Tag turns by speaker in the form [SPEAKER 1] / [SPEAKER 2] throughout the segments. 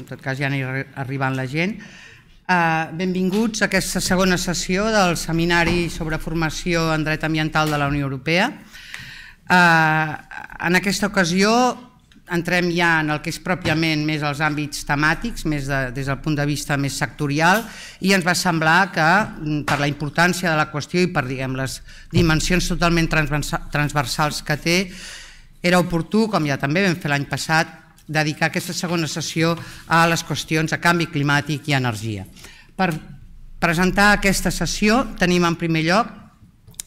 [SPEAKER 1] en tot cas ja anirà arribant la gent. Uh, benvinguts a aquesta segona sessió del Seminari sobre Formació en Dret Ambiental de la Unió Europea. Uh, en aquesta ocasió entrem ja en el que és pròpiament més els àmbits temàtics, més de, des del punt de vista més sectorial, i ens va semblar que, mm, per la importància de la qüestió i per les dimensions totalment transversals que té, era oportú, com ja també vam fer l'any passat, dedicar aquesta segona sessió a les qüestions de canvi climàtic i energia. Per presentar aquesta sessió tenim en primer lloc,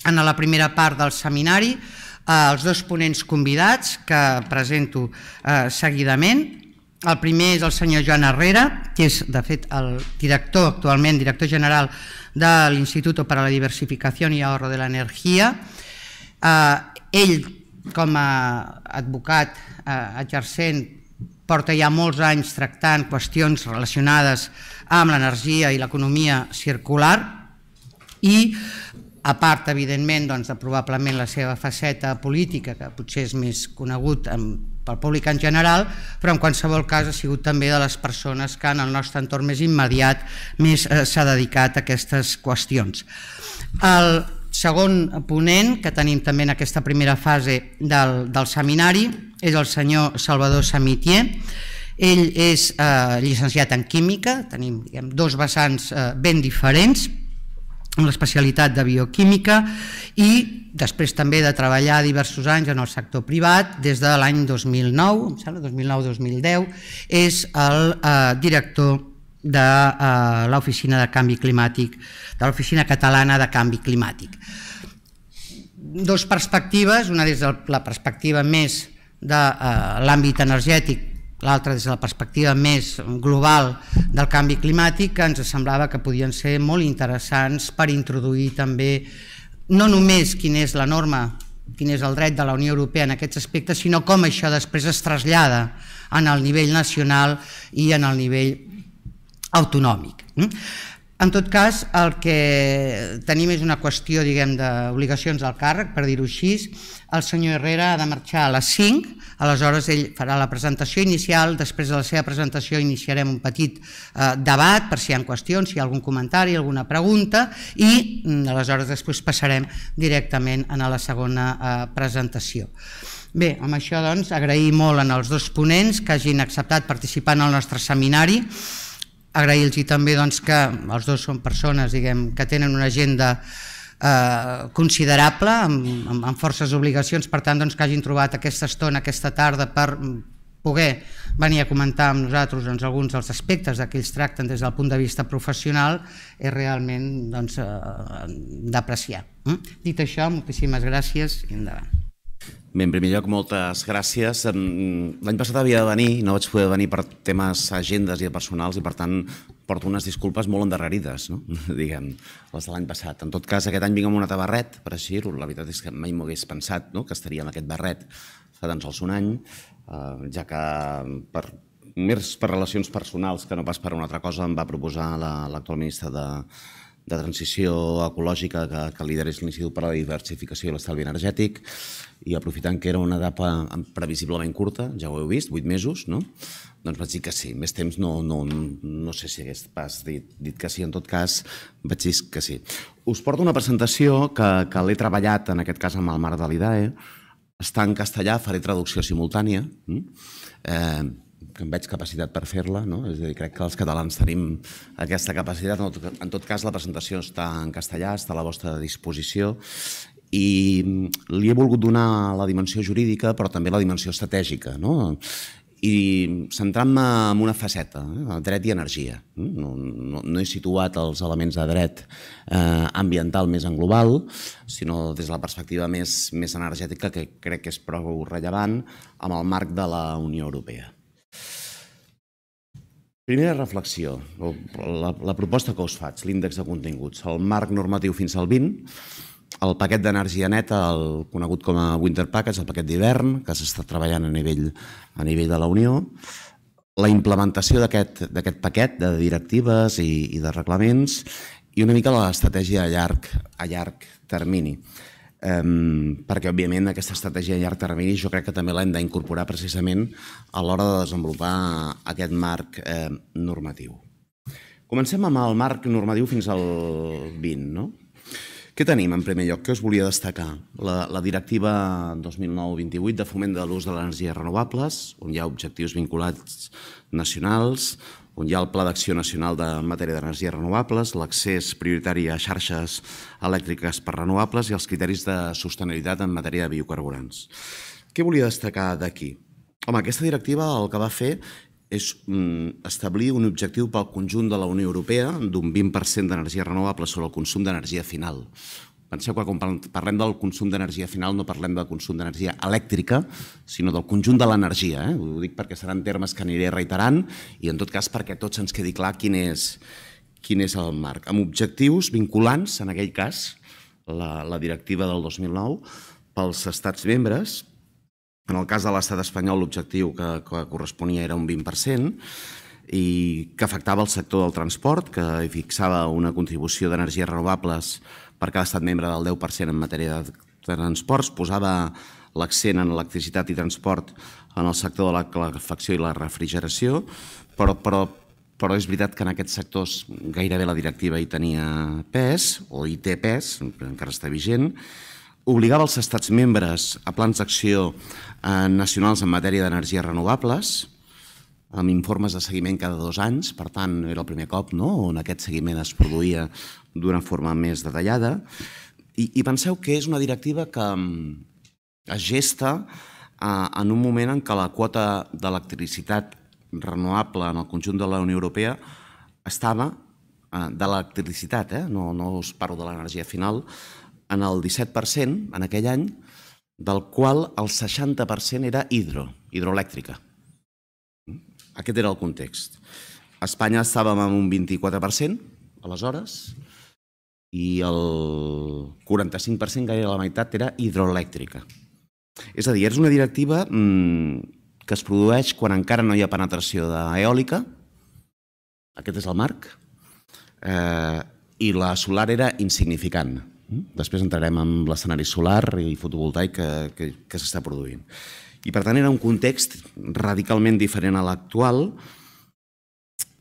[SPEAKER 1] en la primera part del seminari, eh, els dos ponents convidats que presento eh, seguidament. El primer és el senyor Joan Herrera, que és, de fet, el director, actualment director general de l'Institut per a la Diversificació i Ahorro de l'Energia. Eh, ell, com a advocat eh, exercent porta ja molts anys tractant qüestions relacionades amb l'energia i l'economia circular i a part, evidentment, doncs, de probablement la seva faceta política, que potser és més conegut pel públic en general, però en qualsevol cas ha sigut també de les persones que en el nostre entorn més immediat més eh, s'ha dedicat a aquestes qüestions. El segon ponent que tenim també en aquesta primera fase del, del seminari és el senyor Salvador Samitier. Ell és eh, llicenciat en química, tenim diguem, dos vessants eh, ben diferents, amb l'especialitat de bioquímica i després també de treballar diversos anys en el sector privat, des de l'any 2009, em sembla, 2009-2010, és el eh, director de eh, l'Oficina de Canvi Climàtic, de l'Oficina Catalana de Canvi Climàtic. Dos perspectives, una des de la perspectiva més de eh, l'àmbit energètic, l'altra des de la perspectiva més global del canvi climàtic, que ens semblava que podien ser molt interessants per introduir també no només quina és la norma, quin és el dret de la Unió Europea en aquests aspectes, sinó com això després es trasllada en el nivell nacional i en el nivell autonòmic. Mm? En tot cas, el que tenim és una qüestió diguem d'obligacions al càrrec, per dir-ho així. El senyor Herrera ha de marxar a les 5, aleshores ell farà la presentació inicial, després de la seva presentació iniciarem un petit eh, debat per si hi ha qüestions, si hi ha algun comentari, alguna pregunta i mm, aleshores després passarem directament a la segona eh, presentació. Bé, amb això doncs agrair molt en els dos ponents que hagin acceptat participar en el nostre seminari, agrair-los també doncs, que els dos són persones diguem, que tenen una agenda eh, considerable, amb, amb, amb forces obligacions, per tant doncs, que hagin trobat aquesta estona, aquesta tarda per poder venir a comentar amb nosaltres doncs, alguns dels aspectes que ells tracten des del punt de vista professional és realment doncs, eh. Mm? Dit això, moltíssimes gràcies i endavant.
[SPEAKER 2] Bé, en primer lloc, moltes gràcies. L'any passat havia de venir, no vaig poder venir per temes agendes i personals i, per tant, porto unes disculpes molt endarrerides, no? diguem, les de l'any passat. En tot cas, aquest any vinc amb una tabarret, per així La veritat és que mai m'ho hagués pensat no? que estaria amb aquest barret fa tan sols un any, eh, ja que per, més per relacions personals que no pas per una altra cosa em va proposar l'actual la, ministre de, de Transició Ecològica que, que liderés l'Institut per a la Diversificació i l'Estalvi Energètic i aprofitant que era una etapa previsiblement curta, ja ho heu vist, vuit mesos, no? doncs vaig dir que sí. Més temps no, no, no sé si hagués pas dit, dit que sí, en tot cas vaig dir que sí. Us porto una presentació que, que l'he treballat, en aquest cas amb el Marc de l'IDAE, està en castellà, faré traducció simultània, mm? eh, que em veig capacitat per fer-la, no? és a dir, crec que els catalans tenim aquesta capacitat. En tot cas, la presentació està en castellà, està a la vostra disposició i li he volgut donar la dimensió jurídica però també la dimensió estratègica no? i centrant-me en una faceta, eh? dret i energia. No, no, no he situat els elements de dret eh, ambiental més en global, sinó des de la perspectiva més, més energètica, que crec que és prou rellevant, amb el marc de la Unió Europea. Primera reflexió, la, la proposta que us faig, l'índex de continguts. El marc normatiu fins al 20, el paquet d'energia neta, el conegut com a Winter Package, el paquet d'hivern, que s'està treballant a nivell, a nivell de la Unió, la implementació d'aquest paquet de directives i, i de reglaments i una mica l'estratègia a llarg, a llarg termini. Perquè, òbviament, aquesta estratègia a llarg termini jo crec que també l'hem d'incorporar precisament a l'hora de desenvolupar aquest marc eh, normatiu. Comencem amb el marc normatiu fins al 20, no? Què tenim en primer lloc? Què us volia destacar? La, la directiva 2009-28 de foment de l'ús de l'energia renovables, on hi ha objectius vinculats nacionals, on hi ha el Pla d'Acció Nacional de matèria d'energies renovables, l'accés prioritari a xarxes elèctriques per renovables i els criteris de sostenibilitat en matèria de biocarburants. Què volia destacar d'aquí? Home, aquesta directiva el que va fer és mm, establir un objectiu pel conjunt de la Unió Europea d'un 20% d'energia renovable sobre el consum d'energia final. Penseu que quan parlem del consum d'energia final no parlem del consum d'energia elèctrica, sinó del conjunt de l'energia. Eh? Ho dic perquè seran termes que aniré reiterant i en tot cas perquè tots ens quedi clar quin és, quin és el marc. Amb objectius vinculants, en aquell cas, la, la directiva del 2009, pels estats membres, en el cas de l'estat espanyol l'objectiu que, que corresponia era un 20%, i que afectava el sector del transport, que fixava una contribució d'energies renovables per cada estat membre del 10% en matèria de transports, posava l'accent en electricitat i transport en el sector de la calefacció i la refrigeració, però, però, però és veritat que en aquests sectors gairebé la directiva hi tenia pes, o hi té pes, encara està vigent, obligava els estats membres a plans d'acció eh, nacionals en matèria d'energies renovables, amb informes de seguiment cada dos anys, per tant, era el primer cop no? on aquest seguiment es produïa d'una forma més detallada. I, I penseu que és una directiva que mm, es gesta eh, en un moment en què la quota d'electricitat renovable en el conjunt de la Unió Europea estava eh, de l'electricitat, eh? no, no us parlo de l'energia final, en el 17% en aquell any, del qual el 60% era hidro, hidroelèctrica. Aquest era el context. A Espanya estàvem amb un 24%, aleshores, i el 45%, gairebé la meitat, era hidroelèctrica. És a dir, és una directiva mmm, que es produeix quan encara no hi ha penetració d'eòlica, aquest és el marc, eh, i la solar era insignificant. Després entrarem en l'escenari solar i fotovoltaic que, que, que s'està produint. I per tant era un context radicalment diferent a l'actual.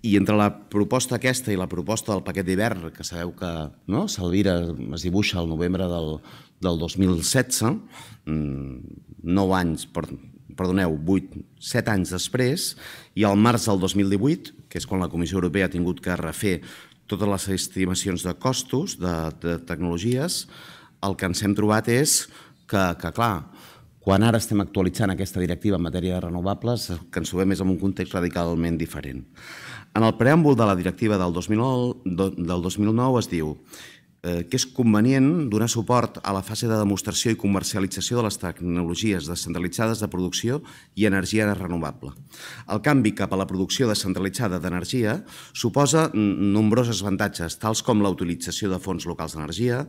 [SPEAKER 2] I entre la proposta aquesta i la proposta del paquet d'hivern, que sabeu que no, s'alvira, es dibuixa al novembre del, del 2016, mm, nou anys, per, perdoneu, 8, 7 anys després, i al març del 2018, que és quan la Comissió Europea ha tingut que refer totes les estimacions de costos de, de tecnologies, el que ens hem trobat és que, que clar, quan ara estem actualitzant aquesta directiva en matèria de renovables, que ens trobem més en un context radicalment diferent. En el preàmbul de la directiva del 2009, del 2009 es diu eh, que és convenient donar suport a la fase de demostració i comercialització de les tecnologies descentralitzades de producció i energia renovable. El canvi cap a la producció descentralitzada d'energia suposa nombrosos avantatges, tals com la utilització de fons locals d'energia,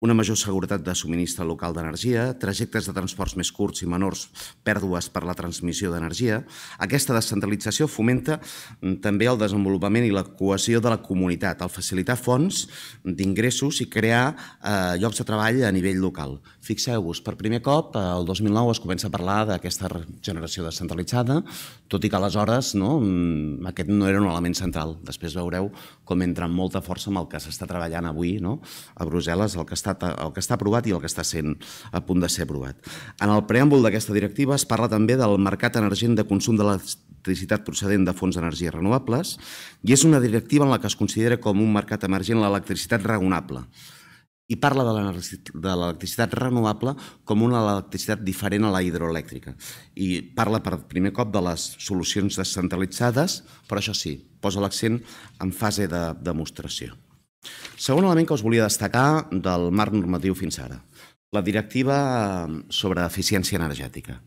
[SPEAKER 2] una major seguretat de subministre local d'energia, trajectes de transports més curts i menors pèrdues per la transmissió d'energia. Aquesta descentralització fomenta mm, també el desenvolupament i la cohesió de la comunitat, al facilitar fonts d'ingressos i crear eh, llocs de treball a nivell local. Fixeu-vos, per primer cop, el 2009 es comença a parlar d'aquesta generació descentralitzada, tot i que aleshores no, mm, aquest no era un element central. Després veureu com entra amb molta força amb el que s'està treballant avui no? a Brussel·les, el que està el que està aprovat i el que està sent a punt de ser aprovat. En el preàmbul d'aquesta directiva es parla també del mercat emergent de consum de l'electricitat procedent de fonts d'energies renovables i és una directiva en la que es considera com un mercat emergent l'electricitat raonable i parla de l'electricitat renovable com una electricitat diferent a la hidroelèctrica. I parla per primer cop de les solucions descentralitzades, però això sí, posa l'accent en fase de demostració. Segon element que us volia destacar del marc normatiu fins ara, la directiva sobre eficiència energètica.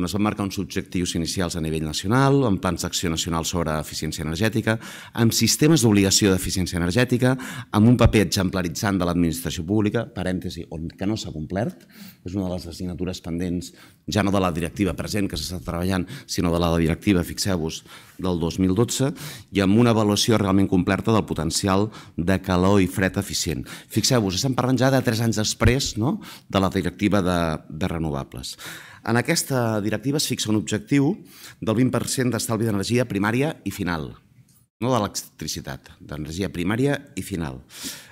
[SPEAKER 2] On es van marcar uns objectius inicials a nivell nacional, amb plans d'acció nacional sobre eficiència energètica, amb sistemes d'obligació d'eficiència energètica, amb un paper exemplaritzant de l'administració pública, parèntesi, on que no s'ha complert, és una de les assignatures pendents, ja no de la directiva present que s'està treballant, sinó de la directiva, fixeu-vos, del 2012, i amb una avaluació realment completa del potencial de calor i fred eficient. Fixeu-vos, estem parlant ja de tres anys després no? de la directiva de, de renovables. En aquesta directiva es fixa un objectiu del 20% d'estalvi d'energia primària i final, no de l'electricitat, d'energia primària i final.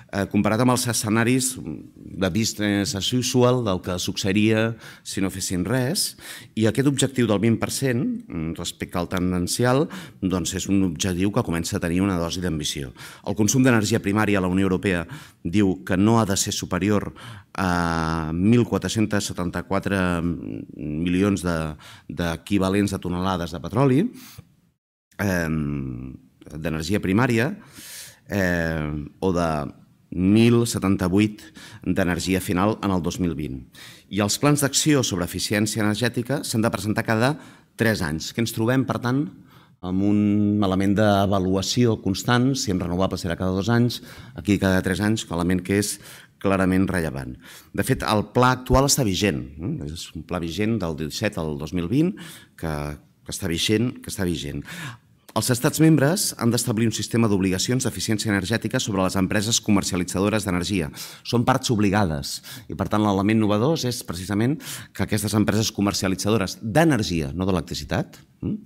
[SPEAKER 2] Eh, comparat amb els escenaris de business as usual del que succeiria si no fessin res, i aquest objectiu del 20% mm, respecte al tendencial doncs és un objectiu que comença a tenir una dosi d'ambició. El consum d'energia primària a la Unió Europea diu que no ha de ser superior a 1.474 milions d'equivalents de, de tonelades de petroli eh, d'energia primària eh, o de 1.078 d'energia final en el 2020. I els plans d'acció sobre eficiència energètica s'han de presentar cada 3 anys, que ens trobem, per tant, amb un element d'avaluació constant, si en renovables serà cada dos anys, aquí cada tres anys, un element que és clarament rellevant. De fet, el pla actual està vigent, eh? és un pla vigent del 17 al 2020 que, que està vigent, que està vigent. Els estats membres han d'establir un sistema d'obligacions d'eficiència energètica sobre les empreses comercialitzadores d'energia. Són parts obligades i, per tant, l'element novedor és precisament que aquestes empreses comercialitzadores d'energia, no d'electricitat, hm,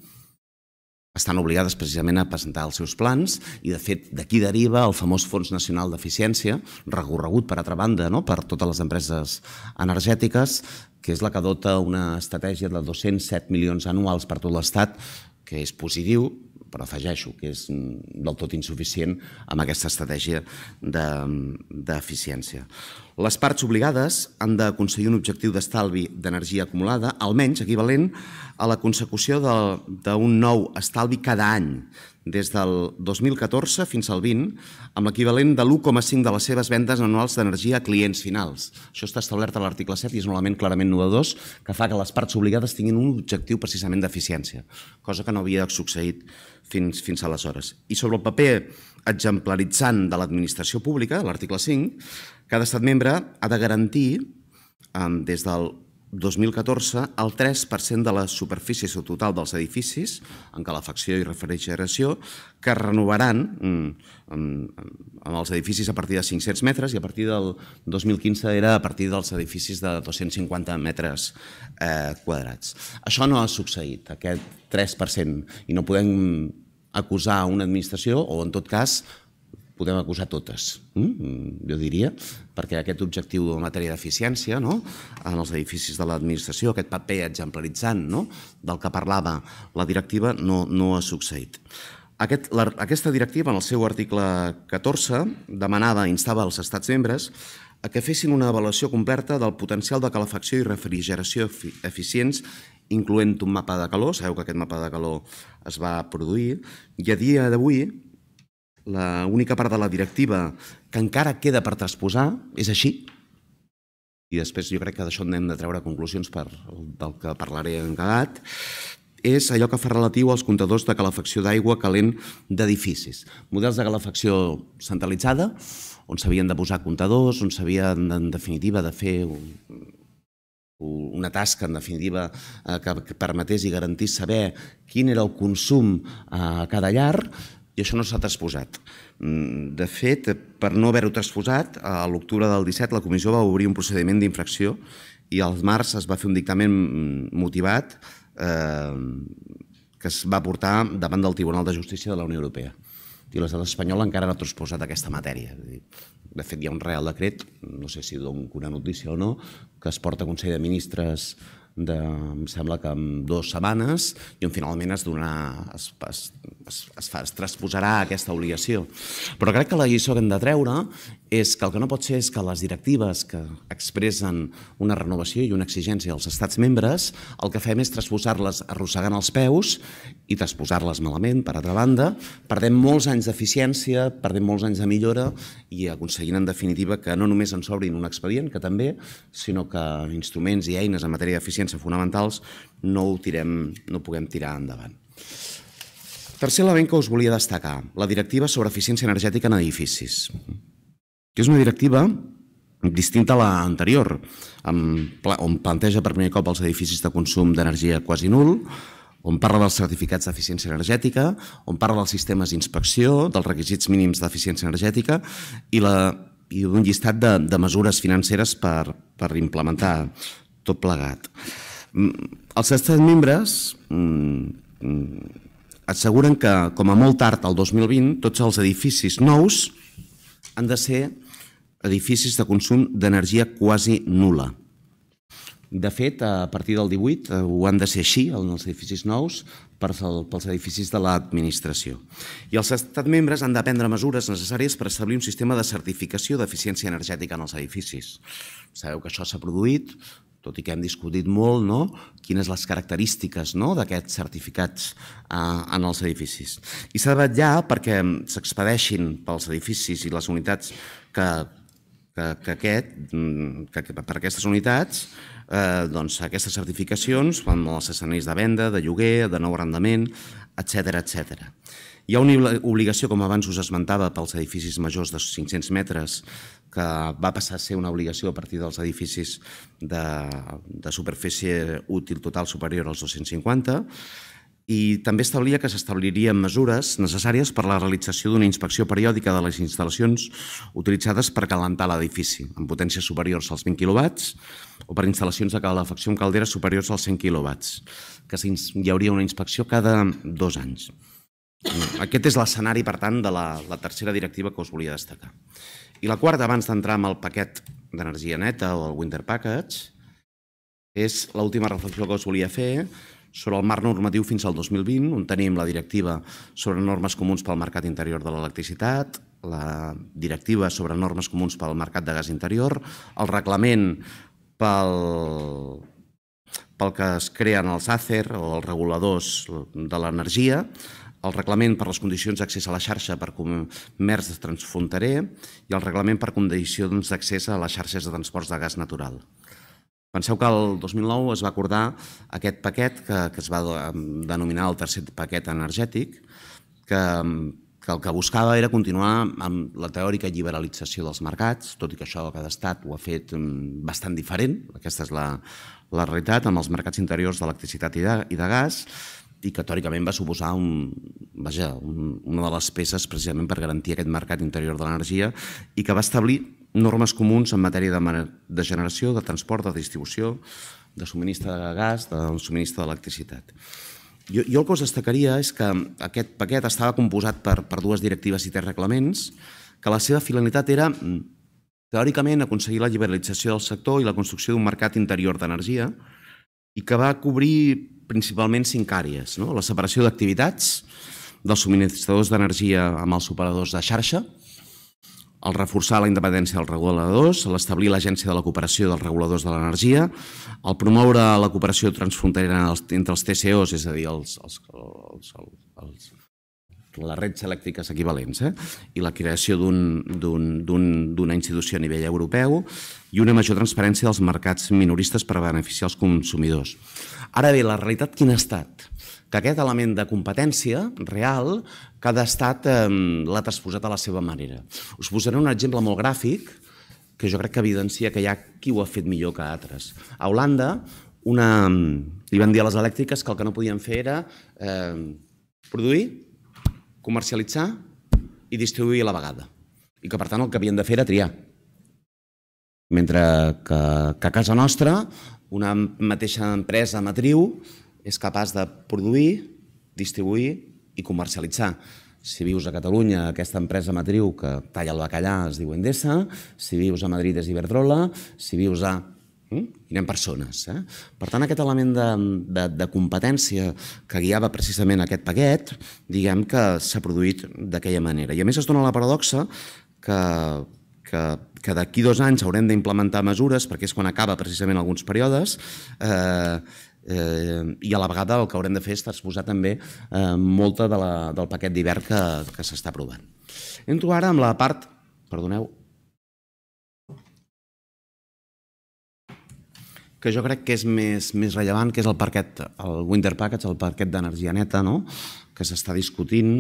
[SPEAKER 2] estan obligades precisament a presentar els seus plans i, de fet, d'aquí deriva el famós Fons Nacional d'Eficiència, recorregut, per altra banda, no? per totes les empreses energètiques, que és la que dota una estratègia de 207 milions anuals per tot l'Estat, que és positiu, però afegeixo que és del tot insuficient amb aquesta estratègia d'eficiència. De, Les parts obligades han d'aconseguir un objectiu d'estalvi d'energia acumulada, almenys equivalent a la consecució d'un nou estalvi cada any des del 2014 fins al 20, amb l'equivalent de l'1,5 de les seves vendes anuals d'energia a clients finals. Això està establert a l'article 7 i és un element clarament novedós que fa que les parts obligades tinguin un objectiu precisament d'eficiència, cosa que no havia succeït fins, fins aleshores. I sobre el paper exemplaritzant de l'administració pública, l'article 5, cada estat membre ha de garantir des del 2014 el 3% de la superfície total dels edificis en calefacció i refrigeració que renovaran mm, en els edificis a partir de 500 metres i a partir del 2015 era a partir dels edificis de 250 metres eh, quadrats. Això no ha succeït, aquest 3%, i no podem acusar una administració o, en tot cas, podem acusar totes, mm? jo diria, perquè aquest objectiu en matèria d'eficiència no? en els edificis de l'administració, aquest paper exemplaritzant no? del que parlava la directiva, no, no ha succeït. Aquest, la, aquesta directiva, en el seu article 14, demanava, instava als estats membres a que fessin una avaluació completa del potencial de calefacció i refrigeració eficients, incloent un mapa de calor, sabeu que aquest mapa de calor es va produir, i a dia d'avui l'única part de la directiva que encara queda per transposar és així. I després jo crec que d'això n'hem de treure conclusions per, del que parlaré en cagat és allò que fa relatiu als comptadors de calefacció d'aigua calent d'edificis. Models de calefacció centralitzada, on s'havien de posar comptadors, on s'havien, en definitiva, de fer una tasca, en definitiva, eh, que permetés i garantís saber quin era el consum a cada llar, i això no s'ha transposat. Mm, de fet, per no haver-ho transposat, a l'octubre del 17 la comissió va obrir un procediment d'infracció i al març es va fer un dictamen mm, motivat eh, que es va portar davant del Tribunal de Justícia de la Unió Europea. I l'estat espanyol encara no ha transposat aquesta matèria. De fet, hi ha un real decret, no sé si dono una notícia o no, que es porta a Consell de Ministres de, em sembla que en dues setmanes i on finalment es, donarà, es, es, es, es, fa, es transposarà aquesta obligació. Però crec que la lliçó que hem de treure és que el que no pot ser és que les directives que expressen una renovació i una exigència als estats membres, el que fem és transposar-les arrossegant els peus i transposar-les malament, per altra banda, perdem molts anys d'eficiència, perdem molts anys de millora i aconseguint en definitiva que no només ens obrin un expedient, que també, sinó que instruments i eines en matèria d'eficiència fonamentals no ho, tirem, no ho puguem tirar endavant. Tercer element que us volia destacar, la directiva sobre eficiència energètica en edificis, que és una directiva distinta a l'anterior, on planteja per primer cop els edificis de consum d'energia quasi nul, on parla dels certificats d'eficiència energètica, on parla dels sistemes d'inspecció, dels requisits mínims d'eficiència energètica i, la, i un llistat de, de mesures financeres per, per implementar tot plegat. Mm, els estats membres mm, asseguren que, com a molt tard, al 2020, tots els edificis nous han de ser edificis de consum d'energia quasi nula. De fet, a partir del 18 eh, ho han de ser així, els edificis nous, pels edificis de l'administració. I els estats membres han de prendre mesures necessàries per establir un sistema de certificació d'eficiència energètica en els edificis. Sabeu que això s'ha produït, tot i que hem discutit molt no? quines les característiques no? d'aquests certificats eh, en els edificis. I s'ha de vetllar perquè s'expedeixin pels edificis i les unitats que, que, que, aquest, mm, que, que per aquestes unitats eh, doncs, aquestes certificacions van als escenaris de venda, de lloguer, de nou arrendament, etc etc. Hi ha una obligació, com abans us esmentava, pels edificis majors de 500 metres, que va passar a ser una obligació a partir dels edificis de, de superfície útil total superior als 250, i també establia que s'establirien mesures necessàries per a la realització d'una inspecció periòdica de les instal·lacions utilitzades per calentar l'edifici, amb potències superiors als 20 kW o per instal·lacions de calefacció amb calderes superiors als 100 kW, que hi hauria una inspecció cada dos anys. Aquest és l'escenari, per tant, de la, la tercera directiva que us volia destacar. I la quarta, abans d'entrar amb el paquet d'energia neta o el Winter Package, és l'última reflexió que us volia fer sobre el marc normatiu fins al 2020, on tenim la directiva sobre normes comuns pel mercat interior de l'electricitat, la directiva sobre normes comuns pel mercat de gas interior, el reglament pel, pel que es creen els ACER o els reguladors de l'energia, el reglament per les condicions d'accés a la xarxa per comerç transfronterer i el reglament per condicions d'accés a les xarxes de transports de gas natural. Penseu que el 2009 es va acordar aquest paquet que, que es va denominar el tercer paquet energètic, que, que el que buscava era continuar amb la teòrica lliberalització dels mercats, tot i que això cada estat ho ha fet bastant diferent, aquesta és la, la realitat, amb els mercats interiors d'electricitat i, de, i de gas, i que teòricament va suposar un, vaja, un, una de les peces precisament per garantir aquest mercat interior de l'energia i que va establir normes comuns en matèria de, generació, de transport, de distribució, de subministre de gas, de subministre d'electricitat. Jo, jo el que us destacaria és que aquest paquet estava composat per, per dues directives i tres reglaments, que la seva finalitat era, teòricament, aconseguir la liberalització del sector i la construcció d'un mercat interior d'energia i que va cobrir principalment cinc àrees. No? La separació d'activitats dels subministradors d'energia amb els operadors de xarxa, el reforçar la independència dels reguladors, l'establir l'agència de la cooperació dels reguladors de l'energia, el promoure la cooperació transfronterera entre els TCOs, és a dir, els, els, els, els, les reds elèctriques equivalents, eh? i la creació d'una un, institució a nivell europeu i una major transparència dels mercats minoristes per beneficiar els consumidors. Ara bé, la realitat quina ha estat? que aquest element de competència real cada estat eh, l'ha transposat a la seva manera. Us posaré un exemple molt gràfic que jo crec que evidencia que hi ha qui ho ha fet millor que altres. A Holanda, una, li van dir a les elèctriques que el que no podien fer era eh, produir, comercialitzar i distribuir a la vegada. I que, per tant, el que havien de fer era triar. Mentre que, que a casa nostra, una mateixa empresa matriu és capaç de produir, distribuir i comercialitzar. Si vius a Catalunya, aquesta empresa matriu que talla el bacallà es diu Endesa, si vius a Madrid és Iberdrola, si vius a... Mm? Hi ha persones. Eh? Per tant, aquest element de, de, de competència que guiava precisament aquest paquet, diguem que s'ha produït d'aquella manera. I a més es dona la paradoxa que, que, que d'aquí dos anys haurem d'implementar mesures, perquè és quan acaba precisament alguns períodes, eh, eh, i a la vegada el que haurem de fer és transposar també eh, molta de la, del paquet d'hivern que, que s'està aprovant. Entro ara amb la part... Perdoneu. que jo crec que és més, més rellevant, que és el parquet, el Winter Package, el parquet d'energia neta, no? que s'està discutint,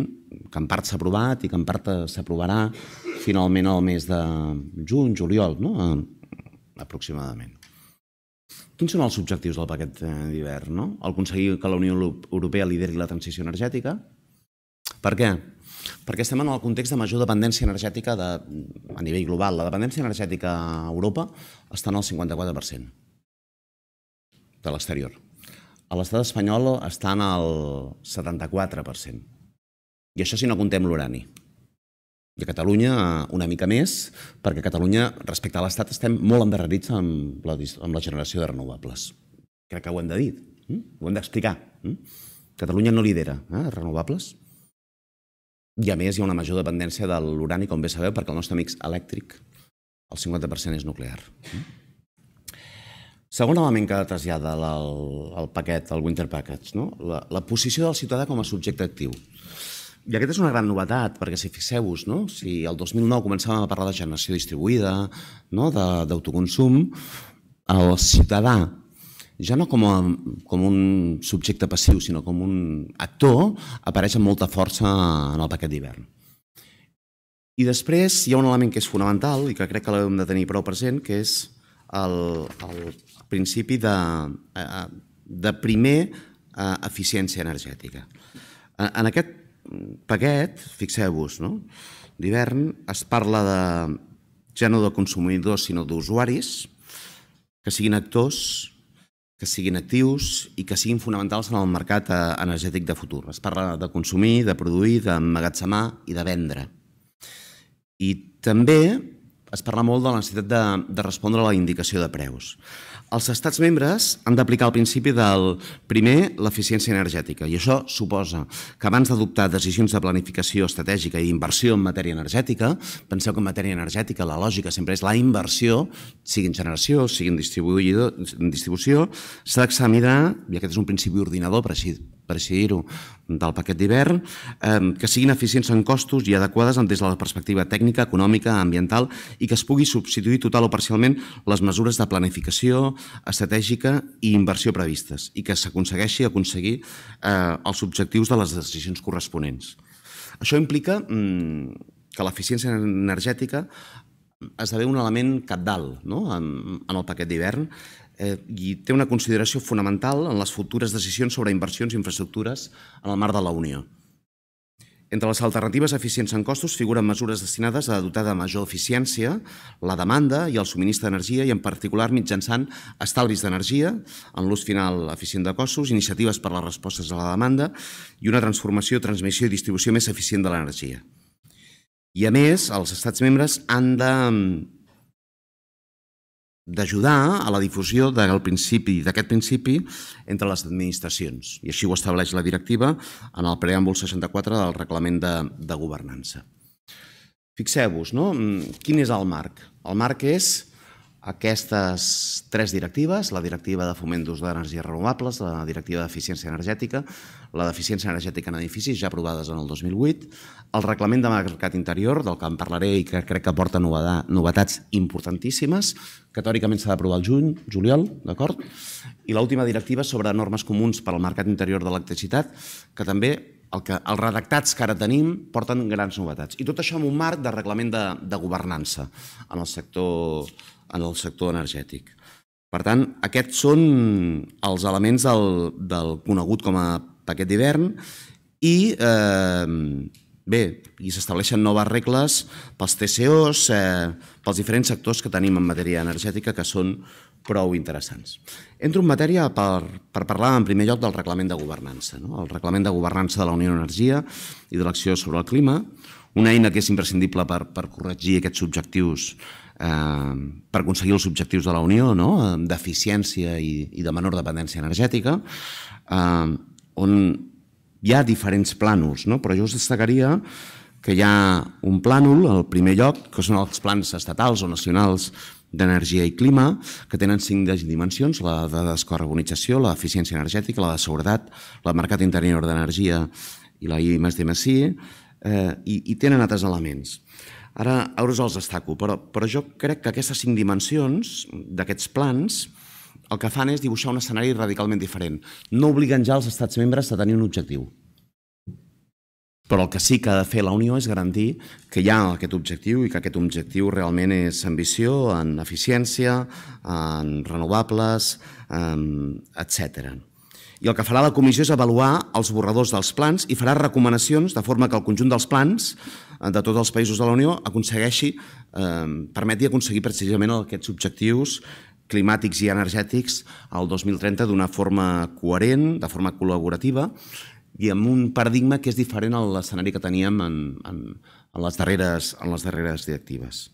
[SPEAKER 2] que en part s'ha aprovat i que en part s'aprovarà finalment al mes de juny, juliol, no? aproximadament. Quins són els objectius del paquet d'hivern? No? El aconseguir que la Unió Europea lideri la transició energètica. Per què? Perquè estem en el context de major dependència energètica de, a nivell global. La dependència energètica a Europa està en el 54% de l'exterior. A l'estat espanyol està en el 74%. I això si no comptem l'urani. I a Catalunya una mica més, perquè a Catalunya, respecte a l'Estat, estem molt endarrerits amb la, amb la generació de renovables. Crec que ho hem de dir, hm? ho hem d'explicar. Hm? Catalunya no lidera eh, renovables, i a més hi ha una major dependència de l'urani, com bé sabeu, perquè el nostre mix elèctric, el 50% és nuclear. Segon element que trasllada el, el paquet, el Winter Package, no? la, la posició del ciutadà com a subjecte actiu. I aquesta és una gran novetat, perquè si fixeu-vos, no? si el 2009 començàvem a parlar de generació distribuïda, no? d'autoconsum, el ciutadà ja no com, a, com un subjecte passiu, sinó com un actor, apareix amb molta força en el paquet d'hivern. I després hi ha un element que és fonamental i que crec que l'hem de tenir prou present, que és el, el principi de, eh, de primer eh, eficiència energètica. En aquest paquet, fixeu-vos, no? d'hivern es parla de, ja no de consumidors sinó d'usuaris, que siguin actors que siguin actius i que siguin fonamentals en el mercat eh, energètic de futur. Es parla de consumir, de produir, d'emmagatzemar i de vendre. I també es parla molt de la necessitat de, de respondre a la indicació de preus. Els estats membres han d'aplicar el principi del primer, l'eficiència energètica, i això suposa que abans d'adoptar decisions de planificació estratègica i inversió en matèria energètica, penseu que en matèria energètica la lògica sempre és la inversió, sigui en generació, sigui en distribució, s'ha d'examinar, i aquest és un principi ordinador, per així per així dir-ho, del paquet d'hivern, eh, que siguin eficients en costos i adequades des de la perspectiva tècnica, econòmica, ambiental i que es pugui substituir total o parcialment les mesures de planificació estratègica i inversió previstes i que s'aconsegueixi aconseguir eh, els objectius de les decisions corresponents. Això implica mm, que l'eficiència energètica esdevé un element capdalt no? en, en el paquet d'hivern eh, i té una consideració fonamental en les futures decisions sobre inversions i infraestructures en el marc de la Unió. Entre les alternatives eficients en costos figuren mesures destinades a dotar de major eficiència la demanda i el subministre d'energia i en particular mitjançant estalvis d'energia en l'ús final eficient de costos, iniciatives per a les respostes a la demanda i una transformació, transmissió i distribució més eficient de l'energia. I a més, els estats membres han de d'ajudar a la difusió del principi d'aquest principi entre les administracions. I així ho estableix la directiva en el preàmbul 64 del reglament de, de governança. Fixeu-vos, no? quin és el marc? El marc és aquestes tres directives, la directiva de foment d'ús d'energies renovables, la directiva d'eficiència energètica, la d'eficiència energètica en edificis, ja aprovades en el 2008, el reglament de mercat interior, del que en parlaré i que crec que porta novetats importantíssimes, que teòricament s'ha d'aprovar el juny, juliol, d'acord? I l'última directiva sobre normes comuns per al mercat interior de l'electricitat, que també el que, els redactats que ara tenim porten grans novetats. I tot això en un marc de reglament de, de governança en el sector en el sector energètic. Per tant, aquests són els elements del, del conegut com a paquet d'hivern i eh, bé, i s'estableixen noves regles pels TCOs, eh, pels diferents sectors que tenim en matèria energètica que són prou interessants. Entro en matèria per, per parlar en primer lloc del reglament de governança. No? El reglament de governança de la Unió Energia i de l'acció sobre el clima, una eina que és imprescindible per, per corregir aquests objectius eh, per aconseguir els objectius de la Unió no? d'eficiència i, i de menor dependència energètica, eh, on hi ha diferents plànols, no? però jo us destacaria que hi ha un plànol, al primer lloc, que són els plans estatals o nacionals d'energia i clima, que tenen cinc dimensions, la de descarbonització, l'eficiència energètica, la de seguretat, el mercat interior d'energia i la I més eh, i, i tenen altres elements. Ara, ara us els destaco, però, però jo crec que aquestes cinc dimensions d'aquests plans el que fan és dibuixar un escenari radicalment diferent. No obliguen ja els estats membres a tenir un objectiu. Però el que sí que ha de fer la Unió és garantir que hi ha aquest objectiu i que aquest objectiu realment és ambició en eficiència, en renovables, etc. I el que farà la comissió és avaluar els borradors dels plans i farà recomanacions de forma que el conjunt dels plans eh, de tots els països de la Unió aconsegueixi, eh, permeti aconseguir precisament aquests objectius climàtics i energètics al 2030 d'una forma coherent, de forma col·laborativa i amb un paradigma que és diferent a l'escenari que teníem en, en, en, les darreres, en les darreres directives.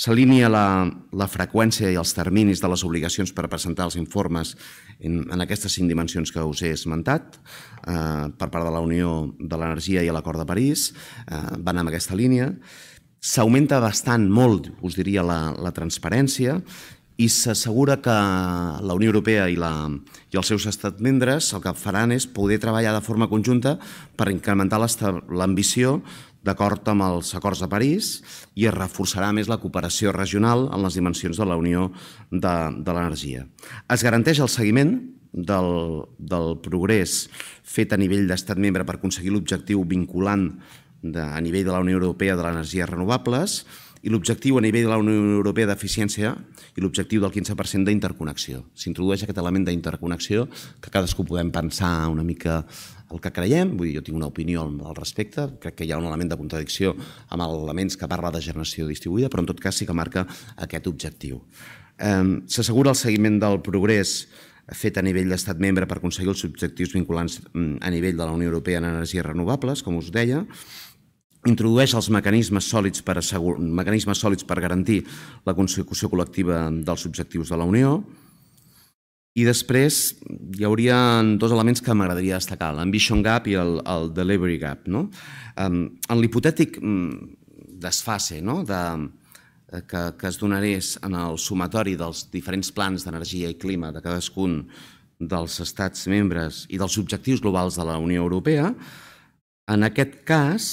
[SPEAKER 2] S'alinea la, la freqüència i els terminis de les obligacions per presentar els informes en, en aquestes cinc dimensions que us he esmentat eh, per part de la Unió de l'Energia i l'Acord de París, eh, van en aquesta línia. S'augmenta bastant, molt, us diria, la, la transparència i s'assegura que la Unió Europea i, la, i els seus estats membres el que faran és poder treballar de forma conjunta per incrementar l'ambició d'acord amb els acords de París i es reforçarà més la cooperació regional en les dimensions de la Unió de, de l'Energia. Es garanteix el seguiment del, del progrés fet a nivell d'estat membre per aconseguir l'objectiu vinculant de, a nivell de la Unió Europea de l'energies renovables i l'objectiu a nivell de la Unió Europea d'eficiència i l'objectiu del 15% d'interconnexió. S'introdueix aquest element d'interconnexió que cadascú podem pensar una mica el que creiem, vull dir, jo tinc una opinió al respecte, crec que hi ha un element de contradicció amb elements que parla de generació distribuïda, però en tot cas sí que marca aquest objectiu. S'assegura el seguiment del progrés fet a nivell d'estat membre per aconseguir els objectius vinculants mm, a nivell de la Unió Europea en energies renovables, com us deia, introdueix els mecanismes sòlids per, assegur... mecanismes sòlids per garantir la consecució col·lectiva dels objectius de la Unió. I després hi hauria dos elements que m'agradaria destacar, l'ambition gap i el, el delivery gap. No? En l'hipotètic mm, desfase no? de, eh, que, que es donarés en el sumatori dels diferents plans d'energia i clima de cadascun dels estats membres i dels objectius globals de la Unió Europea, en aquest cas,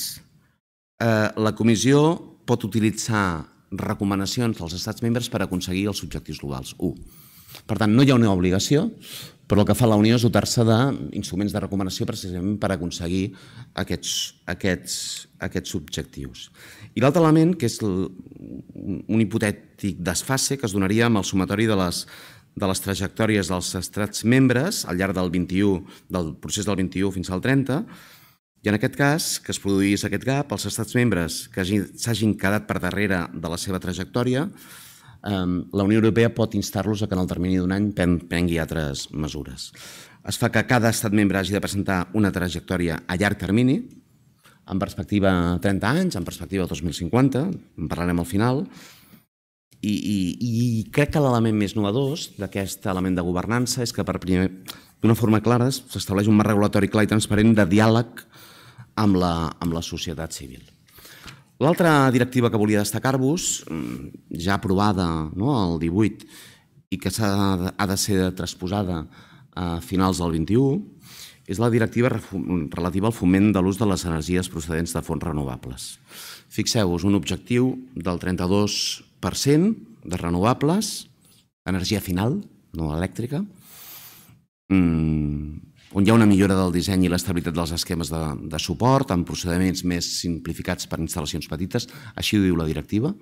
[SPEAKER 2] eh, la comissió pot utilitzar recomanacions dels estats membres per aconseguir els objectius globals. 1. Per tant, no hi ha una obligació, però el que fa la Unió és dotar-se d'instruments de recomanació precisament per aconseguir aquests, aquests, aquests objectius. I l'altre element, que és un hipotètic desfase que es donaria amb el sumatori de les, de les trajectòries dels estats membres al llarg del 21, del procés del 21 fins al 30, i en aquest cas, que es produís aquest gap, els estats membres que s'hagin quedat per darrere de la seva trajectòria, la Unió Europea pot instar-los a que en el termini d'un any prengui altres mesures. Es fa que cada estat membre hagi de presentar una trajectòria a llarg termini, en perspectiva 30 anys, en perspectiva 2050, en parlarem al final, i, i, i crec que l'element més novedós d'aquest element de governança és que per primer, d'una forma clara s'estableix un marc regulatori clar i transparent de diàleg amb la, amb la societat civil. L'altra directiva que volia destacar-vos, mm, ja aprovada no, el 18 i que ha, ha de ser transposada a finals del 21, és la directiva relativa al foment de l'ús de les energies procedents de fonts renovables. Fixeu-vos, un objectiu del 32% de renovables, energia final, no elèctrica, mm, on hi ha una millora del disseny i l'estabilitat dels esquemes de, de suport, amb procediments més simplificats per instal·lacions petites, així ho diu la directiva,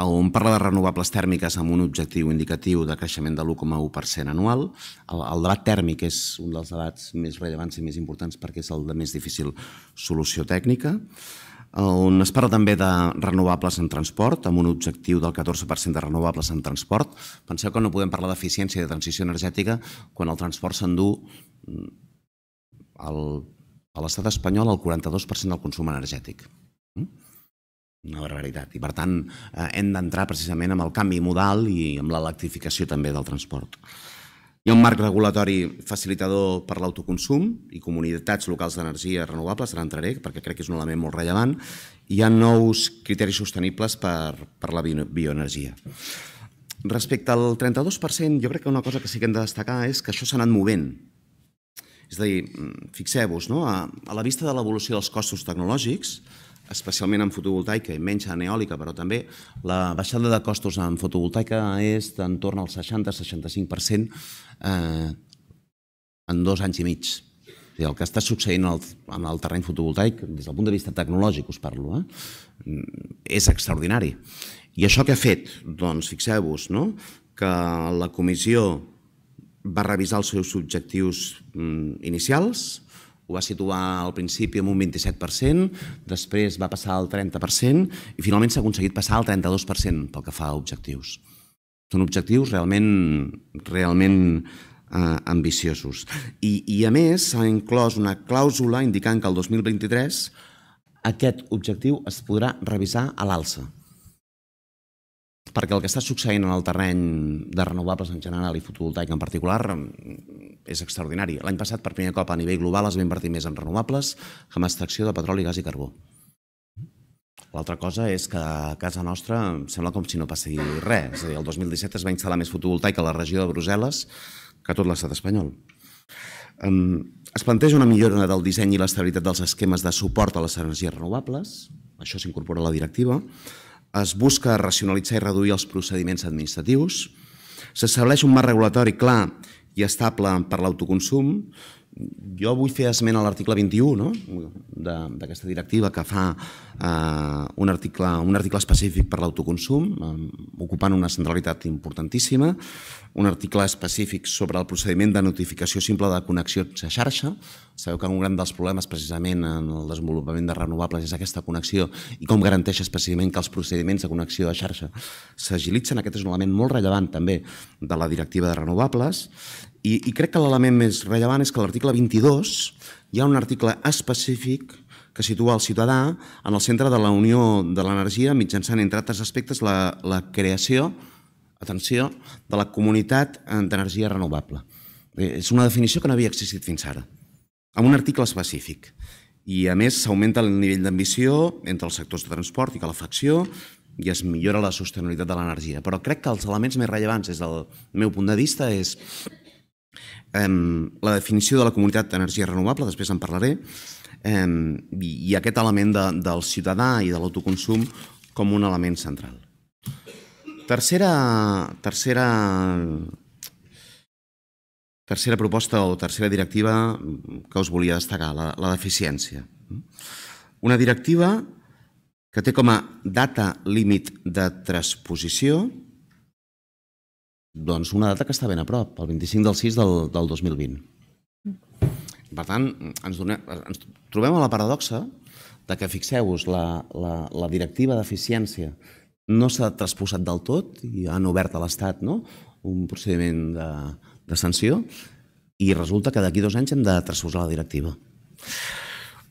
[SPEAKER 2] on parla de renovables tèrmiques amb un objectiu indicatiu de creixement de l'1,1% anual. El, el debat tèrmic és un dels debats més rellevants i més importants perquè és el de més difícil solució tècnica on es parla també de renovables en transport, amb un objectiu del 14% de renovables en transport. Penseu que no podem parlar d'eficiència i de transició energètica quan el transport s'endú mm, a l'estat espanyol el 42% del consum energètic. Mm? Una barbaritat. I, per tant, eh, hem d'entrar precisament amb el canvi modal i amb l'electrificació també del transport. Hi ha un marc regulatori facilitador per l'autoconsum i comunitats locals d'energia renovables, ara entraré perquè crec que és un element molt rellevant. Hi ha nous criteris sostenibles per, per la bioenergia. Respecte al 32%, jo crec que una cosa que sí que hem de destacar és que això s'ha anat movent. És a dir, fixeu-vos, no? a, a la vista de l'evolució dels costos tecnològics, especialment en fotovoltaica i menys en eòlica, però també la baixada de costos en fotovoltaica és d'entorn al 60-65% eh, en dos anys i mig. O sigui, el que està succeint en el, en el terreny fotovoltaic, des del punt de vista tecnològic us parlo, eh, és extraordinari. I això què ha fet? Doncs fixeu-vos no? que la comissió va revisar els seus objectius mm, inicials, ho va situar al principi amb un 27%, després va passar al 30% i finalment s'ha aconseguit passar al 32% pel que fa a objectius. Són objectius realment, realment eh, ambiciosos. I, I a més s'ha inclòs una clàusula indicant que el 2023 aquest objectiu es podrà revisar a l'alça perquè el que està succeint en el terreny de renovables en general i fotovoltaic en particular és extraordinari. L'any passat, per primer cop a nivell global, es va invertir més en renovables que en extracció de petroli, gas i carbó. L'altra cosa és que a casa nostra sembla com si no passi res. És a dir, el 2017 es va instal·lar més fotovoltaic a la regió de Brussel·les que a tot l'estat espanyol. Es planteja una millora del disseny i l'estabilitat dels esquemes de suport a les energies renovables, això s'incorpora a la directiva, es busca racionalitzar i reduir els procediments administratius, s'estableix un marc regulatori clar i estable per l'autoconsum. Jo vull fer esment a l'article 21 no? d'aquesta directiva que fa eh, un, article, un article específic per l'autoconsum, eh, ocupant una centralitat importantíssima, un article específic sobre el procediment de notificació simple de connexions a xarxa. Sabeu que un gran dels problemes precisament en el desenvolupament de renovables és aquesta connexió i com garanteix especialment que els procediments de connexió a xarxa s'agilitzen. Aquest és un element molt rellevant també de la directiva de renovables i, i crec que l'element més rellevant és que l'article 22 hi ha un article específic que situa el ciutadà en el centre de la Unió de l'Energia mitjançant, entre altres aspectes, la, la creació atenció, de la comunitat d'energia renovable. És una definició que no havia existit fins ara, amb un article específic. I, a més, s'augmenta el nivell d'ambició entre els sectors de transport i calefacció i es millora la sostenibilitat de l'energia. Però crec que els elements més rellevants des del meu punt de vista és eh, la definició de la comunitat d'energia renovable, després en parlaré, i aquest element de, del ciutadà i de l'autoconsum com un element central. Tercera, tercera, tercera proposta o tercera directiva que us volia destacar, la, la deficiència. Una directiva que té com a data límit de transposició doncs una data que està ben a prop, el 25 del 6 del, del 2020. Per tant, ens, donem, ens trobem a la paradoxa de que, fixeu-vos, la, la, la directiva d'eficiència no s'ha transposat del tot i han obert a l'Estat no? un procediment de, de sanció i resulta que d'aquí dos anys hem de transposar la directiva.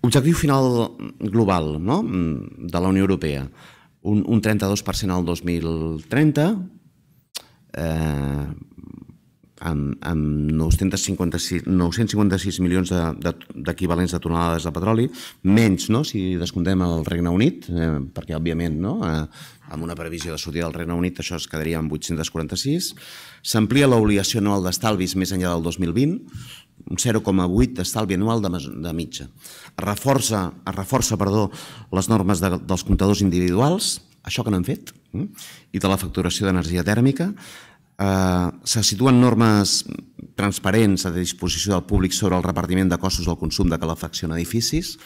[SPEAKER 2] Objectiu final global no? de la Unió Europea, un, un 32% al 2030, eh, amb, amb 956, 956 milions d'equivalents de, de, de tonelades de petroli, menys no, si descomptem el Regne Unit, eh, perquè òbviament no, eh, amb una previsió de sortida del Regne Unit això es quedaria amb 846. S'amplia l'obligació anual d'estalvis més enllà del 2020, un 0,8 d'estalvi anual de, de mitja. Es reforça, es reforça perdó, les normes de, dels comptadors individuals, això que no hem fet, eh, i de la facturació d'energia tèrmica, eh, se situen normes transparents a disposició del públic sobre el repartiment de costos del consum de calefacció en edificis.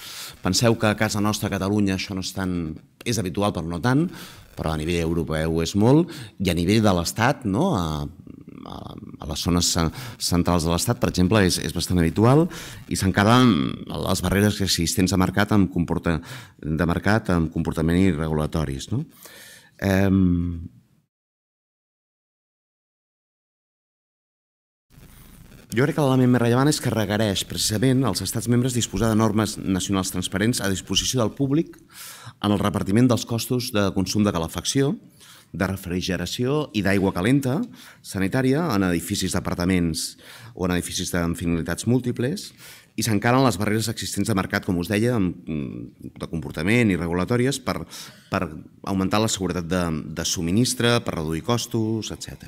[SPEAKER 2] Penseu que a casa nostra, a Catalunya, això no és tan... és habitual, però no tant, però a nivell europeu és molt, i a nivell de l'Estat, no? a, a, les zones centrals de l'Estat, per exemple, és, és bastant habitual i s'encaden les barreres existents de mercat amb, comporta, de mercat amb comportament i regulatoris. No? Eh, Jo crec que l'element més rellevant és que requereix precisament als estats membres disposar de normes nacionals transparents a disposició del públic en el repartiment dels costos de consum de calefacció, de refrigeració i d'aigua calenta sanitària en edificis d'apartaments o en edificis amb finalitats múltiples i s'encaren les barreres existents de mercat, com us deia, de comportament i regulatòries per, per augmentar la seguretat de, de subministre, per reduir costos, etc.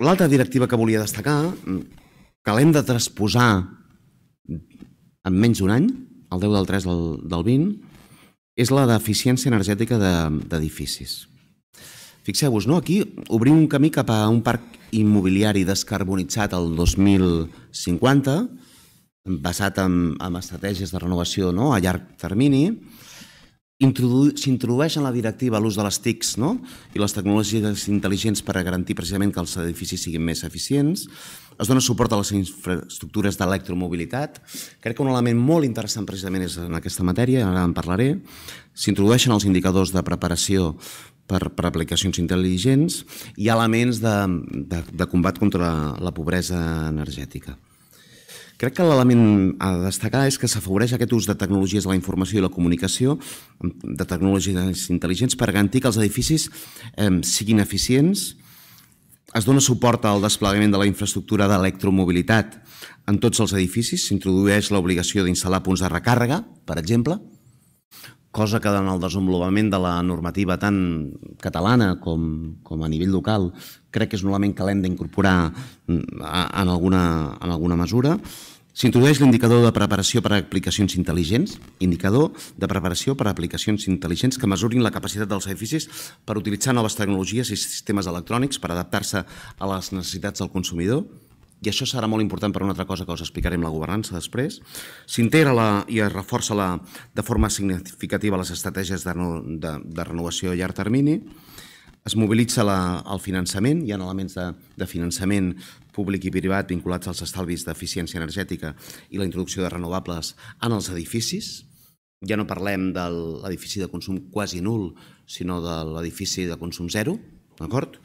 [SPEAKER 2] L'altra directiva que volia destacar, que l'hem de transposar en menys d'un any, el 10 del 3 del, del 20, és la d'eficiència energètica d'edificis. De, Fixeu-vos, no? aquí obrim un camí cap a un parc immobiliari descarbonitzat el 2050, basat en, en estratègies de renovació no? a llarg termini, s'introdueix en la directiva l'ús de les TICs no? i les tecnologies intel·ligents per a garantir precisament que els edificis siguin més eficients. Es dona suport a les infraestructures d'electromobilitat. Crec que un element molt interessant precisament és en aquesta matèria, ara en parlaré. S'introdueixen els indicadors de preparació per, per aplicacions intel·ligents i elements de, de, de combat contra la pobresa energètica. Crec que l'element a destacar és que s'afavoreix aquest ús de tecnologies de la informació i la comunicació, de tecnologies intel·ligents, per garantir que els edificis eh, siguin eficients. Es dona suport al desplegament de la infraestructura d'electromobilitat en tots els edificis. S'introdueix l'obligació d'instal·lar punts de recàrrega, per exemple, cosa que en el desenvolupament de la normativa tant catalana com, com a nivell local crec que és un element que l'hem d'incorporar mm, en, alguna, en alguna mesura. S'introdueix l'indicador de preparació per a aplicacions intel·ligents, indicador de preparació per a aplicacions intel·ligents que mesurin la capacitat dels edificis per utilitzar noves tecnologies i sistemes electrònics per adaptar-se a les necessitats del consumidor, i això serà molt important per una altra cosa que us explicarem la governança després. S'integra i es reforça la, de forma significativa les estratègies de, de, de renovació a llarg termini, es mobilitza la, el finançament, hi ha elements de, de finançament públic i privat vinculats als estalvis d'eficiència energètica i la introducció de renovables en els edificis. Ja no parlem de l'edifici de consum quasi nul, sinó de l'edifici de consum zero, d'acord?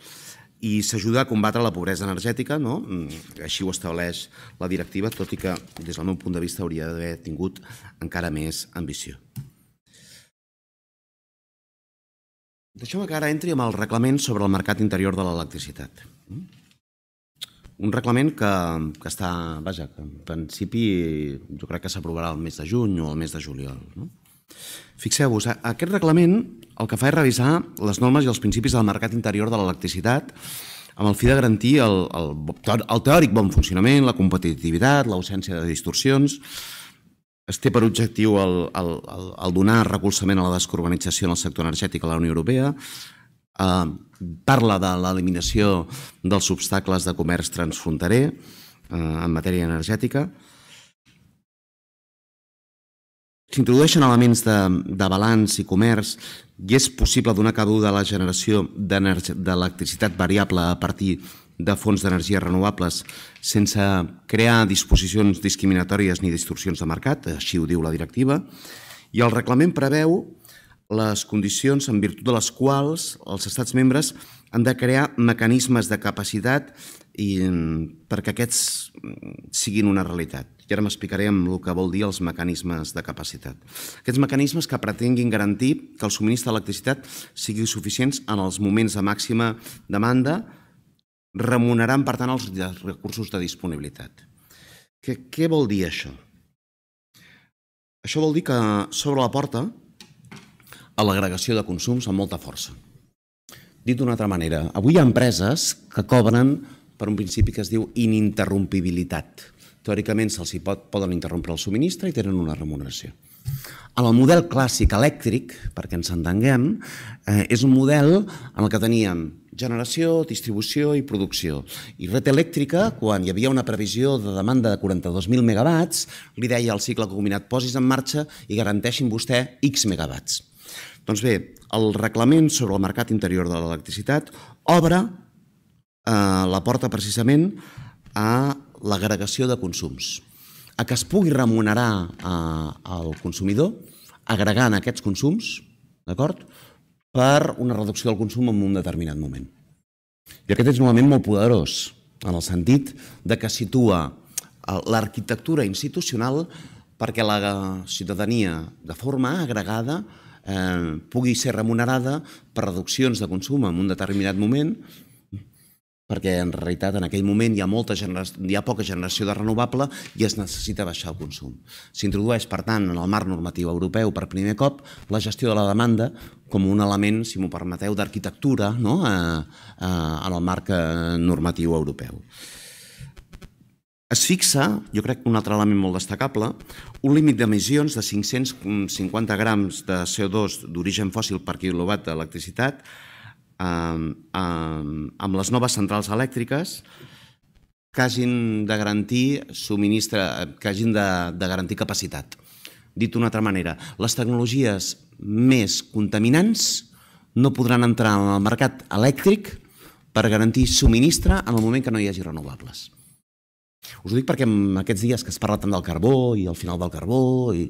[SPEAKER 2] I s'ajuda a combatre la pobresa energètica, no? així ho estableix la directiva, tot i que des del meu punt de vista hauria d'haver tingut encara més ambició. Deixeu-me que ara entri amb el reglament sobre el mercat interior de l'electricitat. Un reglament que, que està, vaja, que en principi jo crec que s'aprovarà el mes de juny o el mes de juliol. No? Fixeu-vos, aquest reglament el que fa és revisar les normes i els principis del mercat interior de l'electricitat amb el fi de garantir el, el, el teòric bon funcionament, la competitivitat, l'ausència de distorsions, es té per objectiu el, el, el, donar recolzament a la descarbonització en el sector energètic a la Unió Europea, parla de l'eliminació dels obstacles de comerç transfronterer eh, en matèria energètica, S'introdueixen elements de, de balanç i comerç i és possible donar cabuda a la generació d'electricitat variable a partir de fonts d'energia renovables sense crear disposicions discriminatòries ni distorsions de mercat, així ho diu la directiva, i el reglament preveu les condicions en virtut de les quals els estats membres han de crear mecanismes de capacitat i, perquè aquests siguin una realitat. I ara m'explicarem el que vol dir els mecanismes de capacitat. Aquests mecanismes que pretenguin garantir que el subministre d'electricitat sigui suficients en els moments de màxima demanda remuneraran, per tant, els recursos de disponibilitat. Què, què vol dir això? Això vol dir que s'obre la porta a l'agregació de consums amb molta força. Dit d'una altra manera, avui hi ha empreses que cobren per un principi que es diu ininterrompibilitat. Teòricament se'ls pot, poden interrompre el subministre i tenen una remuneració. En el model clàssic elèctric, perquè ens entenguem, eh, és un model en el que teníem generació, distribució i producció. I Red Elèctrica, quan hi havia una previsió de demanda de 42.000 megawatts, li deia al cicle combinat posis en marxa i garanteixin vostè X megawatts. Doncs bé, el reglament sobre el mercat interior de l'electricitat obre eh, la porta precisament a l'agregació de consums, a que es pugui remunerar eh, al consumidor agregant aquests consums, d'acord? per una reducció del consum en un determinat moment. I aquest és un element molt poderós, en el sentit de que situa eh, l'arquitectura institucional perquè la ciutadania, de forma agregada, eh, pugui ser remunerada per reduccions de consum en un determinat moment perquè en realitat en aquell moment hi ha, molta hi ha poca generació de renovable i es necessita baixar el consum. S'introdueix, per tant, en el marc normatiu europeu per primer cop la gestió de la demanda com un element, si m'ho permeteu, d'arquitectura no? eh, eh, en el marc eh, normatiu europeu. Es fixa, jo crec que un altre element molt destacable, un límit d'emissions de 550 grams de CO2 d'origen fòssil per quilowatt d'electricitat eh, amb les noves centrals elèctriques que hagin de garantir subministre, que hagin de, de garantir capacitat. Dit d'una altra manera, les tecnologies més contaminants no podran entrar en el mercat elèctric per garantir subministre en el moment que no hi hagi renovables. Us ho dic perquè en aquests dies que es parla tant del carbó i al final del carbó i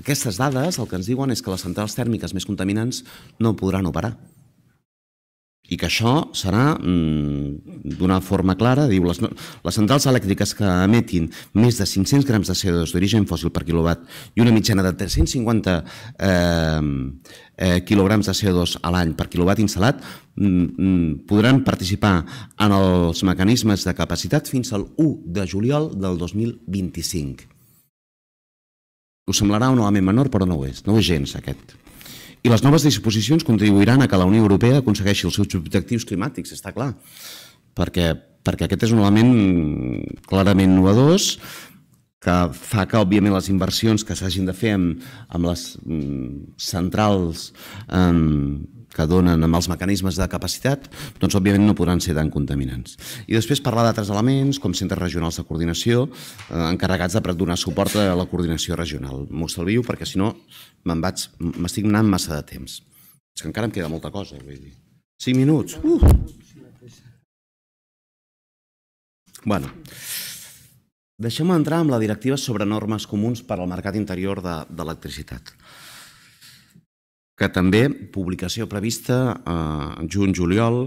[SPEAKER 2] aquestes dades el que ens diuen és que les centrals tèrmiques més contaminants no podran operar i que això serà mm, d'una forma clara, diu, les, les centrals elèctriques que emetin més de 500 grams de CO2 d'origen fòssil per quilowatt i una mitjana de 350 eh, eh, quilograms de CO2 a l'any per quilowatt instal·lat mm, mm, podran participar en els mecanismes de capacitat fins al 1 de juliol del 2025. Us semblarà un element menor, però no ho és, no ho és gens aquest. I les noves disposicions contribuiran a que la Unió Europea aconsegueixi els seus objectius climàtics, està clar, perquè, perquè aquest és un element clarament innovadors que fa que, òbviament, les inversions que s'hagin de fer amb, amb les mm, centrals um, que donen amb els mecanismes de capacitat, doncs òbviament no podran ser tan contaminants. I després parlar d'altres elements, com centres regionals de coordinació, eh, encarregats de donar suport a la coordinació regional. M'ho estalvio perquè si no m'estic anant massa de temps. És que encara em queda molta cosa, vull dir. Cinc minuts. Uh! Bueno, deixem entrar amb la directiva sobre normes comuns per al mercat interior d'electricitat. De, que també publicació prevista eh, juny-juliol,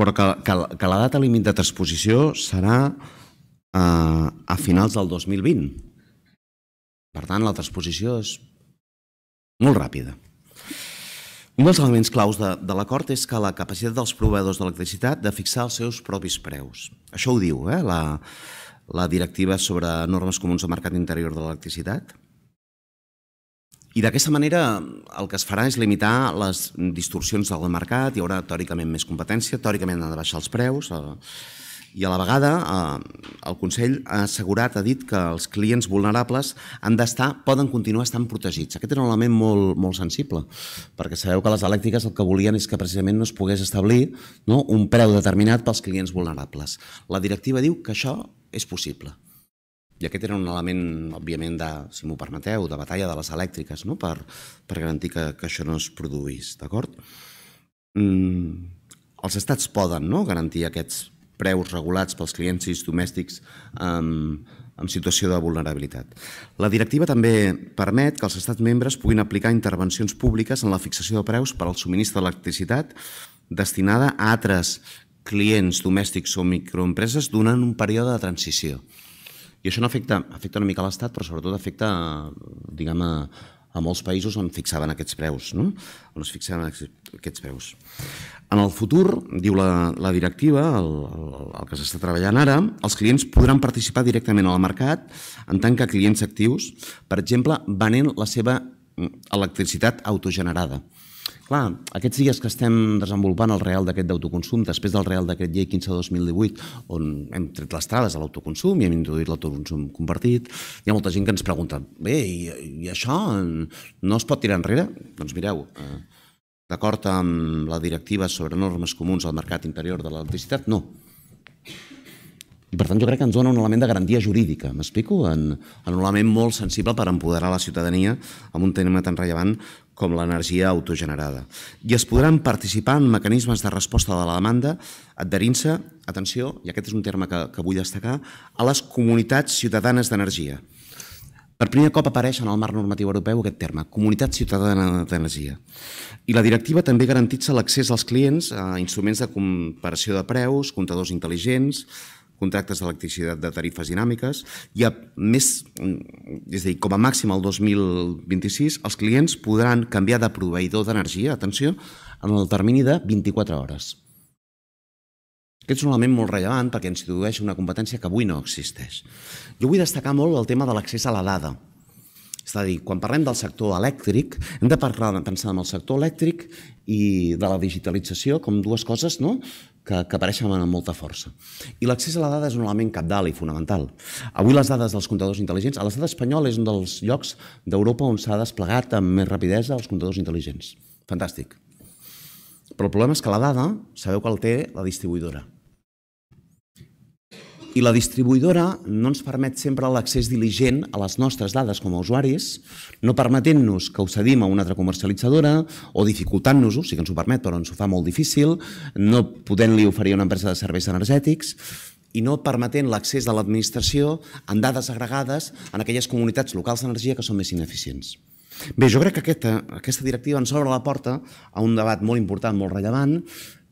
[SPEAKER 2] però que, que, que la data límit de transposició serà eh, a finals del 2020. Per tant, la transposició és molt ràpida. Un dels elements claus de, de l'acord és que la capacitat dels proveïdors d'electricitat de fixar els seus propis preus. Això ho diu eh, la, la directiva sobre normes comuns de mercat interior de l'electricitat. I d'aquesta manera el que es farà és limitar les distorsions del mercat, hi haurà teòricament més competència, teòricament han de baixar els preus, eh, i a la vegada eh, el Consell ha assegurat, ha dit que els clients vulnerables han d'estar, poden continuar estant protegits. Aquest era un element molt, molt sensible, perquè sabeu que les elèctriques el que volien és que precisament no es pogués establir no, un preu determinat pels clients vulnerables. La directiva diu que això és possible. I aquest era un element, òbviament, de, si m'ho permeteu, de batalla de les elèctriques, no? per, per garantir que, que això no es produís, d'acord? Mm, els estats poden no? garantir aquests preus regulats pels clients domèstics amb, en situació de vulnerabilitat. La directiva també permet que els estats membres puguin aplicar intervencions públiques en la fixació de preus per al subministre d'electricitat destinada a altres clients domèstics o microempreses durant un període de transició. I això no afecta, afecta una mica l'Estat, però sobretot afecta, diguem, a, a molts països on fixaven aquests preus, no? on es fixaven aquests preus. En el futur, diu la, la directiva, el, el, el que s'està treballant ara, els clients podran participar directament al mercat en tant que clients actius, per exemple, venent la seva electricitat autogenerada. Clar, aquests dies que estem desenvolupant el Real Decret d'Autoconsum, després del Real Decret Llei 15-2018, on hem tret les traves a l'autoconsum i hem introduït l'autoconsum compartit, hi ha molta gent que ens pregunta, bé, i, i això no es pot tirar enrere? Doncs mireu, eh, d'acord amb la directiva sobre normes comuns al mercat interior de l'electricitat, no. I per tant jo crec que ens dona un element de garantia jurídica, m'explico? En, en un element molt sensible per empoderar la ciutadania amb un tema tan rellevant com l'energia autogenerada. I es podran participar en mecanismes de resposta de la demanda adherint-se, atenció, i aquest és un terme que, que vull destacar, a les comunitats ciutadanes d'energia. Per primer cop apareix en el marc normatiu europeu aquest terme, comunitat ciutadana d'energia. I la directiva també garantitza l'accés als clients a instruments de comparació de preus, comptadors intel·ligents, contractes d'electricitat de tarifes dinàmiques. Hi ha més, és a dir, com a màxim el 2026, els clients podran canviar de proveïdor d'energia, atenció, en el termini de 24 hores. Aquest és un element molt rellevant perquè ens introdueix una competència que avui no existeix. Jo vull destacar molt el tema de l'accés a la dada. És a dir, quan parlem del sector elèctric, hem de parlar, pensar en el sector elèctric i de la digitalització com dues coses no? que, que apareixen amb molta força. I l'accés a la dada és un element capdalt i fonamental. Avui les dades dels comptadors intel·ligents, a l'estat espanyol és un dels llocs d'Europa on s'ha desplegat amb més rapidesa els comptadors intel·ligents. Fantàstic. Però el problema és que la dada, sabeu que el té la distribuïdora. I la distribuïdora no ens permet sempre l'accés diligent a les nostres dades com a usuaris, no permetent-nos que ho cedim a una altra comercialitzadora o dificultant-nos-ho, sí que ens ho permet, però ens ho fa molt difícil, no podent-li oferir una empresa de serveis energètics i no permetent l'accés de l'administració en dades agregades en aquelles comunitats locals d'energia que són més ineficients. Bé, jo crec que aquesta, aquesta directiva ens obre la porta a un debat molt important, molt rellevant,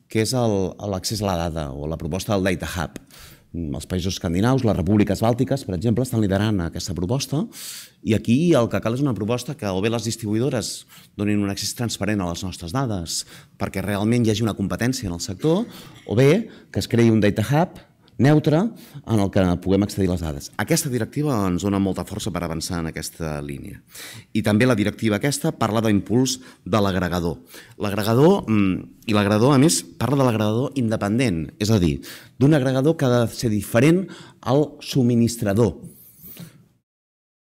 [SPEAKER 2] que és l'accés a la dada o la proposta del Data Hub els països escandinaus, les repúbliques bàltiques, per exemple, estan liderant aquesta proposta. I aquí el que cal és una proposta que o bé les distribuïdores donin un accés transparent a les nostres dades perquè realment hi hagi una competència en el sector o bé que es creï un data hub neutre en el que puguem accedir les dades. Aquesta directiva ens dona molta força per avançar en aquesta línia. I també la directiva aquesta parla d'impuls de l'agregador. L'agregador, mm, i l'agregador, a més, parla de l'agregador independent, és a dir, d'un agregador que ha de ser diferent al subministrador.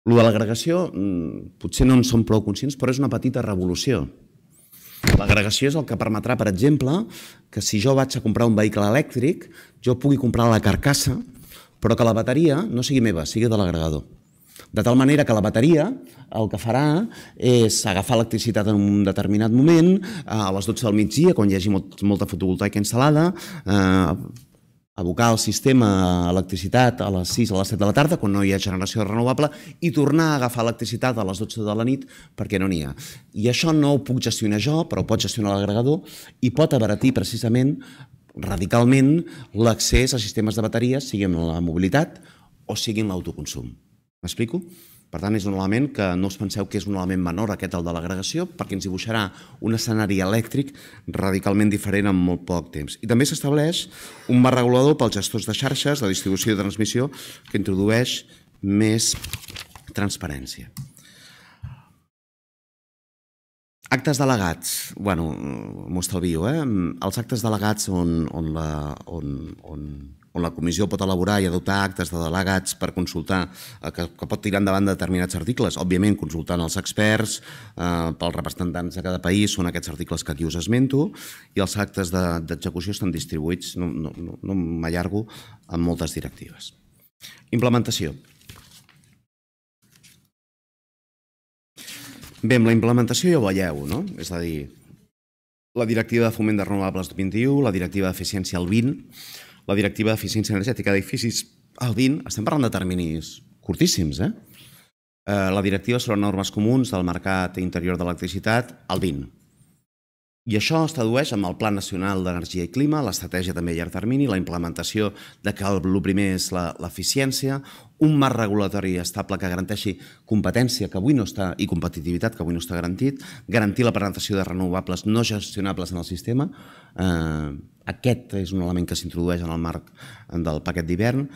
[SPEAKER 2] Lo de l'agregació mm, potser no en som prou conscients, però és una petita revolució. L'agregació és el que permetrà, per exemple, que si jo vaig a comprar un vehicle elèctric, jo pugui comprar la carcassa, però que la bateria no sigui meva, sigui de l'agregador. De tal manera que la bateria el que farà és agafar electricitat en un determinat moment, a les 12 del migdia, quan hi hagi molta fotovoltaica instal·lada, eh, abocar el sistema a electricitat a les 6 a les 7 de la tarda, quan no hi ha generació renovable, i tornar a agafar electricitat a les 12 de la nit perquè no n'hi ha. I això no ho puc gestionar jo, però ho pot gestionar l'agregador i pot abaratir precisament radicalment l'accés a sistemes de bateries, en la mobilitat o sigui en l'autoconsum. M'explico? Per tant, és un element que no us penseu que és un element menor aquest, el de l'agregació, perquè ens dibuixarà un escenari elèctric radicalment diferent en molt poc temps. I també s'estableix un marc regulador pels gestors de xarxes, de distribució i de transmissió, que introdueix més transparència. Actes delegats, bueno, m'ho estalvio, eh? Els actes delegats on, on, la, on, on on la comissió pot elaborar i adoptar actes de delegats per consultar, eh, que, que pot tirar endavant determinats articles, òbviament consultant els experts, eh, pels representants de cada país, són aquests articles que aquí us esmento, i els actes d'execució de, estan distribuïts, no, no, no, no m'allargo, en moltes directives. Implementació. Bé, amb la implementació ja ho veieu, no? És a dir, la directiva de foment de renovables 21, la directiva d'eficiència al 20, la directiva d'eficiència energètica d'edificis al 20, estem parlant de terminis curtíssims, eh? eh? La directiva sobre normes comuns del mercat interior de l'electricitat al 20. I això es tradueix amb el Pla Nacional d'Energia i Clima, l'estratègia també a llarg termini, la implementació de que el, primer és l'eficiència, un marc regulatori estable que garanteixi competència que avui no està i competitivitat que avui no està garantit, garantir la presentació de renovables no gestionables en el sistema, eh, aquest és un element que s'introdueix en el marc del paquet d'hivern,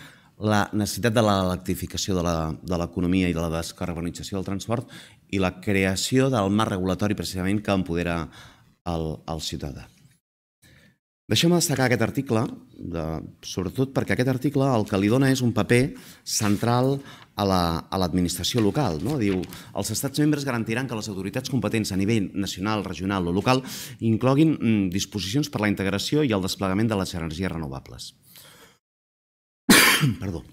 [SPEAKER 2] la necessitat de l'electrificació de l'economia i de la descarbonització del transport i la creació del marc regulatori precisament que empodera el, el ciutadà. Deixem destacar aquest article, de, sobretot perquè aquest article el que li dona és un paper central a l'administració la, local. No? Diu, els estats membres garantiran que les autoritats competents a nivell nacional, regional o local incloguin mm, disposicions per la integració i el desplegament de les energies renovables. Perdó.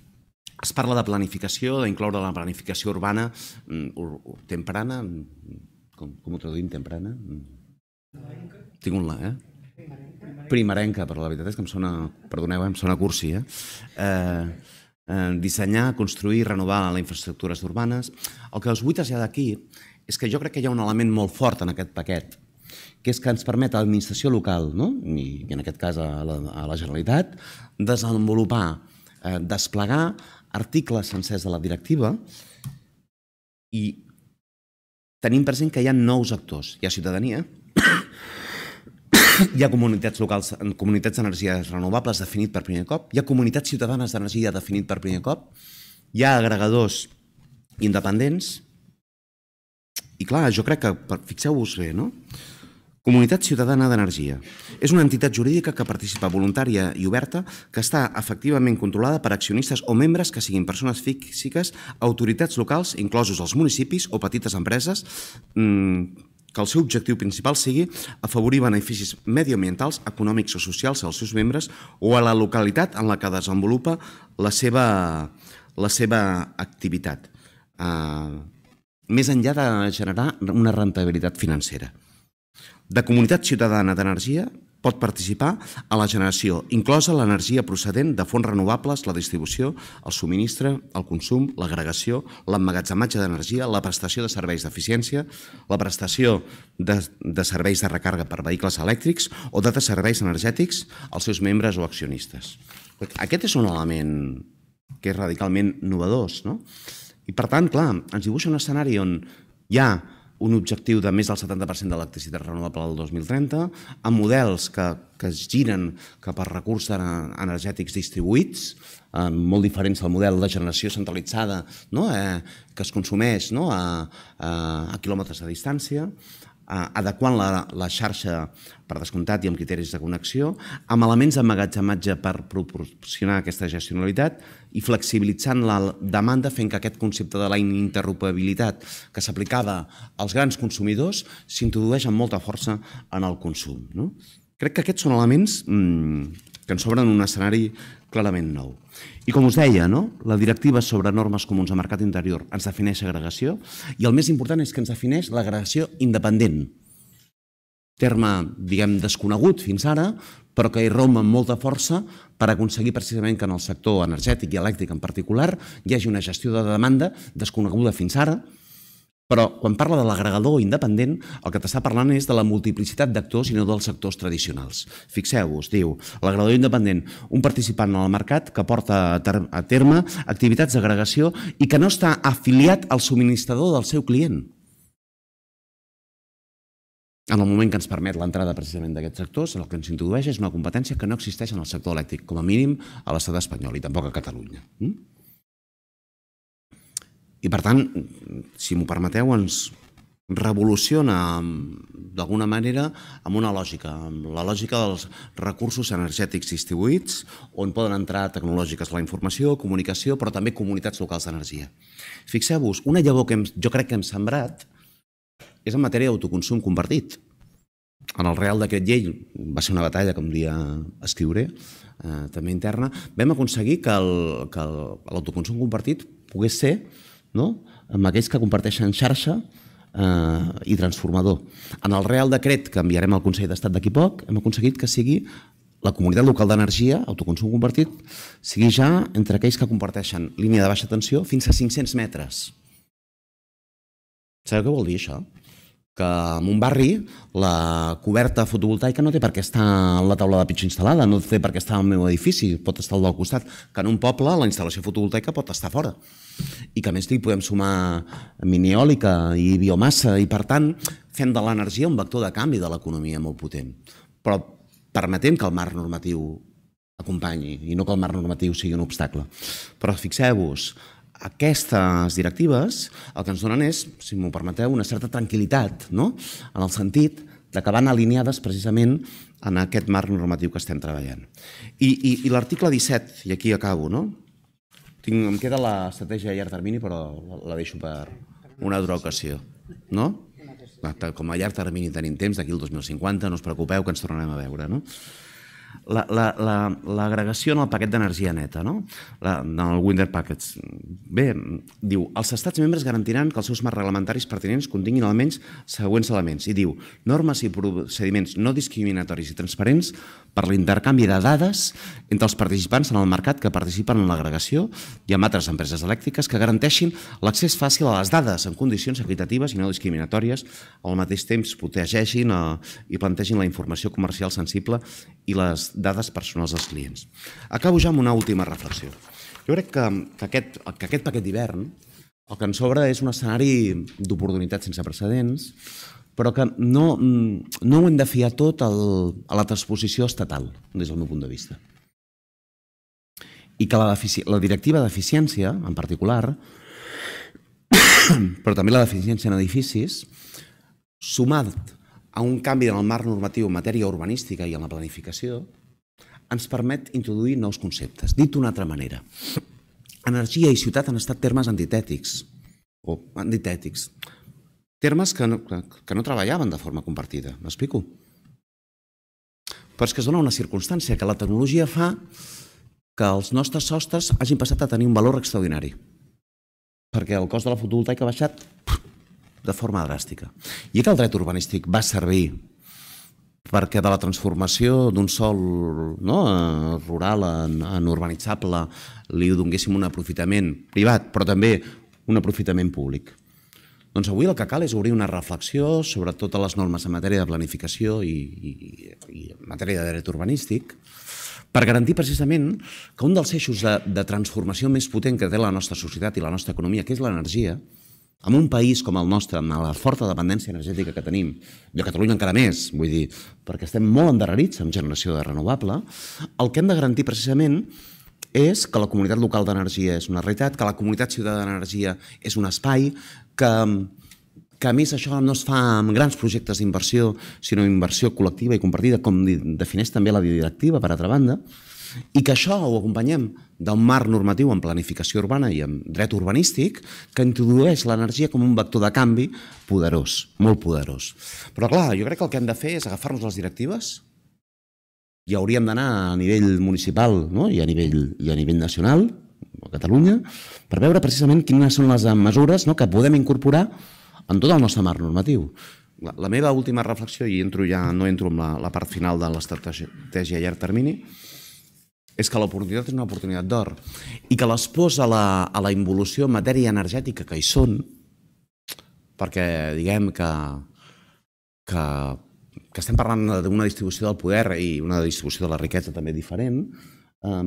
[SPEAKER 2] Es parla de planificació, d'incloure la planificació urbana mm, temprana, mm, com, com ho traduïm, temprana? Tinc un la, eh? primerenca, però la veritat és que em sona, perdoneu, eh, em sona cursi, eh? eh, eh dissenyar, construir, renovar les infraestructures urbanes. El que us vull traslladar d'aquí és que jo crec que hi ha un element molt fort en aquest paquet, que és que ens permet a l'administració local, no? I, i en aquest cas a la, a la Generalitat, desenvolupar, eh, desplegar articles sencers de la directiva i tenim present que hi ha nous actors. Hi ha ciutadania, hi ha comunitats locals, comunitats d'energies renovables definit per primer cop, hi ha comunitats ciutadanes d'energia definit per primer cop, hi ha agregadors independents I clar, jo crec que, fixeu-vos bé, no? Comunitat Ciutadana d'Energia. És una entitat jurídica que participa voluntària i oberta que està efectivament controlada per accionistes o membres que siguin persones físiques, autoritats locals, inclosos els municipis o petites empreses, mmm, que el seu objectiu principal sigui afavorir beneficis medioambientals, econòmics o socials als seus membres o a la localitat en la que desenvolupa la seva, la seva activitat, uh, més enllà de generar una rentabilitat financera. De comunitat ciutadana d'energia pot participar a la generació, inclosa l'energia procedent de fonts renovables, la distribució, el subministre, el consum, l'agregació, l'emmagatzematge d'energia, la prestació de serveis d'eficiència, la prestació de, de serveis de recàrrega per vehicles elèctrics o de serveis energètics als seus membres o accionistes. Aquest és un element que és radicalment novedós, no? I per tant, clar, ens dibuixa un escenari on hi ha un objectiu de més del 70% d'electricitat renovable al 2030, amb models que, que es giren cap a recursos energètics distribuïts, eh, molt diferents al model de generació centralitzada no? eh, que es consumeix no? a, a, a quilòmetres de distància, eh, adequant la, la xarxa per descomptat i amb criteris de connexió, amb elements d'emmagatzematge per proporcionar aquesta gestionalitat i flexibilitzant la demanda fent que aquest concepte de la ininterrupabilitat que s'aplicava als grans consumidors s'introdueix amb molta força en el consum. No? Crec que aquests són elements mmm, que ens obren un escenari clarament nou. I com us deia, no? la directiva sobre normes comuns de mercat interior ens defineix agregació i el més important és que ens defineix l'agregació independent. Terme, diguem, desconegut fins ara, però que irromp amb molta força per aconseguir precisament que en el sector energètic i elèctric en particular hi hagi una gestió de demanda desconeguda fins ara, però quan parla de l'agregador independent, el que t'està parlant és de la multiplicitat d'actors i no dels sectors tradicionals. Fixeu-vos, diu, l'agregador independent, un participant en el mercat que porta a terme activitats d'agregació i que no està afiliat al subministrador del seu client. En el moment que ens permet l'entrada precisament d'aquests sectors, el que ens introdueix és una competència que no existeix en el sector elèctric, com a mínim a l'estat espanyol i tampoc a Catalunya. Mm? I per tant, si m'ho permeteu, ens revoluciona d'alguna manera amb una lògica, amb la lògica dels recursos energètics distribuïts, on poden entrar tecnològiques la informació, comunicació, però també comunitats locals d'energia. Fixeu-vos, una llavor que hem, jo crec que hem sembrat és en matèria d'autoconsum compartit. En el Real Decret Llei va ser una batalla, com dia escriuré, eh, també interna, vam aconseguir que l'autoconsum compartit pogués ser no? amb aquells que comparteixen xarxa eh, i transformador. En el Real Decret que enviarem al Consell d'Estat d'aquí poc, hem aconseguit que sigui la comunitat local d'energia, autoconsum compartit, sigui ja entre aquells que comparteixen línia de baixa tensió fins a 500 metres. Sabeu què vol dir això? Que en un barri la coberta fotovoltaica no té per què estar en la taula de pitjor instal·lada, no té per què estar al meu edifici, pot estar al del costat, que en un poble la instal·lació fotovoltaica pot estar fora i que a més li podem sumar miniòlica i biomassa i per tant fem de l'energia un vector de canvi de l'economia molt potent. Però permetem que el marc normatiu acompanyi i no que el marc normatiu sigui un obstacle. Però fixeu-vos, aquestes directives el que ens donen és, si m'ho permeteu, una certa tranquil·litat, no? en el sentit de que van alineades precisament en aquest marc normatiu que estem treballant. I, i, i l'article 17, i aquí acabo, no? Tinc, em queda l'estratègia a llarg termini, però la, deixo per una altra ocasió. No? Com a llarg termini tenim temps, d'aquí el 2050, no us preocupeu que ens tornarem a veure. No? L'agregació la, la, en el paquet d'energia neta, no? la, en el Winter Packets. Bé, diu, els estats membres garantiran que els seus marcs reglamentaris pertinents continguin almenys següents elements. I diu, normes i procediments no discriminatoris i transparents per l'intercanvi de dades entre els participants en el mercat que participen en l'agregació i amb altres empreses elèctriques que garanteixin l'accés fàcil a les dades en condicions equitatives i no discriminatòries, al mateix temps protegeixin eh, i plantegin la informació comercial sensible i les dades personals dels clients. Acabo ja amb una última reflexió. Jo crec que, que, aquest, que aquest paquet d'hivern el que ens obre és un escenari d'oportunitats sense precedents, però que no, no ho hem de fiar tot al, a la transposició estatal, des del meu punt de vista. I que la, la directiva d'eficiència, en particular, però també la deficiència en edificis, sumat a un canvi en el marc normatiu en matèria urbanística i en la planificació, ens permet introduir nous conceptes. Dit d'una altra manera, energia i ciutat han estat termes antitètics, o antitètics, termes que no, que, no treballaven de forma compartida. M'explico? Però és que es dona una circumstància que la tecnologia fa que els nostres sostres hagin passat a tenir un valor extraordinari perquè el cost de la fotovoltaica ha baixat de forma dràstica. I que el dret urbanístic va servir perquè de la transformació d'un sol no, rural en, en urbanitzable li donéssim un aprofitament privat, però també un aprofitament públic. Doncs avui el que cal és obrir una reflexió sobre totes les normes en matèria de planificació i, i, i en matèria de dret urbanístic, per garantir precisament que un dels eixos de, de transformació més potent que té la nostra societat i la nostra economia, que és l'energia, en un país com el nostre, amb la forta dependència energètica que tenim, i a Catalunya encara més, vull dir, perquè estem molt endarrerits en generació de renovable, el que hem de garantir precisament és que la comunitat local d'energia és una realitat, que la comunitat ciutadana d'energia és un espai, que que a més això no es fa amb grans projectes d'inversió, sinó inversió col·lectiva i compartida, com defineix també la directiva, per altra banda, i que això ho acompanyem d'un marc normatiu en planificació urbana i en dret urbanístic que introdueix l'energia com un vector de canvi poderós, molt poderós. Però clar, jo crec que el que hem de fer és agafar-nos les directives i hauríem d'anar a nivell municipal no? I, a nivell, i a nivell nacional, a Catalunya, per veure precisament quines són les mesures no? que podem incorporar en tot el nostre marc normatiu. La, la meva última reflexió, i entro ja, no entro en la, la part final de l'estratègia a llarg termini, és que l'oportunitat és una oportunitat d'or i que les pors a la, a la involució en matèria energètica que hi són, perquè diguem que, que, que estem parlant d'una distribució del poder i una distribució de la riquesa també diferent, eh,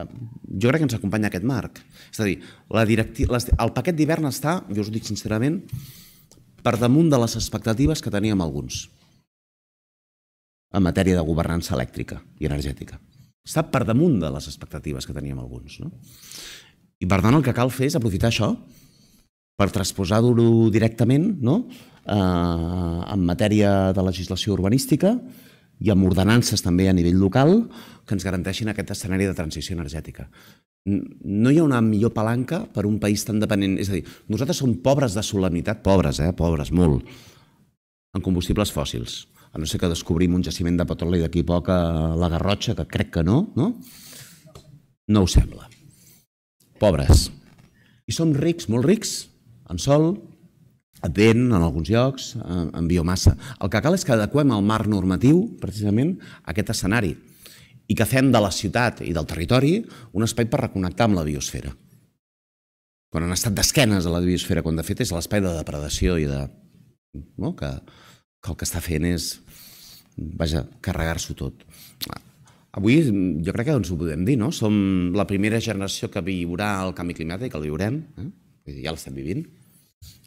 [SPEAKER 2] jo crec que ens acompanya aquest marc. És a dir, la directi... el paquet d'hivern està, jo us ho dic sincerament, per damunt de les expectatives que teníem alguns en matèria de governança elèctrica i energètica. Està per damunt de les expectatives que teníem alguns. No? I per tant el que cal fer és aprofitar això per transposar-ho directament no? eh, en matèria de legislació urbanística i amb ordenances també a nivell local que ens garanteixin aquest escenari de transició energètica. No hi ha una millor palanca per un país tan dependent. És a dir, nosaltres som pobres de solemnitat, pobres, eh? pobres, molt, en combustibles fòssils. A no ser que descobrim un jaciment de petroli d'aquí poc a la Garrotxa, que crec que no, no? No ho sembla. Pobres. I som rics, molt rics, en sol, vent en alguns llocs, en biomassa. El que cal és que adequem el marc normatiu, precisament, a aquest escenari i que fem de la ciutat i del territori un espai per reconnectar amb la biosfera. Quan han estat d'esquenes a la biosfera, quan de fet és l'espai de depredació i de... No? Que, que el que està fent és vaja, carregar-s'ho tot. Avui jo crec que ens ho podem dir, no? Som la primera generació que viurà el canvi climàtic, el viurem, eh? ja l'estem vivint,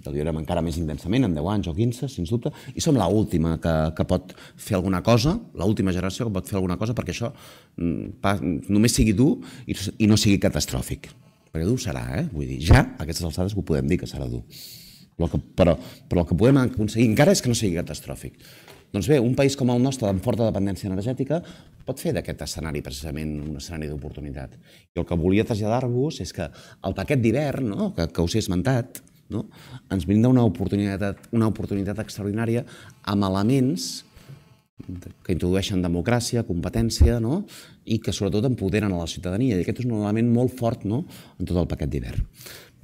[SPEAKER 2] el viurem encara més intensament, en 10 anys o 15, sens dubte, i som l'última que, que pot fer alguna cosa, l'última generació que pot fer alguna cosa perquè això mm, pa, només sigui dur i, i no sigui catastròfic. Perquè dur serà, eh? Vull dir, ja a aquestes alçades ho podem dir que serà dur. Però, però, però el que podem aconseguir encara és que no sigui catastròfic. Doncs bé, un país com el nostre, amb forta dependència energètica, pot fer d'aquest escenari precisament un escenari d'oportunitat. I el que volia traslladar-vos és que el paquet d'hivern, no? que, que us he esmentat, no? ens brinda una oportunitat, una oportunitat extraordinària amb elements que introdueixen democràcia, competència, no? i que sobretot empoderen a la ciutadania. I aquest és un element molt fort no? en tot el paquet d'hivern.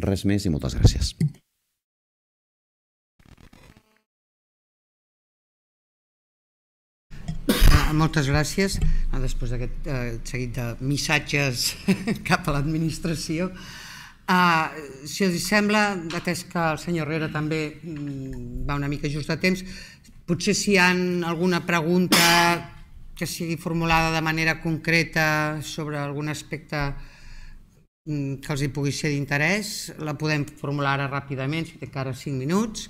[SPEAKER 2] Res més i moltes gràcies.
[SPEAKER 1] Moltes gràcies. Ah, després d'aquest eh, seguit de missatges cap a l'administració, Uh, si us sembla, atès que el senyor Herrera també mm, va una mica just a temps, potser si hi ha alguna pregunta que sigui formulada de manera concreta sobre algun aspecte mm, que els hi pugui ser d'interès, la podem formular ara ràpidament, si té encara 5 minuts.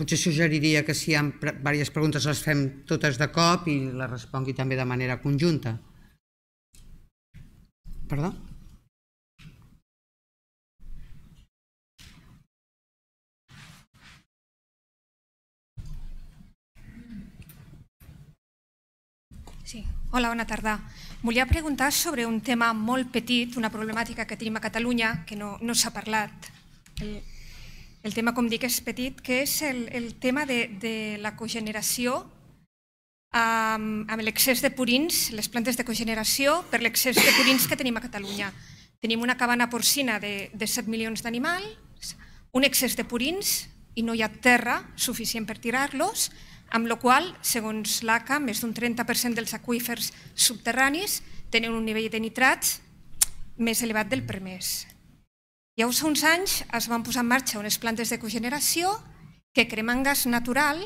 [SPEAKER 1] Potser suggeriria que si hi ha diverses preguntes les fem totes de cop i les respongui també de manera conjunta. Perdó?
[SPEAKER 3] Sí. Hola, bona tarda. Volia preguntar sobre un tema molt petit, una problemàtica que tenim a Catalunya que no, no s'ha parlat, el tema, com dic, és petit, que és el, el tema de, de la cogeneració amb, amb l'excés de purins, les plantes de cogeneració, per l'excés de purins que tenim a Catalunya. Tenim una cabana porcina de, de 7 milions d'animals, un excés de purins i no hi ha terra suficient per tirar-los, amb la qual segons l'ACA, més d'un 30% dels aquífers subterranis tenen un nivell de nitrats més elevat del permès. Llavors, fa uns anys es van posar en marxa unes plantes de cogeneració que cremant gas natural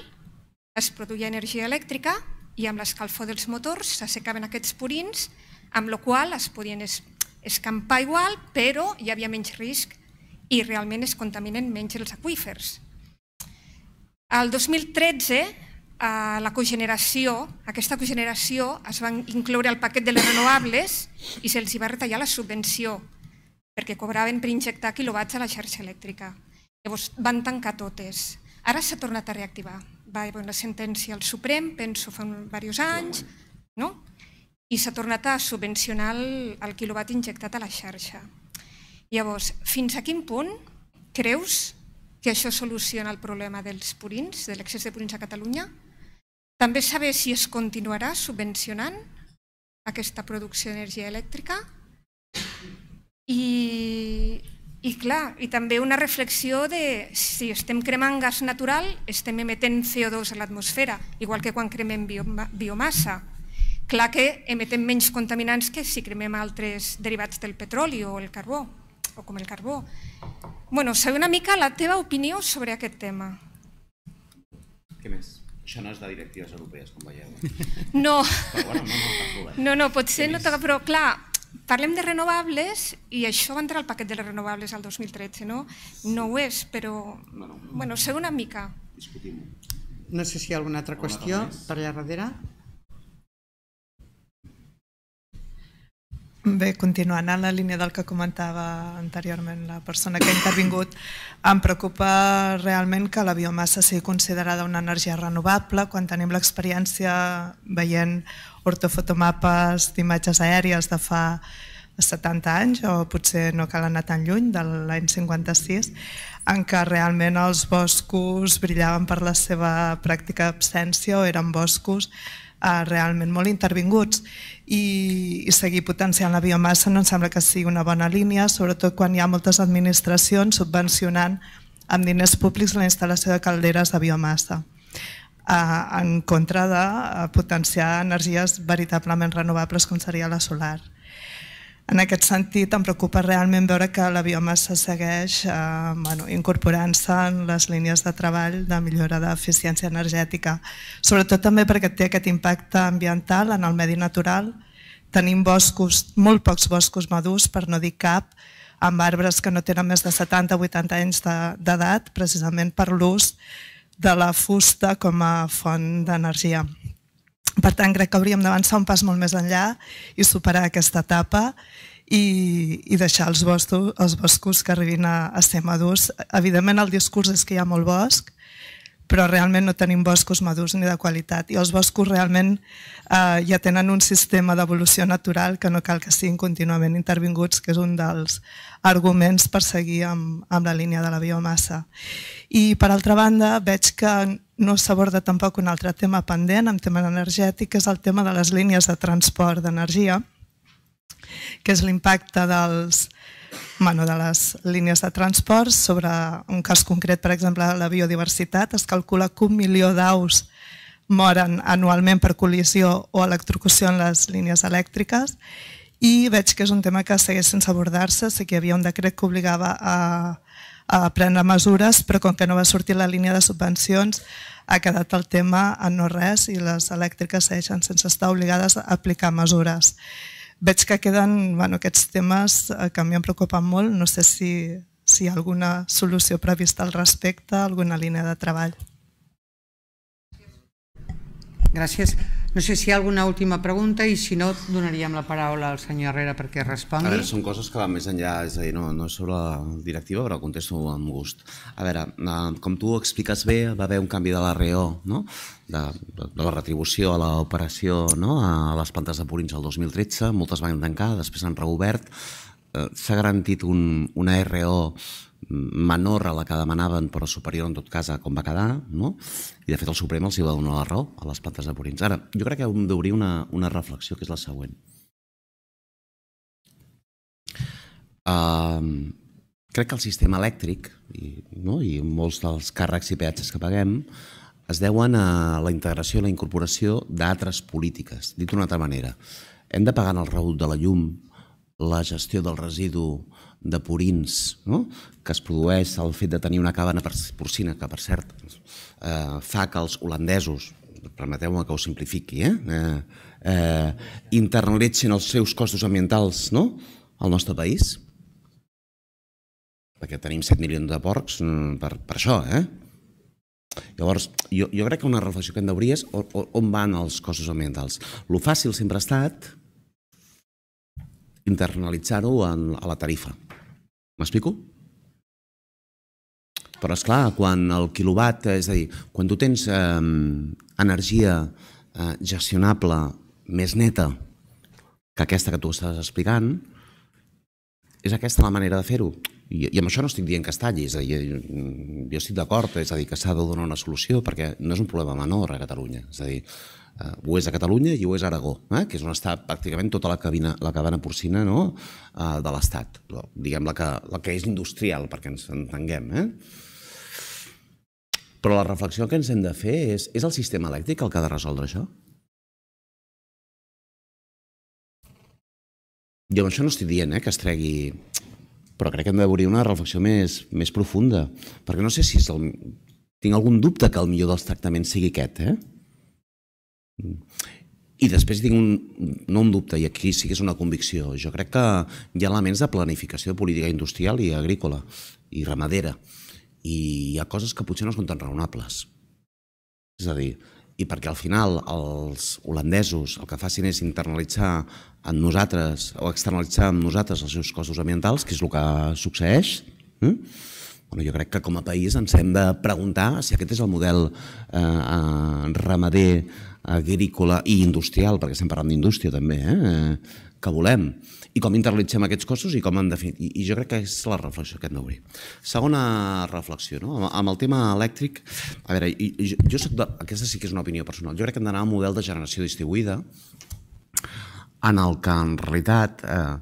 [SPEAKER 3] es produïa energia elèctrica i amb l'escalfor dels motors s'assecaven aquests purins, amb la qual es podien escampar igual, però hi havia menys risc i realment es contaminen menys els aquífers. El 2013, eh, la cogeneració, aquesta cogeneració es va incloure al paquet de les renovables i se'ls va retallar la subvenció perquè cobraven per injectar quilowatts a la xarxa elèctrica. Llavors van tancar totes. Ara s'ha tornat a reactivar. Va haver una sentència al Suprem, penso fa diversos anys, no? i s'ha tornat a subvencionar el, el quilowatt injectat a la xarxa. Llavors, fins a quin punt creus que això soluciona el problema dels purins, de l'excés de purins a Catalunya? També saber si es continuarà subvencionant aquesta producció d'energia elèctrica i, i clar, i també una reflexió de si estem cremant gas natural, estem emetent CO2 a l'atmosfera, igual que quan cremem biomassa. Clar que emetem menys contaminants que si cremem altres derivats del petroli o el carbó, o com el carbó. Bueno, saber una mica la teva opinió sobre aquest tema.
[SPEAKER 2] Què més? Això no és de directives europees, com veieu.
[SPEAKER 3] No.
[SPEAKER 2] Però bueno, no, no,
[SPEAKER 3] no, no, potser no toca, però clar, parlem de renovables i això va entrar al paquet de les renovables al 2013, no? No ho és, però... No, no. Bueno, sé una mica.
[SPEAKER 2] Discutim-ho.
[SPEAKER 1] No sé si hi ha alguna altra qüestió per allà darrere.
[SPEAKER 4] Bé, continuant en la línia del que comentava anteriorment la persona que ha intervingut, em preocupa realment que la biomassa sigui considerada una energia renovable quan tenim l'experiència veient ortofotomapes d'imatges aèries de fa 70 anys, o potser no cal anar tan lluny, de l'any 56, en què realment els boscos brillaven per la seva pràctica absència o eren boscos eh, realment molt intervinguts. I, seguir potenciant la biomassa no em sembla que sigui una bona línia, sobretot quan hi ha moltes administracions subvencionant amb diners públics la instal·lació de calderes de biomassa en contra de eh, potenciar energies veritablement renovables com seria la solar. En aquest sentit, em preocupa realment veure que la biomassa segueix eh, bueno, incorporant-se en les línies de treball de millora d'eficiència energètica, sobretot també perquè té aquest impacte ambiental en el medi natural. Tenim boscos, molt pocs boscos madurs, per no dir cap, amb arbres que no tenen més de 70-80 anys d'edat, precisament per l'ús de la fusta com a font d'energia. Per tant, crec que hauríem d'avançar un pas molt més enllà i superar aquesta etapa i, i deixar els boscos, els boscos que arribin a, a ser madurs. Evidentment, el discurs és que hi ha molt bosc, però realment no tenim boscos madurs ni de qualitat. I els boscos realment eh, ja tenen un sistema d'evolució natural que no cal que siguin contínuament intervinguts, que és un dels arguments per seguir amb, amb la línia de la biomassa. I per altra banda, veig que no s'aborda tampoc un altre tema pendent en tema energètic, que és el tema de les línies de transport d'energia, que és l'impacte dels, bueno, de les línies de transport sobre un cas concret, per exemple, la biodiversitat. Es calcula que un milió d'aus moren anualment per col·lisió o electrocució en les línies elèctriques i veig que és un tema que segueix sense abordar-se. Sé que hi havia un decret que obligava a, a prendre mesures, però com que no va sortir la línia de subvencions, ha quedat el tema en no res i les elèctriques segueixen sense estar obligades a aplicar mesures veig que queden bueno, aquests temes eh, que a mi em preocupen molt. No sé si, si hi ha alguna solució prevista al respecte, alguna línia de treball.
[SPEAKER 1] Gràcies. No sé si hi ha alguna última pregunta i si no donaríem la paraula al senyor Herrera perquè respongui.
[SPEAKER 2] A veure, són coses que van més enllà, és a dir, no, no és sobre la directiva, però contesto amb gust. A veure, eh, com tu expliques bé, va haver un canvi de la REO, no? de, de, de la retribució a l'operació no? a les plantes de purins el 2013, moltes van tancar, després han reobert, eh, s'ha garantit un, una RO menor a la que demanaven però superior en tot cas a com va quedar no? i de fet el Suprem els hi va donar la raó a les plantes de purins. Ara, jo crec que hem d'obrir una, una reflexió que és la següent. Uh, crec que el sistema elèctric i, no? i molts dels càrrecs i peatges que paguem es deuen a la integració i la incorporació d'altres polítiques. Dit d'una altra manera, hem de pagar en el rebut de la llum la gestió del residu de purins no? que es produeix el fet de tenir una cabana porcina, que per cert eh, fa que els holandesos, permeteu-me que ho simplifiqui, eh? Eh, eh, internalitzin els seus costos ambientals no? al nostre país, perquè tenim 7 milions de porcs mm, per, per això. Eh? Llavors, jo, jo crec que una reflexió que hem d'obrir és on, on van els costos ambientals. Lo fàcil sempre ha estat internalitzar-ho a la tarifa. M'explico? Però, és clar, quan el quilowatt, és a dir, quan tu tens eh, energia eh, gestionable més neta que aquesta que tu estàs explicant, és aquesta la manera de fer-ho. I, I amb això no estic dient que es talli, és a dir, jo estic d'acord, és a dir, que s'ha de donar una solució, perquè no és un problema menor a Catalunya. És a dir, eh, ho és a Catalunya i ho és a Aragó, eh, que és on està pràcticament tota la, cabina, la cabana porcina no? eh, de l'Estat, diguem la que, la que és industrial, perquè ens entenguem. Eh? Però la reflexió que ens hem de fer és, és el sistema elèctric el que ha de resoldre això? Jo amb això no estic dient eh, que es tregui... Però crec que hem d'obrir una reflexió més, més profunda, perquè no sé si és el... tinc algun dubte que el millor dels tractaments sigui aquest, eh? I després tinc un, no un dubte, i aquí sí que és una convicció. Jo crec que hi ha elements de planificació de política industrial i agrícola i ramadera. I hi ha coses que potser no són tan raonables. És a dir, i perquè al final els holandesos el que facin és internalitzar en nosaltres o externalitzar en nosaltres els seus costos ambientals, que és el que succeeix, eh? Bueno, jo crec que com a país ens hem de preguntar si aquest és el model eh, eh, ramader agrícola i industrial, perquè estem parlant d'indústria també, eh, que volem, i com internalitzem aquests costos i com en definitiva. I, I jo crec que és la reflexió que hem d'obrir. Segona reflexió, no? amb el tema elèctric, a veure, jo, jo de, aquesta sí que és una opinió personal, jo crec que hem d'anar a un model de generació distribuïda en el que en realitat, eh,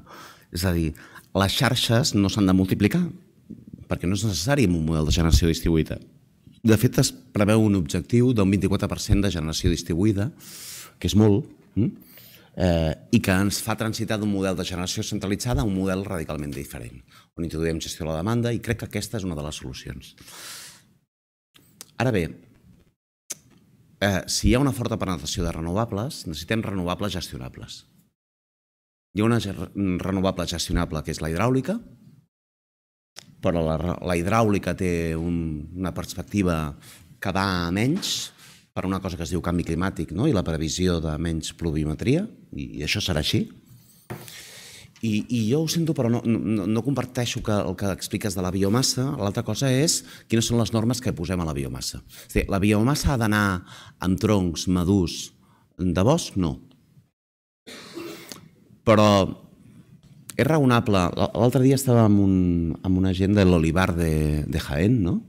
[SPEAKER 2] és a dir, les xarxes no s'han de multiplicar, perquè no és necessari un model de generació distribuïda. De fet, es preveu un objectiu d'un 24% de generació distribuïda, que és molt, hm? eh, i que ens fa transitar d'un model de generació centralitzada a un model radicalment diferent, on introduïm gestió de la demanda i crec que aquesta és una de les solucions. Ara bé, eh, si hi ha una forta penetració de renovables, necessitem renovables gestionables. Hi ha una renovable gestionable que és la hidràulica, però la, la hidràulica té un, una perspectiva que va a menys per una cosa que es diu canvi climàtic no? i la previsió de menys pluviometria, i, i això serà així. I, I jo ho sento, però no, no, no comparteixo que, el que expliques de la biomassa. L'altra cosa és quines són les normes que posem a la biomassa. És dir, la biomassa ha d'anar amb troncs madurs de bosc? No. Però és raonable. L'altre dia estava amb, un, amb una gent de l'olivar de, de Jaén, no?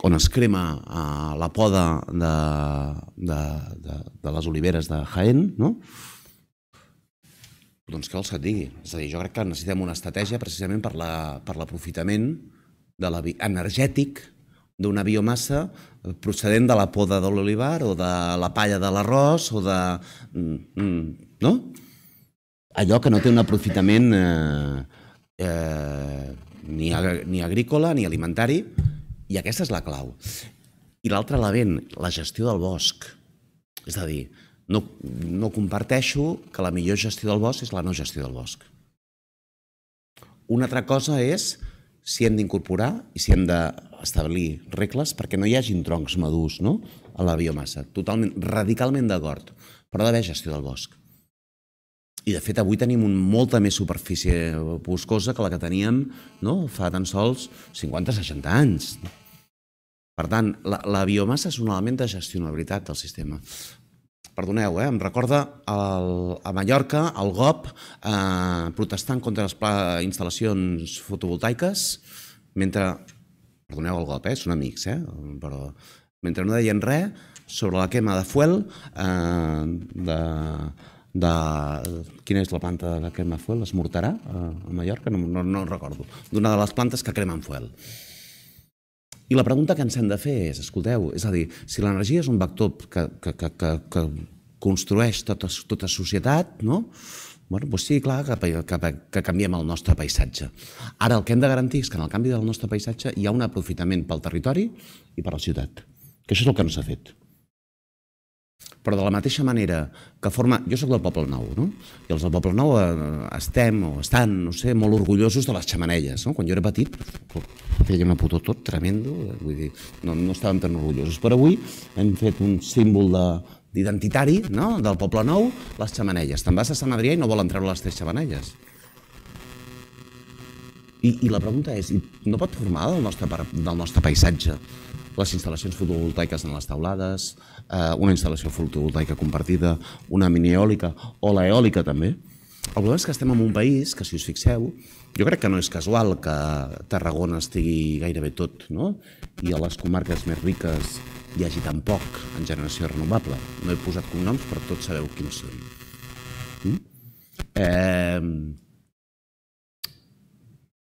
[SPEAKER 2] on es crema uh, la poda de, de, de, de les oliveres de Jaén, no? Doncs què vols que et digui? És a dir, jo crec que necessitem una estratègia precisament per l'aprofitament la, de la, energètic d'una biomassa procedent de la poda de l'olivar o de la palla de l'arròs o de... Mm, mm, no? Allò que no té un aprofitament eh, eh, ni, ni agrícola ni alimentari, i aquesta és la clau. I l'altre element, la gestió del bosc. És a dir, no, no comparteixo que la millor gestió del bosc és la no gestió del bosc. Una altra cosa és si hem d'incorporar i si hem de establir regles perquè no hi hagin troncs madurs no? a la biomassa. Totalment, radicalment d'acord, però ha d'haver gestió del bosc. I, de fet, avui tenim un, molta més superfície boscosa que la que teníem no? fa tan sols 50-60 anys. Per tant, la, la biomassa és un element de gestionabilitat del sistema. Perdoneu, eh? em recorda el, a Mallorca el GOP eh, protestant contra les instal·lacions fotovoltaiques mentre... Perdoneu el GOP, eh? són amics, eh? però mentre no deien res sobre la quema de fuel eh, de, de... Quina és la planta quema de fuel? Es mortarà a Mallorca? No, no, no recordo. D'una de les plantes que cremen fuel. I la pregunta que ens hem de fer és, escolteu, és a dir, si l'energia és un vector que, que, que, que, que construeix tota, tota societat, no? Bueno, doncs sí, clar, que, que, que canviem el nostre paisatge. Ara el que hem de garantir és que en el canvi del nostre paisatge hi ha un aprofitament pel territori i per la ciutat, que això és el que no s'ha fet. Però de la mateixa manera que forma... Jo sóc del Poble Nou, no? I els del Poble Nou eh, estem o estan, no sé, molt orgullosos de les xamanelles, no? Quan jo era petit feia una putó tot tremendo, eh, vull dir, no, no estàvem tan orgullosos. Però avui hem fet un símbol de, d'identitari no? del Poble Nou, les xamanelles. Te'n vas a Sant Adrià i no volen treure les tres xamanelles. I, I la pregunta és, no pot formar del nostre, del nostre paisatge les instal·lacions fotovoltaiques en les taulades, eh, una instal·lació fotovoltaica compartida, una mini-eòlica o l'eòlica també. El problema és que estem en un país que, si us fixeu, jo crec que no és casual que Tarragona estigui gairebé tot, no? i a les comarques més riques hi hagi tan poc en generació renovable. No he posat cognoms, però tots sabeu quins són. Mm? Eh,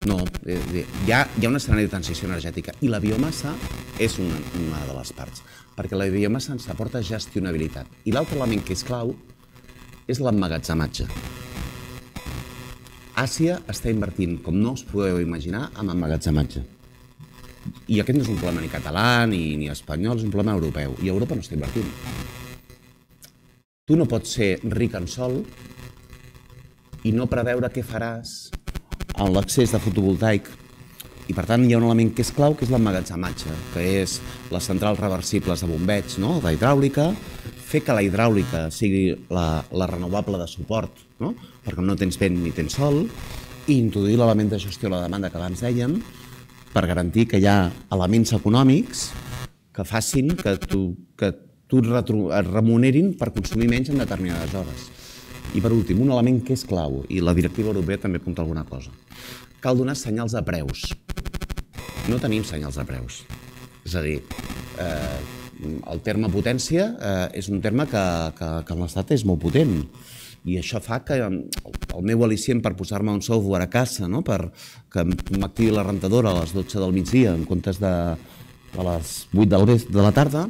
[SPEAKER 2] no, eh, hi ha, hi ha un escenari de transició energètica i la biomassa és una, una de les parts, perquè la biomassa ens aporta gestionabilitat. I l'altre element que és clau és l'emmagatzematge. Àsia està invertint, com no us podeu imaginar, en emmagatzematge. I aquest no és un problema ni català ni, ni espanyol, és un problema europeu. I Europa no està invertint. Tu no pots ser ric en sol i no preveure què faràs en l'accés de fotovoltaic i per tant hi ha un element que és clau que és l'emmagatzematge, que és les centrals reversibles de bombeig, no? de hidràulica, fer que la hidràulica sigui la, la renovable de suport, no? perquè no tens vent ni tens sol, i introduir l'element de gestió de la demanda que abans dèiem, per garantir que hi ha elements econòmics que facin que tu, que tu et remunerin per consumir menys en determinades hores. I per últim, un element que és clau, i la directiva europea també apunta alguna cosa. Cal donar senyals de preus. No tenim senyals de preus. És a dir, eh, el terme potència eh, és un terme que, que, que en l'Estat és molt potent i això fa que el meu al·licient per posar-me un software a casa, no? per que m'activi la rentadora a les 12 del migdia en comptes de, de les 8 del vespre, de la tarda,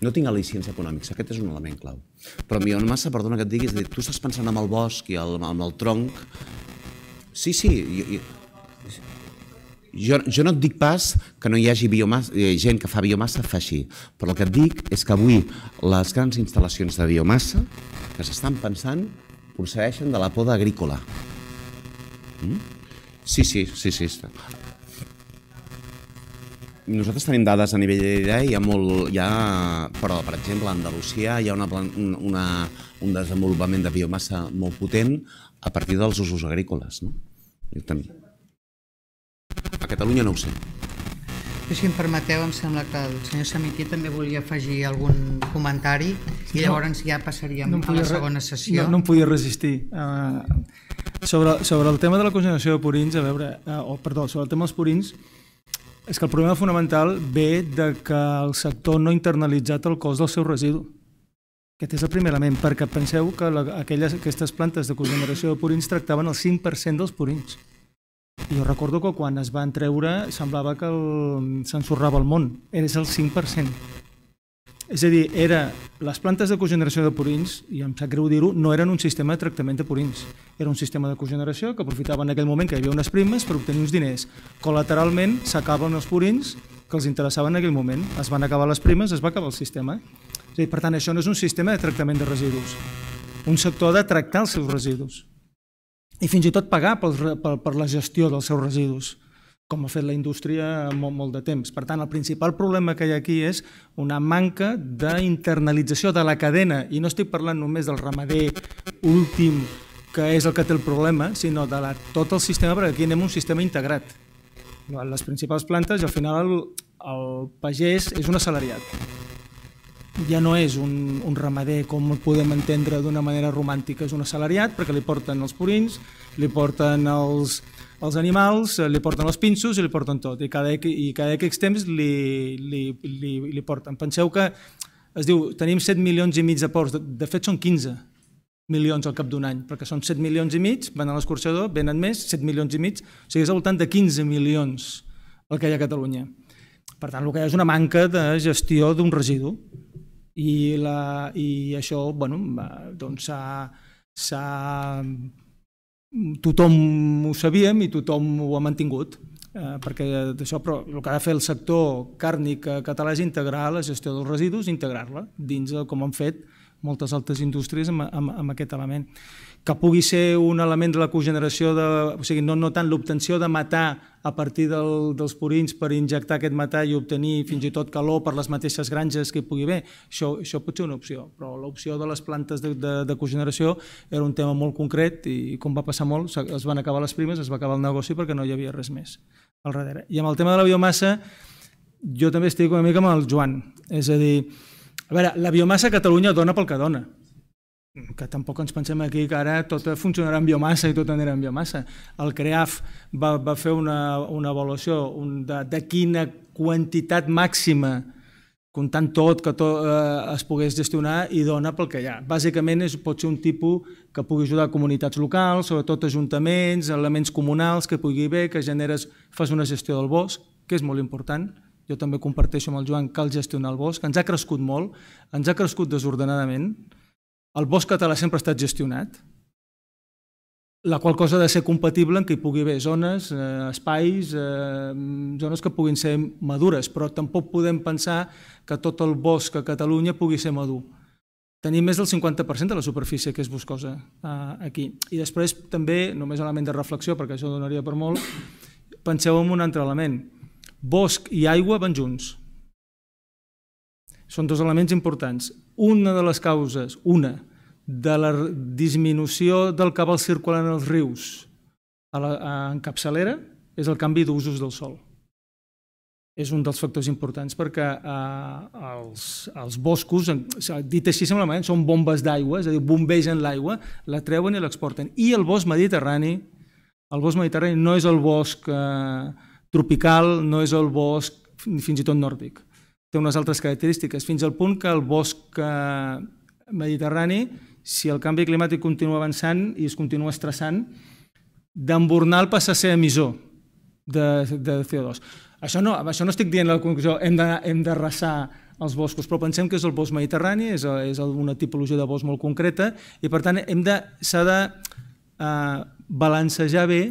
[SPEAKER 2] no tinc al·licients econòmics, aquest és un element clau. Però en biomassa, perdona que et diguis, tu estàs pensant en el bosc i el, en el tronc. Sí, sí, jo, jo, jo no et dic pas que no hi hagi biomassa, eh, gent que fa biomassa fa així, però el que et dic és que avui les grans instal·lacions de biomassa que s'estan pensant procedeixen de la poda agrícola. Mm? Sí, sí, sí, sí. Nosaltres tenim dades a nivell d'idea, hi ha molt, hi ha, però per exemple a Andalusia hi ha una, una, un desenvolupament de biomassa molt potent a partir dels usos agrícoles. No? A Catalunya no ho sé.
[SPEAKER 1] I si em permeteu, em sembla que el senyor Samití també volia afegir algun comentari i llavors ja passaríem no a la segona sessió.
[SPEAKER 5] No, no em podia resistir. Uh, sobre, sobre el tema de la congeneració de purins, a veure, uh, oh, perdó, sobre el tema dels purins, és que el problema fonamental ve de que el sector no ha internalitzat el cost del seu residu. Aquest és el primer element, perquè penseu que la, aquelles, aquestes plantes de cogeneració de purins tractaven el 5% dels purins. Jo recordo que quan es van treure semblava que s'ensorrava el món. Era el 5%. És a dir, era, les plantes de cogeneració de purins, i em sap greu dir-ho, no eren un sistema de tractament de purins. Era un sistema de cogeneració que aprofitava en aquell moment que hi havia unes primes per obtenir uns diners. Col·lateralment s'acaben els purins que els interessaven en aquell moment. Es van acabar les primes, es va acabar el sistema. És a dir, per tant, això no és un sistema de tractament de residus. Un sector de tractar els seus residus. I fins i tot pagar per, per, per la gestió dels seus residus. com ha fet la indústria molt, molt de temps. Per tant, el principal problema que hi ha aquí és una manca d'internalització de la cadena, i no estic parlant només del ramader últim, que és el que té el problema, sinó de la, tot el sistema, perquè aquí anem un sistema integrat. Les principals plantes, i al final el, el pagès és un assalariat ja no és un, un ramader com el podem entendre d'una manera romàntica, és un assalariat perquè li porten els purins, li porten els, els animals, li porten els pinços i li porten tot, i cada, i cada X temps li, li, li, li porten. Penseu que es diu, tenim 7 milions i mig de porcs, de, de fet són 15 milions al cap d'un any, perquè són 7 milions i mig, van a l'escorxador, venen més, 7 milions i mig, o sigui, és al voltant de 15 milions el que hi ha a Catalunya. Per tant, el que hi ha és una manca de gestió d'un residu i, la, i això bueno, doncs s'ha tothom ho sabíem i tothom ho ha mantingut eh, perquè d'això, però el que ha de fer el sector càrnic català és integrar la gestió dels residus, integrar-la dins de com han fet moltes altres indústries amb, amb, amb aquest element que pugui ser un element de la cogeneració, de, o sigui, no, no tant l'obtenció de matar a partir del, dels purins per injectar aquest matar i obtenir fins i tot calor per les mateixes granges que hi pugui haver, això, això pot ser una opció, però l'opció de les plantes de, de, de cogeneració era un tema molt concret i com va passar molt, es van acabar les primes, es va acabar el negoci perquè no hi havia res més al darrere. I amb el tema de la biomassa, jo també estic una mica amb el Joan, és a dir, a veure, la biomassa a Catalunya dona pel que dona, que tampoc ens pensem aquí que ara tot funcionarà en biomassa i tot anirà en biomassa. El CREAF va, va fer una, una avaluació un, de, de quina quantitat màxima comptant tot, que tot eh, es pogués gestionar i dona pel que hi ha. Bàsicament és, pot ser un tipus que pugui ajudar comunitats locals, sobretot ajuntaments, elements comunals que pugui haver, que generes, fas una gestió del bosc, que és molt important. Jo també comparteixo amb el Joan cal gestionar el bosc, ens ha crescut molt, ens ha crescut desordenadament, el bosc català sempre ha estat gestionat, la qual cosa ha de ser compatible en què hi pugui haver zones, eh, espais, eh, zones que puguin ser madures, però tampoc podem pensar que tot el bosc a Catalunya pugui ser madur. Tenim més del 50% de la superfície que és boscosa eh, aquí. I després també, només element de reflexió, perquè això donaria per molt, penseu en un altre element. Bosc i aigua van junts. Són dos elements importants. Una de les causes, una, de la disminució del cabal circulant als rius a la, a, en capçalera és el canvi d'usos del sol. És un dels factors importants perquè eh, els, els boscos, dit així simplement, són bombes d'aigua, és a dir, bombegen l'aigua, la treuen i l'exporten. I el bosc mediterrani, el bosc mediterrani no és el bosc eh, tropical, no és el bosc fins i tot nòrdic té unes altres característiques, fins al punt que el bosc eh, mediterrani, si el canvi climàtic continua avançant i es continua estressant, d'embornal passa a ser emissor de, de CO2. Això no, això no estic dient la conclusió, hem de, hem de rassar els boscos, però pensem que és el bosc mediterrani, és, és una tipologia de bosc molt concreta i per tant s'ha de eh, balancejar bé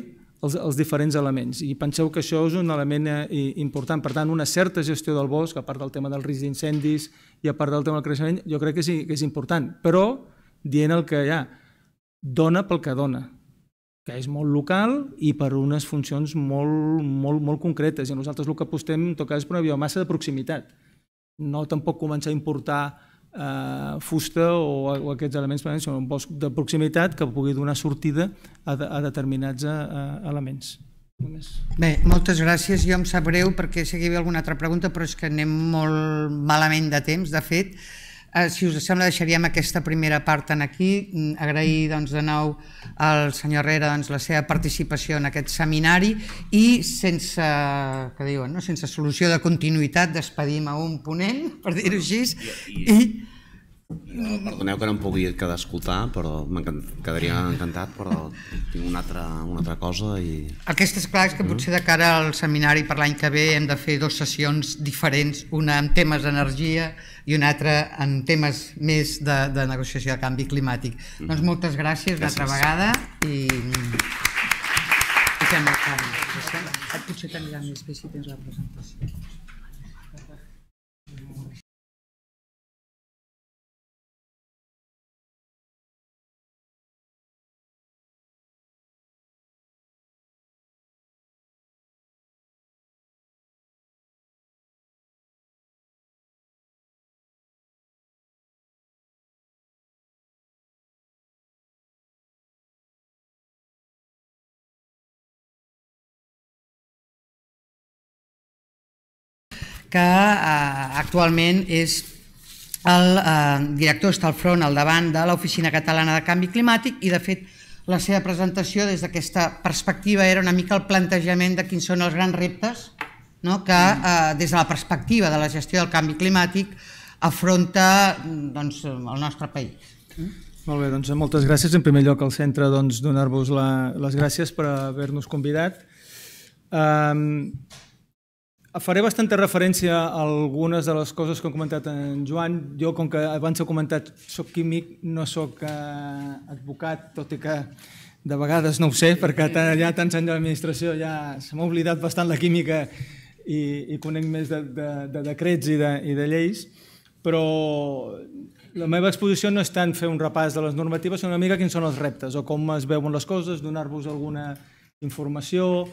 [SPEAKER 5] els, els diferents elements. I penseu que això és un element eh, important. Per tant, una certa gestió del bosc, a part del tema del risc d'incendis i a part del tema del creixement, jo crec que és, que és important. Però, dient el que hi ha, dona pel que dona que és molt local i per unes funcions molt, molt, molt concretes. I nosaltres el que apostem, en tot cas, és per una biomassa de proximitat. No tampoc començar a importar eh, fusta o, o aquests elements són un bosc de proximitat que pugui donar sortida a, a determinats eh, elements.
[SPEAKER 1] Només. Bé, moltes gràcies. Jo em sap greu perquè havia alguna altra pregunta, però és que anem molt malament de temps. De fet, eh, si us sembla, deixaríem aquesta primera part en aquí. Mm, agrair doncs, de nou al senyor Herrera doncs, la seva participació en aquest seminari i sense, que diuen, no? sense solució de continuïtat despedim a un ponent, per dir-ho així, i
[SPEAKER 2] Perdoneu que no em pugui quedar a escoltar, però quedaria encantat, però tinc una altra, una altra cosa. i
[SPEAKER 1] Aquesta és clar, és que potser de cara al seminari per l'any que ve hem de fer dues sessions diferents, una en temes d'energia i una altra en temes més de, de negociació de canvi climàtic. Mm. Doncs moltes gràcies, gràcies. una altra vegada i... I Potser t'anirà més bé si tens la presentació. Que eh, actualment és el eh, director està al front al davant de l'Oficina Catalana de Canvi Climàtic i de fet la seva presentació des d'aquesta perspectiva era una mica el plantejament de quins són els grans reptes no? que eh, des de la perspectiva de la gestió del canvi climàtic afronta doncs, el nostre país.
[SPEAKER 5] Molt bé, doncs moltes gràcies. En primer lloc al centre doncs, donar-vos les gràcies per haver-nos convidat. Um, faré bastanta referència a algunes de les coses que ha comentat en Joan. Jo, com que abans he comentat, soc químic, no sóc uh, advocat, tot i que de vegades no ho sé, perquè ja tants anys d'administració ja se m'ha oblidat bastant la química i, i conec més de, de, de decrets i de, i de lleis, però la meva exposició no és tant fer un repàs de les normatives, sinó una mica quins són els reptes o com es veuen les coses, donar-vos alguna informació,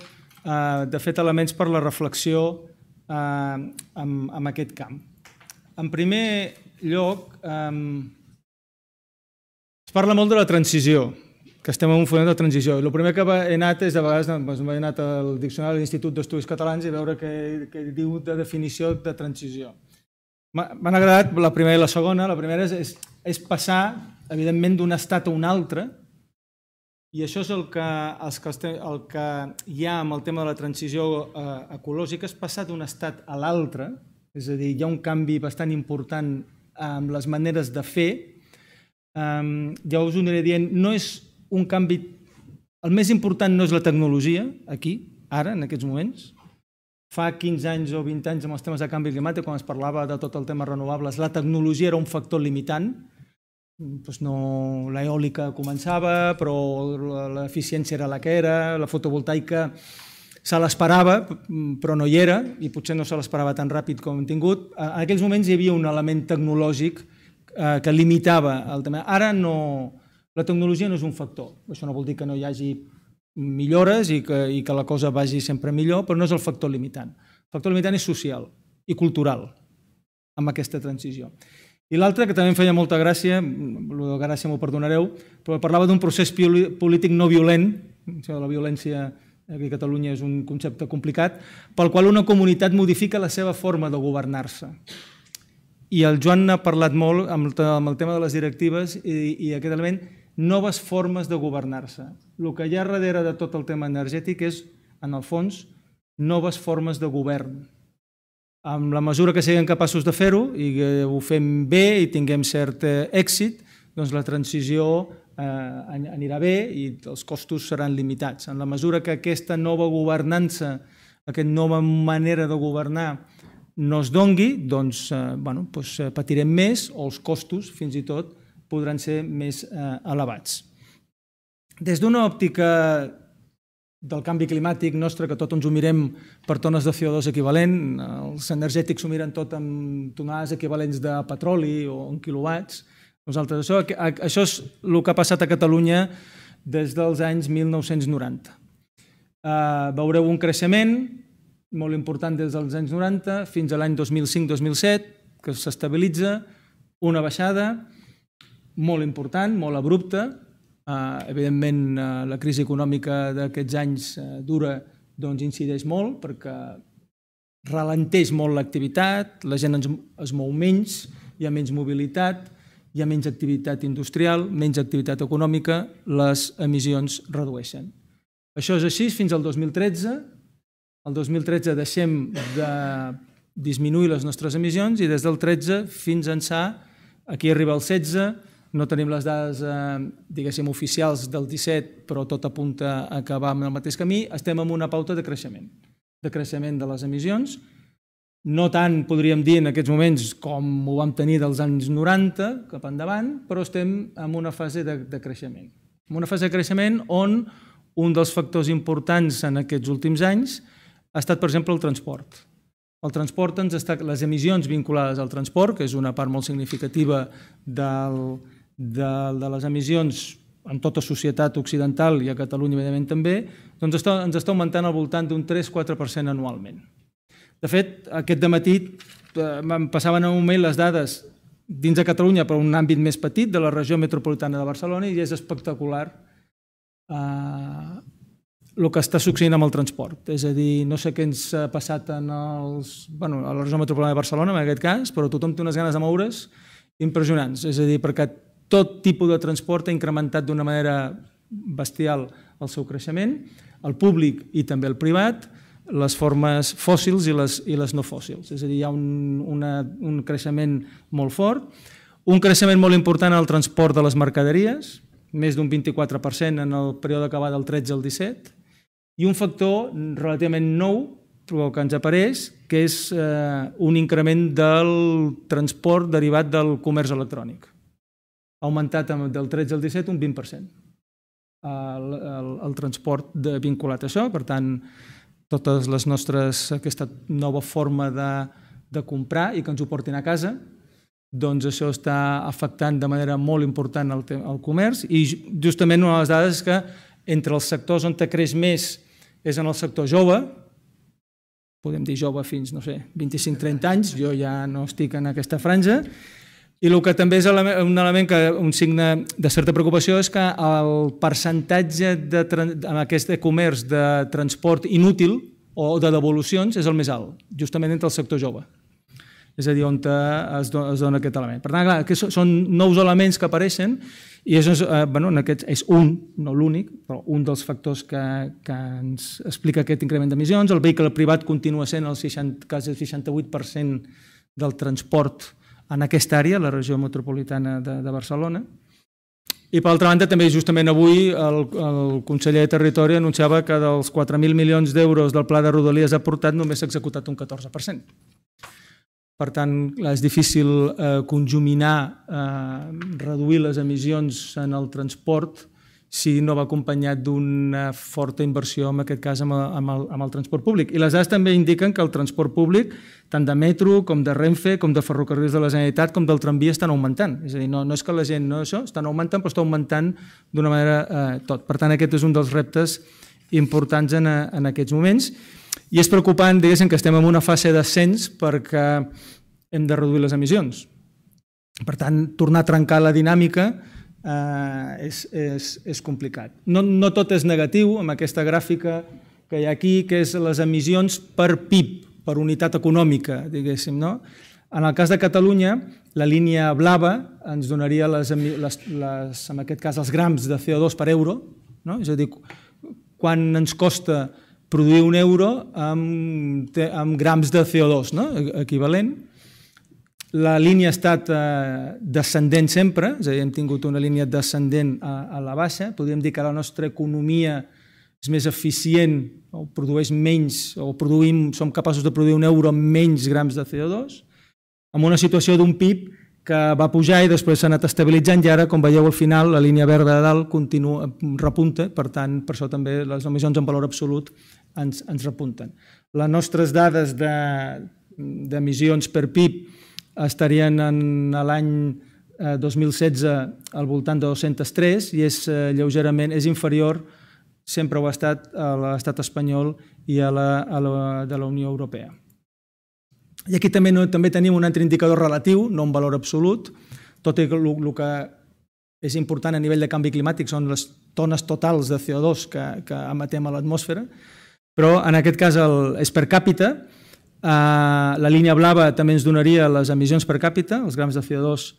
[SPEAKER 5] eh, de fet elements per la reflexió eh, en, aquest camp. En primer lloc, es parla molt de la transició, que estem en un moment de transició. El primer que he anat és, de vegades, doncs, he anat al Diccionari de l'Institut d'Estudis Catalans i veure què, què diu de definició de transició. M'han agradat la primera i la segona. La primera és, és passar, evidentment, d'un estat a un altre, i això és el que, els que, el que hi ha amb el tema de la transició eh, ecològica, és passar d'un estat a l'altre, és a dir, hi ha un canvi bastant important amb les maneres de fer. Um, ja us ho aniré dient, no és un canvi... El més important no és la tecnologia, aquí, ara, en aquests moments. Fa 15 anys o 20 anys amb els temes de canvi climàtic, quan es parlava de tot el tema renovables, la tecnologia era un factor limitant. Pues no, l'eòlica començava, però l'eficiència era la que era, la fotovoltaica se l'esperava, però no hi era, i potser no se l'esperava tan ràpid com hem tingut. En aquells moments hi havia un element tecnològic eh, que limitava el tema. Ara no, la tecnologia no és un factor. Això no vol dir que no hi hagi millores i que, i que la cosa vagi sempre millor, però no és el factor limitant. El factor limitant és social i cultural amb aquesta transició. I l'altre, que també em feia molta gràcia, el de gràcia m'ho perdonareu, però parlava d'un procés polític no violent, això de la violència aquí a Catalunya és un concepte complicat, pel qual una comunitat modifica la seva forma de governar-se. I el Joan ha parlat molt amb el tema de les directives i, i aquest element noves formes de governar-se. El que hi ha darrere de tot el tema energètic és, en el fons, noves formes de govern. Amb la mesura que siguem capaços de fer-ho i que ho fem bé i tinguem cert eh, èxit, doncs la transició eh, anirà bé i els costos seran limitats. En la mesura que aquesta nova governança, aquesta nova manera de governar no es dongui, doncs, eh, bueno, doncs eh, patirem més o els costos, fins i tot, podran ser més eh, elevats. Des d'una òptica del canvi climàtic nostre, que tot ens ho mirem per tones de CO2 equivalent, els energètics ho miren tot amb tonades equivalents de petroli o en quilowatts, nosaltres això, això és el que ha passat a Catalunya des dels anys 1990. Uh, veureu un creixement molt important des dels anys 90 fins a l'any 2005-2007, que s'estabilitza, una baixada, molt important, molt abrupta. Uh, evidentment, uh, la crisi econòmica d'aquests anys uh, dura doncs, incideix molt perquè ralenteix molt l'activitat, la gent es, mou menys, hi ha menys mobilitat, hi ha menys activitat industrial, menys activitat econòmica, les emissions redueixen. Això és així fins al 2013. El 2013 deixem de disminuir les nostres emissions i des del 13 fins ençà, aquí arriba el 16, no tenim les dades, eh, diguéssim, oficials del 17, però tot apunta a que va amb el mateix camí. Estem en una pauta de creixement, de creixement de les emissions. No tant, podríem dir, en aquests moments com ho vam tenir dels anys 90 cap endavant, però estem en una fase de, de creixement. En una fase de creixement on un dels factors importants en aquests últims anys ha estat, per exemple, el transport el transport ens està, les emissions vinculades al transport, que és una part molt significativa del, de, de les emissions en tota societat occidental i a Catalunya evidentment també, doncs està, ens està augmentant al voltant d'un 3-4% anualment. De fet, aquest matí eh, passaven un moment les dades dins de Catalunya per un àmbit més petit de la regió metropolitana de Barcelona i és espectacular eh, el que està succeint amb el transport. És a dir, no sé què ens ha passat en els, bueno, a la regió metropolitana de Barcelona, en aquest cas, però tothom té unes ganes de moure's impressionants. És a dir, perquè tot tipus de transport ha incrementat d'una manera bestial el seu creixement, el públic i també el privat, les formes fòssils i les, i les no fòssils. És a dir, hi ha un, una, un creixement molt fort, un creixement molt important el transport de les mercaderies, més d'un 24% en el període que va del 13 al 17, i un factor relativament nou, però que ens apareix, que és eh, un increment del transport derivat del comerç electrònic. Ha augmentat del 13 al 17 un 20%. El, el, el transport de, vinculat a això, per tant, totes les nostres, aquesta nova forma de, de comprar i que ens ho portin a casa, doncs això està afectant de manera molt important el, el comerç. I justament una de les dades és que entre els sectors on creix més és en el sector jove, podem dir jove fins, no sé, 25-30 anys, jo ja no estic en aquesta franja, i el que també és un element que un signe de certa preocupació és que el percentatge de, en aquest comerç de transport inútil o de devolucions és el més alt, justament entre el sector jove és a dir, on es, dona, es dona aquest element. Per tant, clar, que són nous elements que apareixen i això és, eh, bueno, en aquest, és un, no l'únic, però un dels factors que, que ens explica aquest increment d'emissions. El vehicle privat continua sent el 60, quasi el 68% del transport en aquesta àrea, la regió metropolitana de, de Barcelona. I per altra banda, també justament avui el, el conseller de Territori anunciava que dels 4.000 milions d'euros del pla de Rodalies aportat només s'ha executat un 14%. Per tant, és difícil eh, conjuminar, eh, reduir les emissions en el transport si no va acompanyat d'una forta inversió, en aquest cas, amb el, amb, el, amb el transport públic. I les dades també indiquen que el transport públic, tant de metro, com de Renfe, com de ferrocarrils de la Generalitat, com del tramvia, estan augmentant. És a dir, no, no és que la gent no això, estan augmentant, però està augmentant d'una manera eh, tot. Per tant, aquest és un dels reptes importants en, en aquests moments. I és preocupant, diguéssim, que estem en una fase d'ascens perquè hem de reduir les emissions. Per tant, tornar a trencar la dinàmica eh, és, és, és complicat. No, no tot és negatiu amb aquesta gràfica que hi ha aquí, que és les emissions per PIB, per unitat econòmica, diguéssim. No? En el cas de Catalunya, la línia blava ens donaria, les, les, les, en aquest cas, els grams de CO2 per euro, no? és a dir, quan ens costa produir un euro amb, amb grams de CO2 no? equivalent. La línia ha estat eh, descendent sempre, és a dir, hem tingut una línia descendent a, a la baixa. Podríem dir que la nostra economia és més eficient o produeix menys, o produïm, som capaços de produir un euro amb menys grams de CO2, amb una situació d'un PIB que va pujar i després s'ha anat estabilitzant i ara, com veieu al final, la línia verda de dalt continua, repunta, per tant, per això també les emissions en valor absolut ens, ens repunten. Les nostres dades d'emissions de, per PIB estarien en l'any 2016 eh, al voltant de 203 i és eh, lleugerament és inferior, sempre ho ha estat, a l'estat espanyol i a la, a la de la Unió Europea. I aquí també, no, també tenim un altre indicador relatiu, no un valor absolut, tot i que el, el que és important a nivell de canvi climàtic són les tones totals de CO2 que, que emetem a l'atmosfera, però en aquest cas el, és per càpita, la línia blava també ens donaria les emissions per càpita, els grams de CO2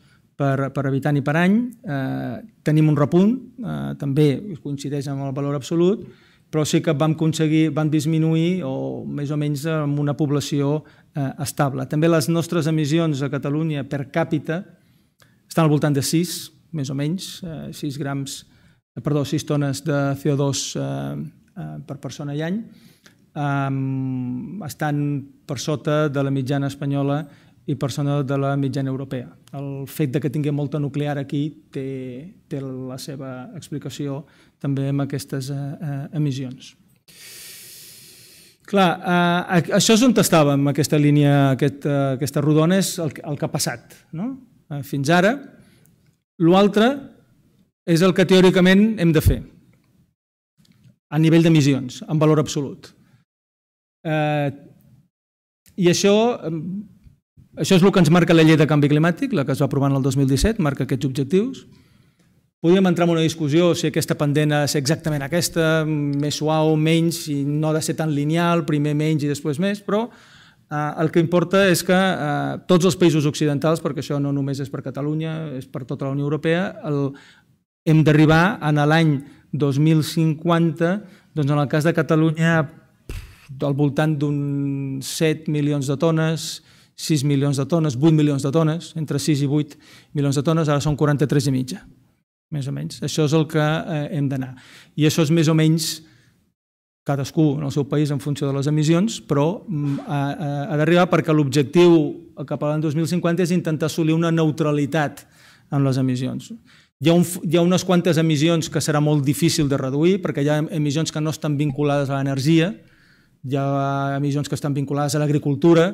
[SPEAKER 5] per, per habitant i per any, eh, tenim un repunt, eh, també coincideix amb el valor absolut, però sí que vam aconseguir, vam disminuir o més o menys amb una població eh, estable. També les nostres emissions a Catalunya per càpita estan al voltant de 6, més o menys, eh, 6 grams, eh, perdó, 6 tones de CO2 eh, eh, per persona i any, eh, estan per sota de la mitjana espanyola i per sota de la mitjana europea. El fet de que tinguem molta nuclear aquí té, té la seva explicació també amb aquestes eh, eh, emissions. Clar, eh, això és on estàvem, aquesta línia, aquest, eh, aquesta rodona, és el, el que ha passat. No? Eh, fins ara, l'altre és el que teòricament hem de fer, a nivell d'emissions, en valor absolut. Eh, I això, això és el que ens marca la llei de canvi climàtic, la que es va aprovar en el 2017, marca aquests objectius, podríem entrar en una discussió si aquesta pendent ha de ser exactament aquesta, més suau, menys, i no ha de ser tan lineal, primer menys i després més, però eh, el que importa és que eh, tots els països occidentals, perquè això no només és per Catalunya, és per tota la Unió Europea, el, hem d'arribar en l'any 2050, doncs en el cas de Catalunya, al voltant d'uns 7 milions de tones, 6 milions de tones, 8 milions de tones, entre 6 i 8 milions de tones, ara són 43 i mitja, més o menys. Això és el que eh, hem d'anar. I això és més o menys cadascú en el seu país en funció de les emissions, però mm, ha, ha d'arribar perquè l'objectiu cap a l'any 2050 és intentar assolir una neutralitat en les emissions. Hi ha, un, hi ha unes quantes emissions que serà molt difícil de reduir, perquè hi ha emissions que no estan vinculades a l'energia, hi ha emissions que estan vinculades a l'agricultura,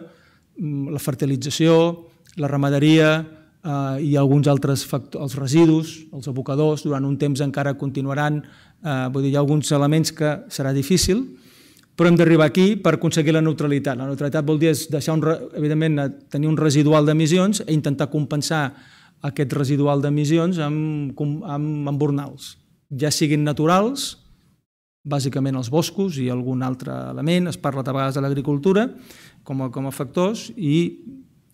[SPEAKER 5] mm, la fertilització, la ramaderia eh, i alguns altres factors, els residus, els abocadors, durant un temps encara continuaran, eh, vull dir, hi ha alguns elements que serà difícil, però hem d'arribar aquí per aconseguir la neutralitat. La neutralitat vol dir deixar, un, evidentment, tenir un residual d'emissions i intentar compensar aquest residual d'emissions amb, amb, amb ja siguin naturals, bàsicament els boscos i algun altre element, es parla de vegades de l'agricultura com, a, com a factors i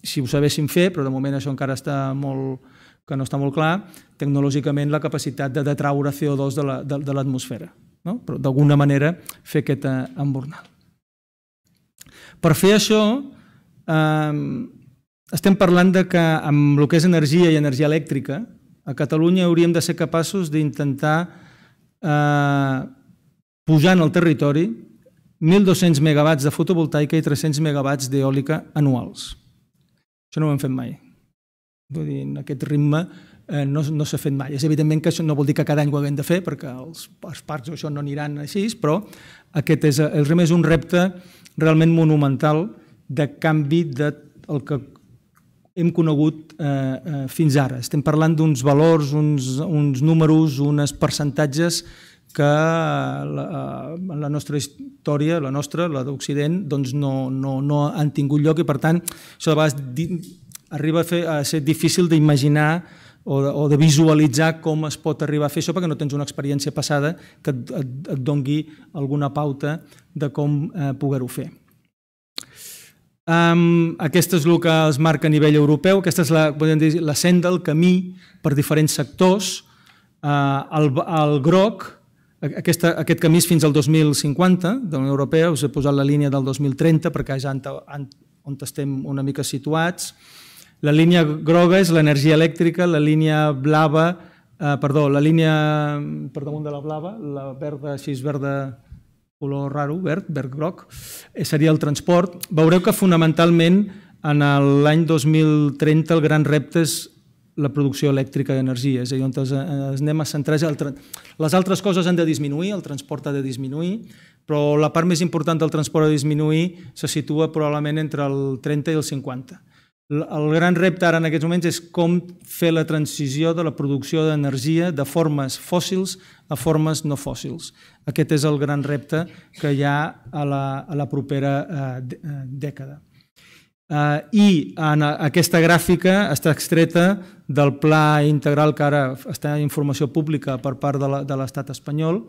[SPEAKER 5] si ho sabéssim fer, però de moment això encara està molt, que no està molt clar, tecnològicament la capacitat de detraure CO2 de l'atmosfera. La, no? Però d'alguna manera fer aquest eh, embornal. Per fer això, eh, estem parlant de que amb el que és energia i energia elèctrica, a Catalunya hauríem de ser capaços d'intentar eh, pujant al territori 1.200 megawatts de fotovoltaica i 300 megawatts d'eòlica anuals. Això no ho hem fet mai. Vull dir, en aquest ritme eh, no, no s'ha fet mai. És evidentment que això no vol dir que cada any ho haguem de fer, perquè els, els parcs o això no aniran així, però aquest és, el ritme és un repte realment monumental de canvi de el que hem conegut eh, eh, fins ara. Estem parlant d'uns valors, uns, uns números, uns percentatges que la, en la nostra història, la nostra, la d'Occident, doncs no, no, no han tingut lloc i per tant això de vegades arriba a, fer, a ser difícil d'imaginar o, o de visualitzar com es pot arribar a fer això perquè no tens una experiència passada que et, et, et dongui alguna pauta de com eh, poder-ho fer. Um, aquest és el que es marca a nivell europeu, aquesta és la, dir, la senda, el camí per diferents sectors. Uh, el, el groc aquesta, aquest camí és fins al 2050 de la Unió Europea, us he posat la línia del 2030 perquè és on estem una mica situats. La línia groga és l'energia elèctrica, la línia blava, eh, perdó, la línia per damunt de la blava, la verda, així verda, color raro, verd, verd-groc, eh, seria el transport. Veureu que fonamentalment en l'any 2030 el gran repte és la producció elèctrica d'energia, és a dir, on ens, ens anem a centrar... Les altres coses han de disminuir, el transport ha de disminuir, però la part més important del transport a disminuir se situa probablement entre el 30 i el 50. El gran repte ara en aquests moments és com fer la transició de la producció d'energia de formes fòssils a formes no fòssils. Aquest és el gran repte que hi ha a la, a la propera eh, eh dècada. Uh, I en aquesta gràfica està extreta del pla integral que ara està en informació pública per part de l'estat espanyol.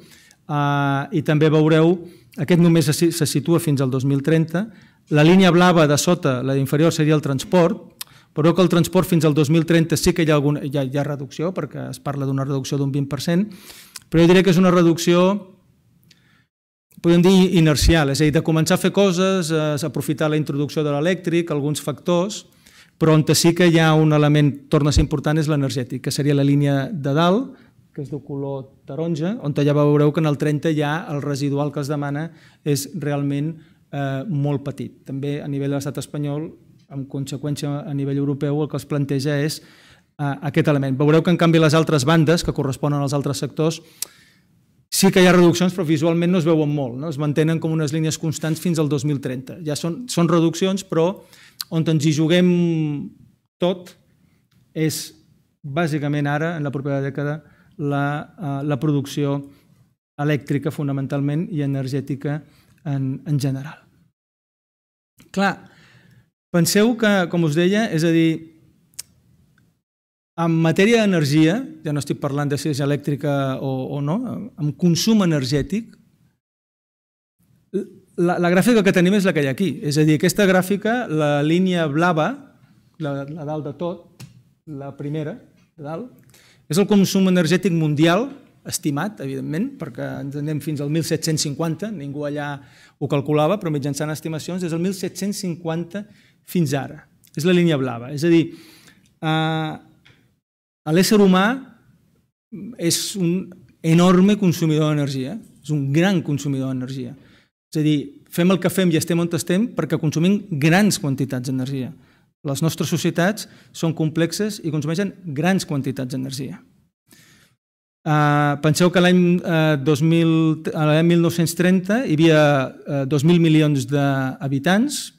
[SPEAKER 5] Uh, i també veureu, aquest només se situa fins al 2030, la línia blava de sota, la inferior seria el transport, però que el transport fins al 2030 sí que hi ha, alguna, hi ha, hi ha reducció, perquè es parla d'una reducció d'un 20%, però jo diré que és una reducció podem dir inercial, és a dir, de començar a fer coses, a aprofitar la introducció de l'elèctric, alguns factors, però on sí que hi ha un element, torna a ser important, és l'energètic, que seria la línia de dalt, que és de color taronja, on ja veureu que en el 30 ja el residual que es demana és realment eh, molt petit. També a nivell de l'estat espanyol, en conseqüència a nivell europeu, el que es planteja és eh, aquest element. Veureu que en canvi les altres bandes, que corresponen als altres sectors, Sí que hi ha reduccions, però visualment no es veuen molt, no? es mantenen com unes línies constants fins al 2030. Ja són, són reduccions, però on ens hi juguem tot és bàsicament ara, en la propera dècada, la, uh, la producció elèctrica fonamentalment i energètica en, en general. Clar, penseu que, com us deia, és a dir, en matèria d'energia, ja no estic parlant de si és elèctrica o, o no, amb consum energètic, la, la gràfica que tenim és la que hi ha aquí. És a dir, aquesta gràfica, la línia blava, la, la dalt de tot, la primera, de dalt, és el consum energètic mundial, estimat, evidentment, perquè ens anem fins al 1750, ningú allà ho calculava, però mitjançant estimacions, des del 1750 fins ara. És la línia blava. És a dir, eh, l'ésser humà és un enorme consumidor d'energia, és un gran consumidor d'energia. És a dir, fem el que fem i estem on estem perquè consumim grans quantitats d'energia. Les nostres societats són complexes i consumeixen grans quantitats d'energia. Uh, penseu que l'any uh, 1930 hi havia uh, 2.000 milions d'habitants,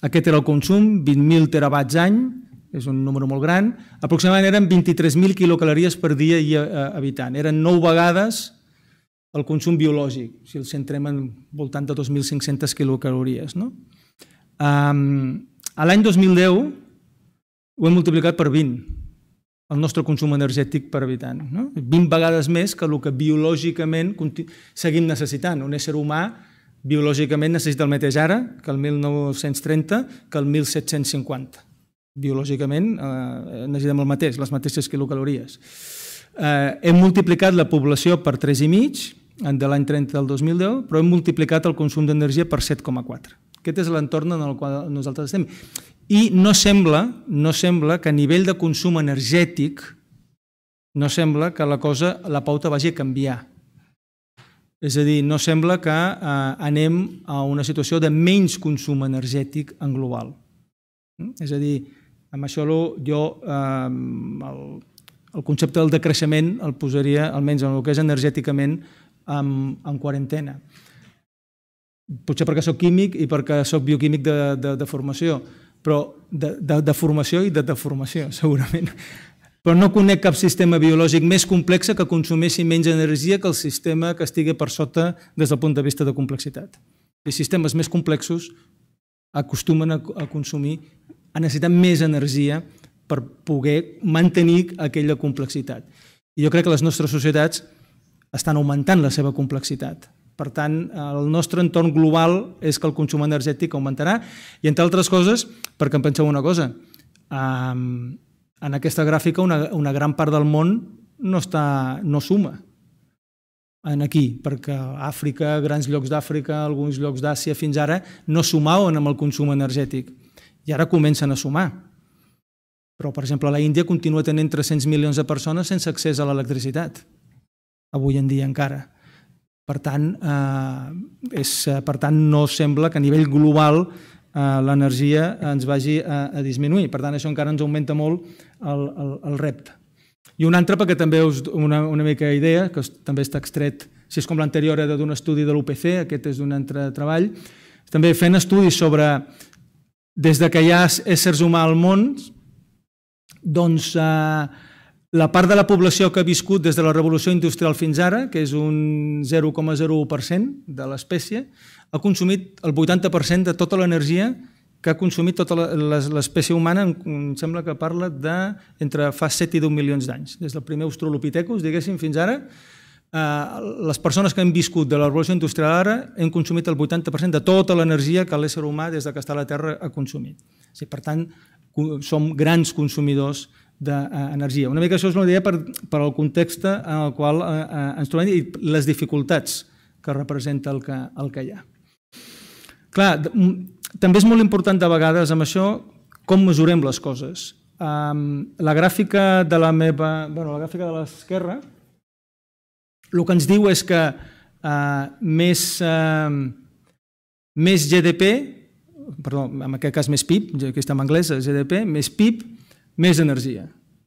[SPEAKER 5] aquest era el consum, 20.000 teravats any, és un número molt gran, aproximadament eren 23.000 quilocalories per dia i uh, habitant, eren 9 vegades el consum biològic, si el centrem en voltant de 2.500 quilocalories. No? Um, a l'any 2010 ho hem multiplicat per 20, el nostre consum energètic per habitant. No? 20 vegades més que el que biològicament seguim necessitant. Un ésser humà biològicament necessita el mateix ara que el 1930 que el 1750. Biològicament eh, necessitem el mateix, les mateixes quilocalories. Eh, hem multiplicat la població per 3,5 de l'any 30 del 2010, però hem multiplicat el consum d'energia per 7,4. Aquest és l'entorn en el qual nosaltres estem. I no sembla, no sembla que a nivell de consum energètic no sembla que la cosa, la pauta vagi a canviar. És a dir, no sembla que eh, anem a una situació de menys consum energètic en global. Mm? És a dir, amb això jo eh, el, el concepte del decreixement el posaria, almenys en el que és energèticament, en, en quarantena. Potser perquè sóc químic i perquè sóc bioquímic de, de, de formació, però de, de, de formació i de deformació, segurament. Però no conec cap sistema biològic més complex que consumeixi menys energia que el sistema que estigui per sota des del punt de vista de complexitat. I sistemes més complexos acostumen a, a consumir, a necessitar més energia per poder mantenir aquella complexitat. I jo crec que les nostres societats estan augmentant la seva complexitat. Per tant, el nostre entorn global és que el consum energètic augmentarà i, entre altres coses, perquè em penseu una cosa, en aquesta gràfica una, una gran part del món no, està, no suma en aquí, perquè Àfrica, grans llocs d'Àfrica, alguns llocs d'Àsia fins ara no sumaven amb el consum energètic i ara comencen a sumar. Però, per exemple, la Índia continua tenint 300 milions de persones sense accés a l'electricitat, avui en dia encara. Per tant, eh, és, per tant, no sembla que a nivell global eh, l'energia ens vagi a, a disminuir. Per tant, això encara ens augmenta molt el, el, el repte. I un altre, perquè també us una, una mica idea, que també està extret, si és com l'anterior era d'un estudi de l'UPC, aquest és d'un altre treball, també fent estudis sobre, des de que hi ha éssers humans al món, doncs eh, la part de la població que ha viscut des de la revolució industrial fins ara, que és un 0,01% de l'espècie, ha consumit el 80% de tota l'energia que ha consumit tota l'espècie humana, em sembla que parla de entre fa 7 i 10 milions d'anys. Des del primer Australopithecus, diguéssim, fins ara, les persones que han viscut de la revolució industrial ara han consumit el 80% de tota l'energia que l'ésser humà des de que està a la Terra ha consumit. Per tant, som grans consumidors d'energia. Una mica això és una idea per, per al context en el qual eh, eh, ens trobem i les dificultats que representa el que, el que hi ha. Clar, també és molt important de vegades amb això com mesurem les coses. La gràfica de la meva... Bueno, la gràfica de l'esquerra el que ens diu és que uh, més, uh, més GDP perdó, en aquest cas més PIB, aquí està en anglès, GDP, més PIB, més energia.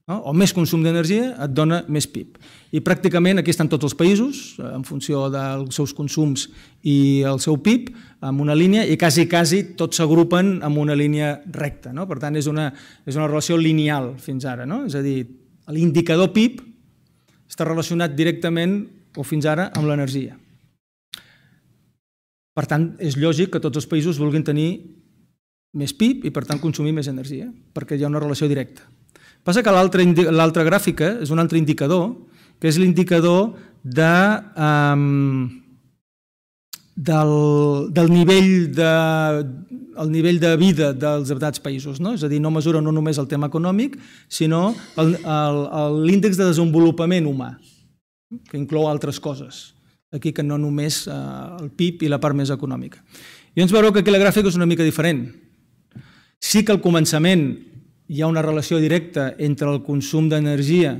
[SPEAKER 5] No? O més consum d'energia et dona més PIB. I pràcticament aquí estan tots els països, en funció dels seus consums i el seu PIB, amb una línia, i quasi, quasi tots s'agrupen amb una línia recta. No? Per tant, és una, és una relació lineal fins ara. No? És a dir, l'indicador PIB està relacionat directament, o fins ara, amb l'energia. Per tant, és lògic que tots els països vulguin tenir més PIB i, per tant, consumir més energia, perquè hi ha una relació directa. Passa que l'altra gràfica és un altre indicador, que és l'indicador de, um, del, del nivell de, el nivell de vida dels adaptats països. No? És a dir, no mesura no només el tema econòmic, sinó l'índex de desenvolupament humà, que inclou altres coses. Aquí que no només eh, el PIB i la part més econòmica. I ens veureu que aquí la gràfica és una mica diferent. Sí que al començament hi ha una relació directa entre el consum d'energia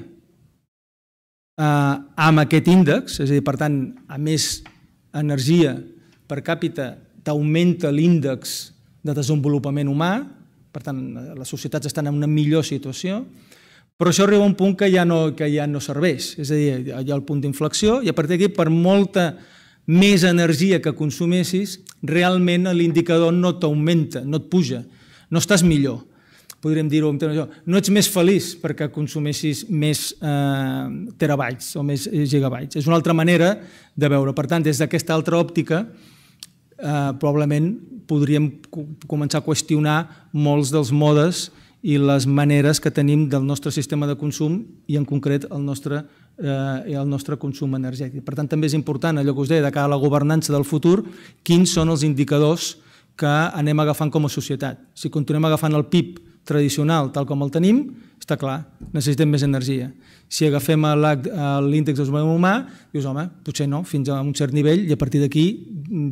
[SPEAKER 5] eh, amb aquest índex, és a dir, per tant, a més energia per càpita t'augmenta l'índex de desenvolupament humà, per tant, les societats estan en una millor situació, però això arriba a un punt que ja no, que ja no serveix, és a dir, hi ha el punt d'inflexió i a partir d'aquí, per molta més energia que consumessis, realment l'indicador no t'augmenta, no et puja, no estàs millor. Podríem dir-ho en termes no ets més feliç perquè consumessis més eh, terabytes o més gigabytes. És una altra manera de veure. Per tant, des d'aquesta altra òptica, eh, probablement podríem començar a qüestionar molts dels modes i les maneres que tenim del nostre sistema de consum i en concret el nostre, eh, el nostre consum energètic. Per tant, també és important, allò que us deia, de cara a la governança del futur, quins són els indicadors que anem agafant com a societat. Si continuem agafant el PIB tradicional tal com el tenim, està clar, necessitem més energia. Si agafem l'índex de desenvolupament humà, dius, home, potser no, fins a un cert nivell, i a partir d'aquí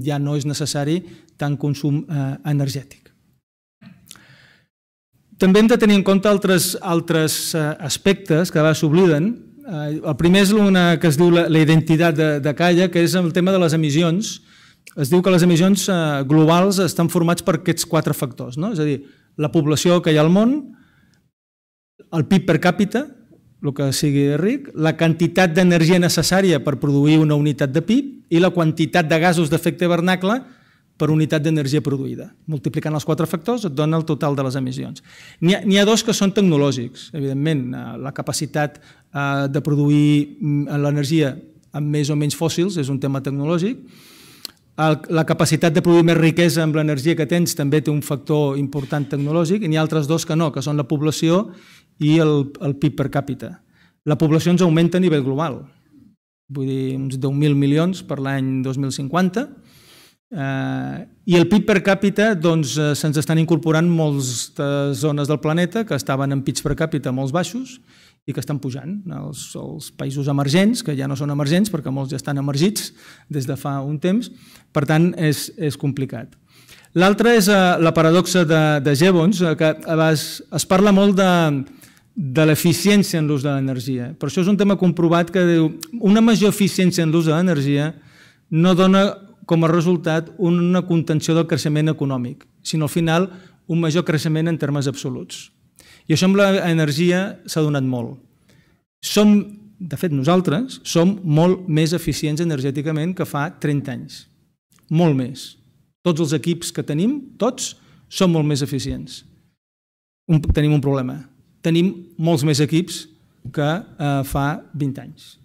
[SPEAKER 5] ja no és necessari tant consum eh, energètic. També hem de tenir en compte altres, altres eh, aspectes que a vegades s'obliden. Eh, el primer és una que es diu la, la identitat de, de Calla, que és el tema de les emissions. Es diu que les emissions eh, globals estan formats per aquests quatre factors, no? és a dir, la població que hi ha al món, el PIB per càpita, el que sigui ric, la quantitat d'energia necessària per produir una unitat de PIB i la quantitat de gasos d'efecte hivernacle per unitat d'energia produïda. Multiplicant els quatre factors et dona el total de les emissions. N'hi ha, ha dos que són tecnològics, evidentment. Eh, la capacitat eh, de produir mm, l'energia amb més o menys fòssils és un tema tecnològic. La capacitat de produir més riquesa amb l'energia que tens també té un factor important tecnològic i n'hi ha altres dos que no, que són la població i el, el PIB per càpita. La població ens augmenta a nivell global, vull dir, uns 10.000 milions per l'any 2050, eh, i el PIB per càpita doncs, eh, se'ns estan incorporant moltes zones del planeta que estaven en PIBs per càpita molts baixos i que estan pujant. Els, els països emergents, que ja no són emergents perquè molts ja estan emergits des de fa un temps, per tant és, és complicat. L'altre és eh, la paradoxa de, de Jevons, eh, que es, es parla molt de, de l'eficiència en l'ús de l'energia. Per això és un tema comprovat que diu una major eficiència en l'ús de l'energia no dona com a resultat una contenció del creixement econòmic, sinó al final un major creixement en termes absoluts. I això amb l'energia s'ha donat molt. Som, de fet nosaltres, som molt més eficients energèticament que fa 30 anys. Molt més. Tots els equips que tenim, tots, són molt més eficients. Un, tenim un problema tenim molts més equips que eh, fa 20 anys.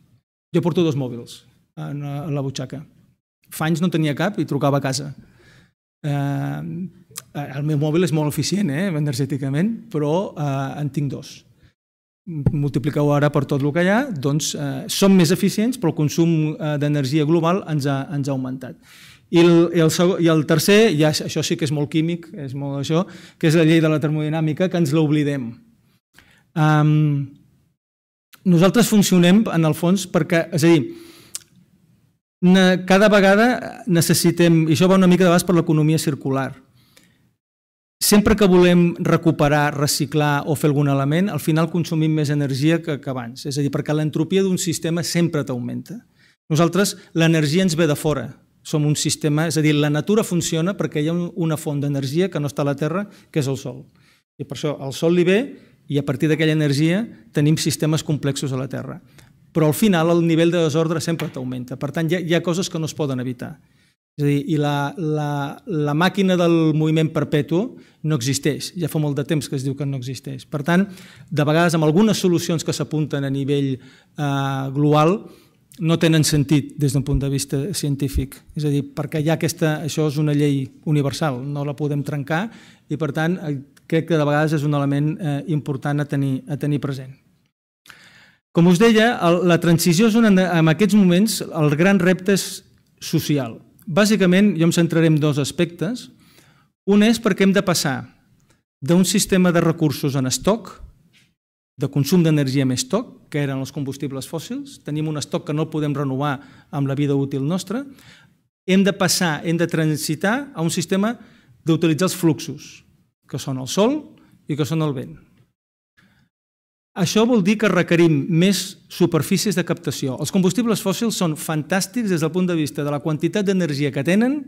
[SPEAKER 5] Jo porto dos mòbils a la butxaca. Fa anys no tenia cap i trucava a casa. Eh, el meu mòbil és molt eficient eh, energèticament, però eh, en tinc dos. Multipliqueu ara per tot el que hi ha, doncs eh, som més eficients, però el consum eh, d'energia global ens ha, ens ha augmentat. I el, i, el segon, I el tercer, ja, això sí que és molt químic, és molt això, que és la llei de la termodinàmica, que ens l'oblidem. Um, nosaltres funcionem, en el fons, perquè, és a dir, cada vegada necessitem, i això va una mica de vegades per l'economia circular, sempre que volem recuperar, reciclar o fer algun element, al final consumim més energia que, que abans. És a dir, perquè l'entropia d'un sistema sempre t'augmenta. Nosaltres, l'energia ens ve de fora. Som un sistema, és a dir, la natura funciona perquè hi ha una font d'energia que no està a la Terra, que és el Sol. I per això el Sol li ve i a partir d'aquella energia tenim sistemes complexos a la Terra. Però al final el nivell de desordre sempre t'augmenta. Per tant, hi ha, hi ha coses que no es poden evitar. És a dir, i la, la, la màquina del moviment perpetu no existeix. Ja fa molt de temps que es diu que no existeix. Per tant, de vegades amb algunes solucions que s'apunten a nivell eh, global no tenen sentit des d'un punt de vista científic. És a dir, perquè ha aquesta, això és una llei universal, no la podem trencar i per tant crec que de vegades és un element eh, important a tenir, a tenir present. Com us deia, la transició és un, en aquests moments el gran repte és social. Bàsicament, jo em centraré en dos aspectes. Un és perquè hem de passar d'un sistema de recursos en estoc, de consum d'energia més estoc, que eren els combustibles fòssils, tenim un estoc que no podem renovar amb la vida útil nostra, hem de passar, hem de transitar a un sistema d'utilitzar els fluxos, que són el sol i que són el vent. Això vol dir que requerim més superfícies de captació. Els combustibles fòssils són fantàstics des del punt de vista de la quantitat d'energia que tenen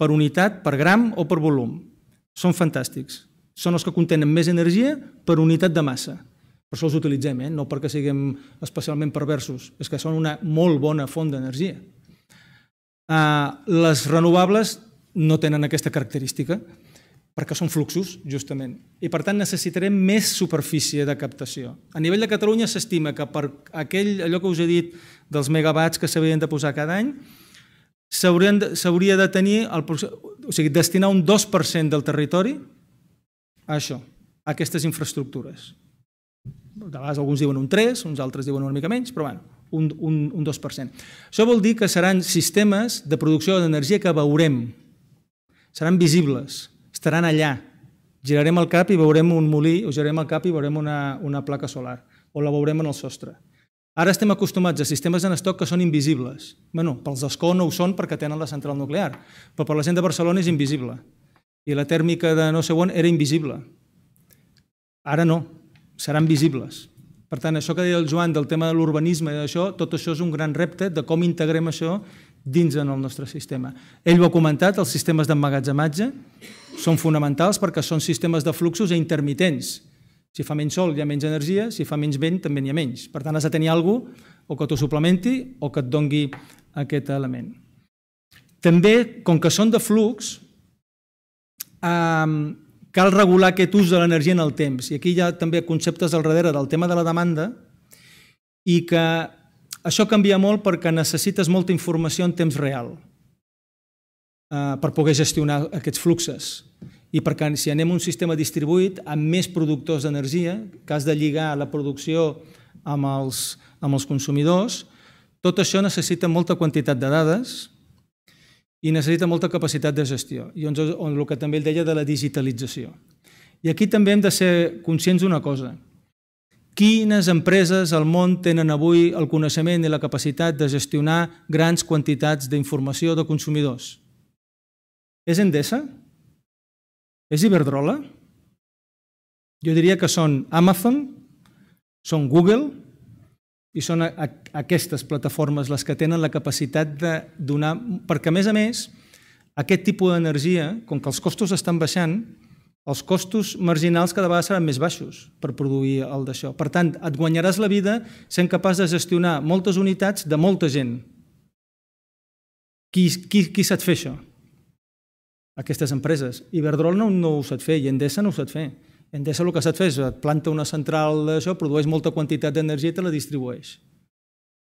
[SPEAKER 5] per unitat, per gram o per volum. Són fantàstics. Són els que contenen més energia per unitat de massa. Per això els utilitzem, eh? no perquè siguem especialment perversos, és que són una molt bona font d'energia. Uh, les renovables no tenen aquesta característica perquè són fluxos, justament. I, per tant, necessitarem més superfície de captació. A nivell de Catalunya s'estima que per aquell, allò que us he dit dels megawatts que s'haurien de posar cada any, s'hauria de tenir, el, o sigui, destinar un 2% del territori a això, a aquestes infraestructures. De vegades alguns diuen un 3, uns altres diuen una mica menys, però bueno, un, un, un 2%. Això vol dir que seran sistemes de producció d'energia que veurem, seran visibles, estaran allà. Girarem el cap i veurem un molí, o girarem el cap i veurem una, una placa solar, o la veurem en el sostre. Ara estem acostumats a sistemes en estoc que són invisibles. bueno, pels d'Escó no ho són perquè tenen la central nuclear, però per la gent de Barcelona és invisible. I la tèrmica de no sé on era invisible. Ara no, seran visibles. Per tant, això que deia el Joan del tema de l'urbanisme i d'això, tot això és un gran repte de com integrem això dins en el nostre sistema. Ell ho ha comentat, els sistemes d'emmagatzematge són fonamentals perquè són sistemes de fluxos intermitents. Si fa menys sol hi ha menys energia, si fa menys vent també n'hi ha menys. Per tant, has de tenir cosa o que t'ho suplementi o que et dongui aquest element. També, com que són de flux, eh, cal regular aquest ús de l'energia en el temps. I aquí hi ha també conceptes al darrere del tema de la demanda i que això canvia molt perquè necessites molta informació en temps real eh, per poder gestionar aquests fluxes. I perquè si anem a un sistema distribuït amb més productors d'energia, que has de lligar la producció amb els, amb els consumidors, tot això necessita molta quantitat de dades i necessita molta capacitat de gestió. I on, on el que també ell deia de la digitalització. I aquí també hem de ser conscients d'una cosa, Quines empreses al món tenen avui el coneixement i la capacitat de gestionar grans quantitats d'informació de consumidors? És Endesa? És Iberdrola? Jo diria que són Amazon, són Google i són aquestes plataformes les que tenen la capacitat de donar... Perquè, a més a més, aquest tipus d'energia, com que els costos estan baixant, els costos marginals cada vegada seran més baixos per produir el d'això. Per tant, et guanyaràs la vida sent capaç de gestionar moltes unitats de molta gent. Qui, qui, qui sap fer això? Aquestes empreses. Iberdrola no, no ho sap fer i Endesa no ho sap fer. Endesa el que sap fer és et planta una central d'això, produeix molta quantitat d'energia i te la distribueix.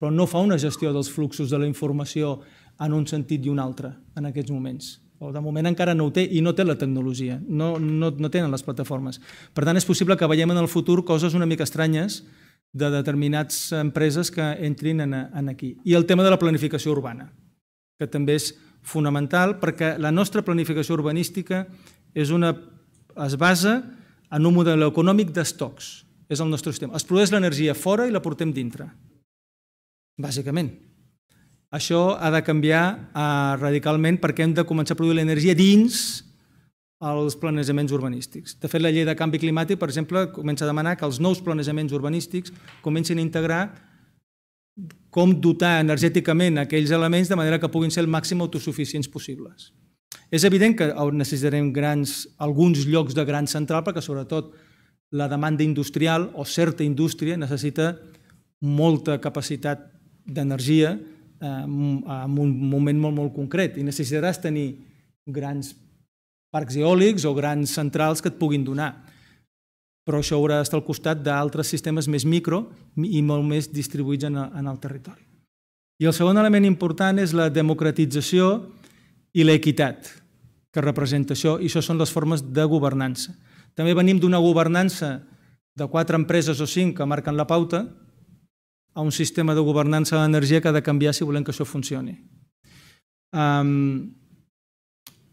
[SPEAKER 5] Però no fa una gestió dels fluxos de la informació en un sentit i un altre en aquests moments o de moment encara no ho té i no té la tecnologia, no, no, no tenen les plataformes. Per tant, és possible que veiem en el futur coses una mica estranyes de determinats empreses que entrin en, en aquí. I el tema de la planificació urbana, que també és fonamental perquè la nostra planificació urbanística és una, es basa en un model econòmic d'estocs. És el nostre sistema. Es produeix l'energia fora i la portem dintre, bàsicament. Això ha de canviar eh, radicalment perquè hem de començar a produir l'energia dins els planejaments urbanístics. De fet, la llei de canvi climàtic, per exemple, comença a demanar que els nous planejaments urbanístics comencin a integrar com dotar energèticament aquells elements de manera que puguin ser el màxim autosuficients possibles. És evident que necessitarem grans, alguns llocs de gran central perquè sobretot la demanda industrial o certa indústria necessita molta capacitat d'energia en un moment molt, molt concret i necessitaràs tenir grans parcs eòlics o grans centrals que et puguin donar. Però això haurà d'estar al costat d'altres sistemes més micro i molt més distribuïts en, en el territori. I el segon element important és la democratització i l'equitat que representa això, i això són les formes de governança. També venim d'una governança de quatre empreses o cinc que marquen la pauta a un sistema de governança de l'energia que ha de canviar si volem que això funcioni. Um,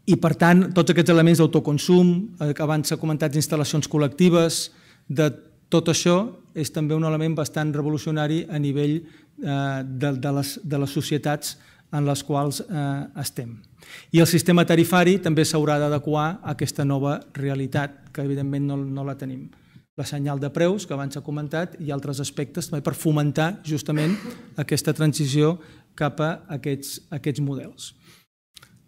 [SPEAKER 5] I, per tant, tots aquests elements d'autoconsum, eh, que abans s'ha comentat instal·lacions col·lectives, de tot això és també un element bastant revolucionari a nivell eh, de, de, les, de les societats en les quals eh, estem. I el sistema tarifari també s'haurà d'adequar a aquesta nova realitat, que evidentment no, no la tenim. La senyal de preus, que abans s'ha comentat, i altres aspectes també per fomentar justament aquesta transició cap a aquests, aquests models.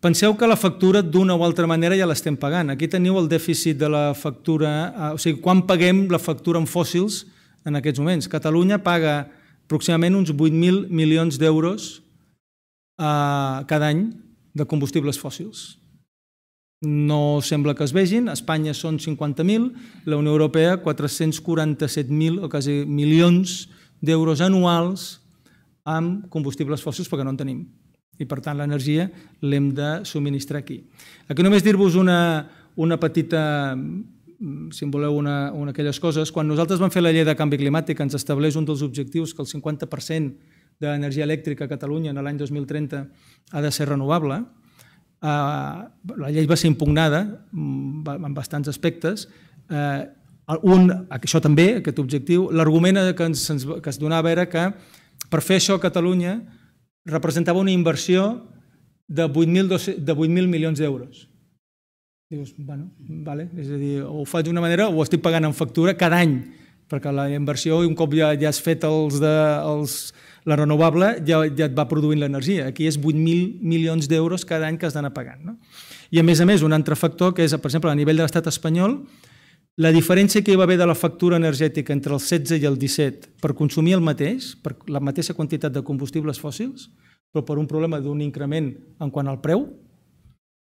[SPEAKER 5] Penseu que la factura d'una o altra manera ja l'estem pagant. Aquí teniu el dèficit de la factura, eh, o sigui, quan paguem la factura en fòssils en aquests moments. Catalunya paga aproximadament uns 8.000 milions d'euros eh, cada any de combustibles fòssils. No sembla que es vegin, a Espanya són 50.000, la Unió Europea 447.000 o quasi milions d'euros anuals amb combustibles fòssils perquè no en tenim i per tant l'energia l'hem de subministrar aquí. Aquí només dir-vos una, una petita, si en voleu, una, una aquelles coses. Quan nosaltres vam fer la llei de canvi climàtic ens estableix un dels objectius que el 50% de l'energia elèctrica a Catalunya en l'any 2030 ha de ser renovable. Uh, la llei va ser impugnada mm, en bastants aspectes. Uh, un, això també, aquest objectiu, l'argument que, ens, que es donava era que per fer això a Catalunya representava una inversió de 8.000 milions d'euros. Dius, bueno, vale. és a dir, ho faig d'una manera o ho estic pagant en factura cada any, perquè la inversió, un cop ja, ja has fet els de, els, la renovable, ja, ja et va produint l'energia. Aquí és 8.000 milions d'euros cada any que has d'anar pagant. No? I a més a més, un altre factor que és, per exemple, a nivell de l'estat espanyol, la diferència que hi va haver de la factura energètica entre el 16 i el 17 per consumir el mateix, per la mateixa quantitat de combustibles fòssils, però per un problema d'un increment en quant al preu,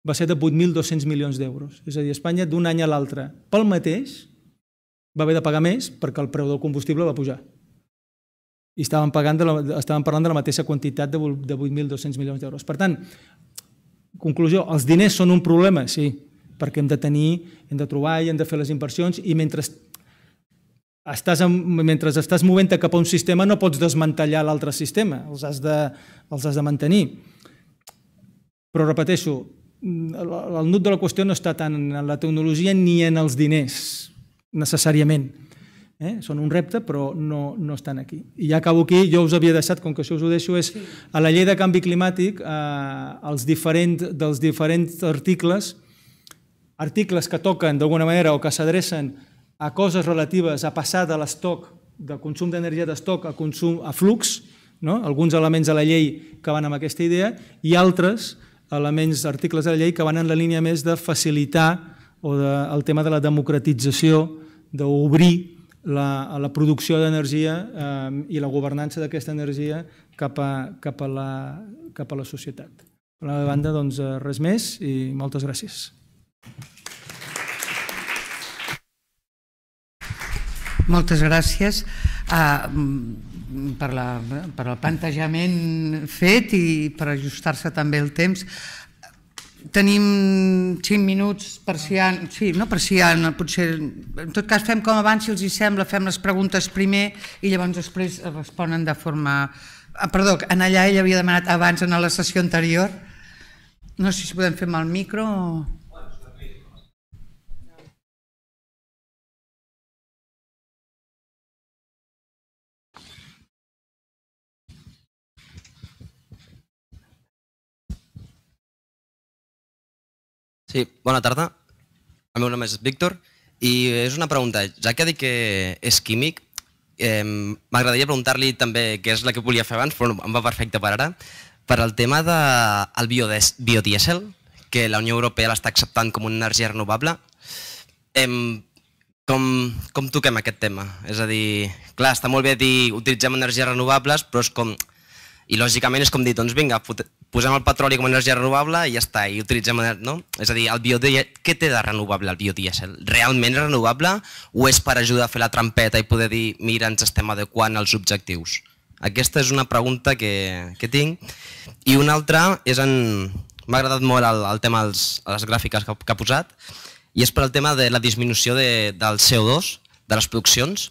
[SPEAKER 5] va ser de 8.200 milions d'euros. És a dir, Espanya d'un any a l'altre, pel mateix, va haver de pagar més perquè el preu del combustible va pujar. I estàvem, pagant de la, estàvem parlant de la mateixa quantitat de 8.200 milions d'euros. Per tant, conclusió, els diners són un problema? Sí, perquè hem de tenir, hem de trobar i hem de fer les inversions i mentre estàs, en, mentre estàs movent cap a un sistema no pots desmantellar l'altre sistema, els has, de, els has de mantenir. Però repeteixo, el, el nut de la qüestió no està tant en la tecnologia ni en els diners, necessàriament. Eh? Són un repte, però no, no estan aquí. I ja acabo aquí, jo us havia deixat, com que això us ho deixo, és a la llei de canvi climàtic, eh, els diferent, dels diferents articles, articles que toquen d'alguna manera o que s'adrecen a coses relatives a passar de l'estoc, de consum d'energia d'estoc a consum a flux, no? alguns elements de la llei que van amb aquesta idea i altres elements, articles de la llei que van en la línia més de facilitar o de, el tema de la democratització, d'obrir la, la producció d'energia eh, i la governança d'aquesta energia cap a, cap, a la, cap a la societat. Per la banda, doncs, res més i moltes gràcies.
[SPEAKER 1] Moltes gràcies uh, per, la, per el plantejament fet i per ajustar-se també el temps. Tenim 5 minuts per si hi ha... Sí, no per si hi ha... Potser, en tot cas, fem com abans, si els hi sembla, fem les preguntes primer i llavors després responen de forma... Ah, perdó, en allà ell havia demanat abans en la sessió anterior. No sé si podem fer amb el micro o...
[SPEAKER 6] Sí, bona tarda. El meu nom és Víctor i és una pregunta. Ja que ha dit que és químic, eh, m'agradaria preguntar-li també, què és la que volia fer abans, però em va perfecte per ara, per al tema del de, biodiesel, que la Unió Europea l'està acceptant com una energia renovable. Eh, com, com toquem aquest tema? És a dir, clar, està molt bé dir utilitzem energies renovables, però és com... I lògicament és com dir, doncs vinga, posem el petroli com a energia renovable i ja està, i utilitzem... No? És a dir, el biodiesel, què té de renovable el biodiesel? Realment és renovable o és per ajudar a fer la trampeta i poder dir mira, ens estem adequant als objectius? Aquesta és una pregunta que, que tinc. I una altra és en... M'ha agradat molt el, el tema dels, les gràfiques que, que ha posat. i és per al tema de la disminució de, del CO2 de les produccions.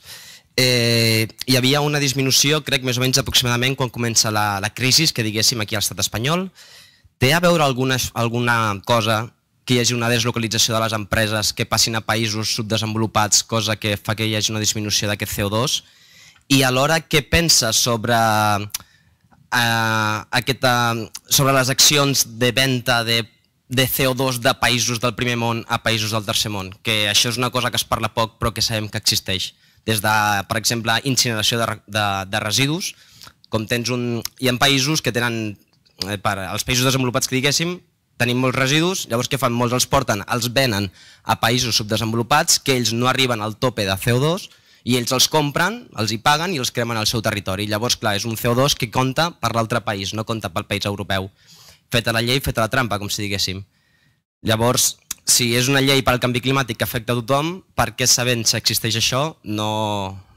[SPEAKER 6] Eh, hi havia una disminució, crec, més o menys aproximadament quan comença la, la crisi, que diguéssim aquí a l'estat espanyol. Té a veure alguna, alguna cosa que hi hagi una deslocalització de les empreses que passin a països subdesenvolupats, cosa que fa que hi hagi una disminució d'aquest CO2? I alhora, què pensa sobre, eh, aquesta, sobre les accions de venda de de CO2 de països del primer món a països del tercer món, que això és una cosa que es parla poc però que sabem que existeix. Des de, per exemple, incineració de, de, de residus, com tens un... Hi ha països que tenen, eh, per als països desenvolupats que diguéssim, tenim molts residus, llavors què fan? Molts els porten, els venen a països subdesenvolupats que ells no arriben al tope de CO2 i ells els compren, els hi paguen i els cremen al seu territori. Llavors, clar, és un CO2 que compta per l'altre país, no compta pel país europeu feta la llei, feta la trampa, com si diguéssim. Llavors, si és una llei per al canvi climàtic que afecta a tothom, per què sabent si existeix això no,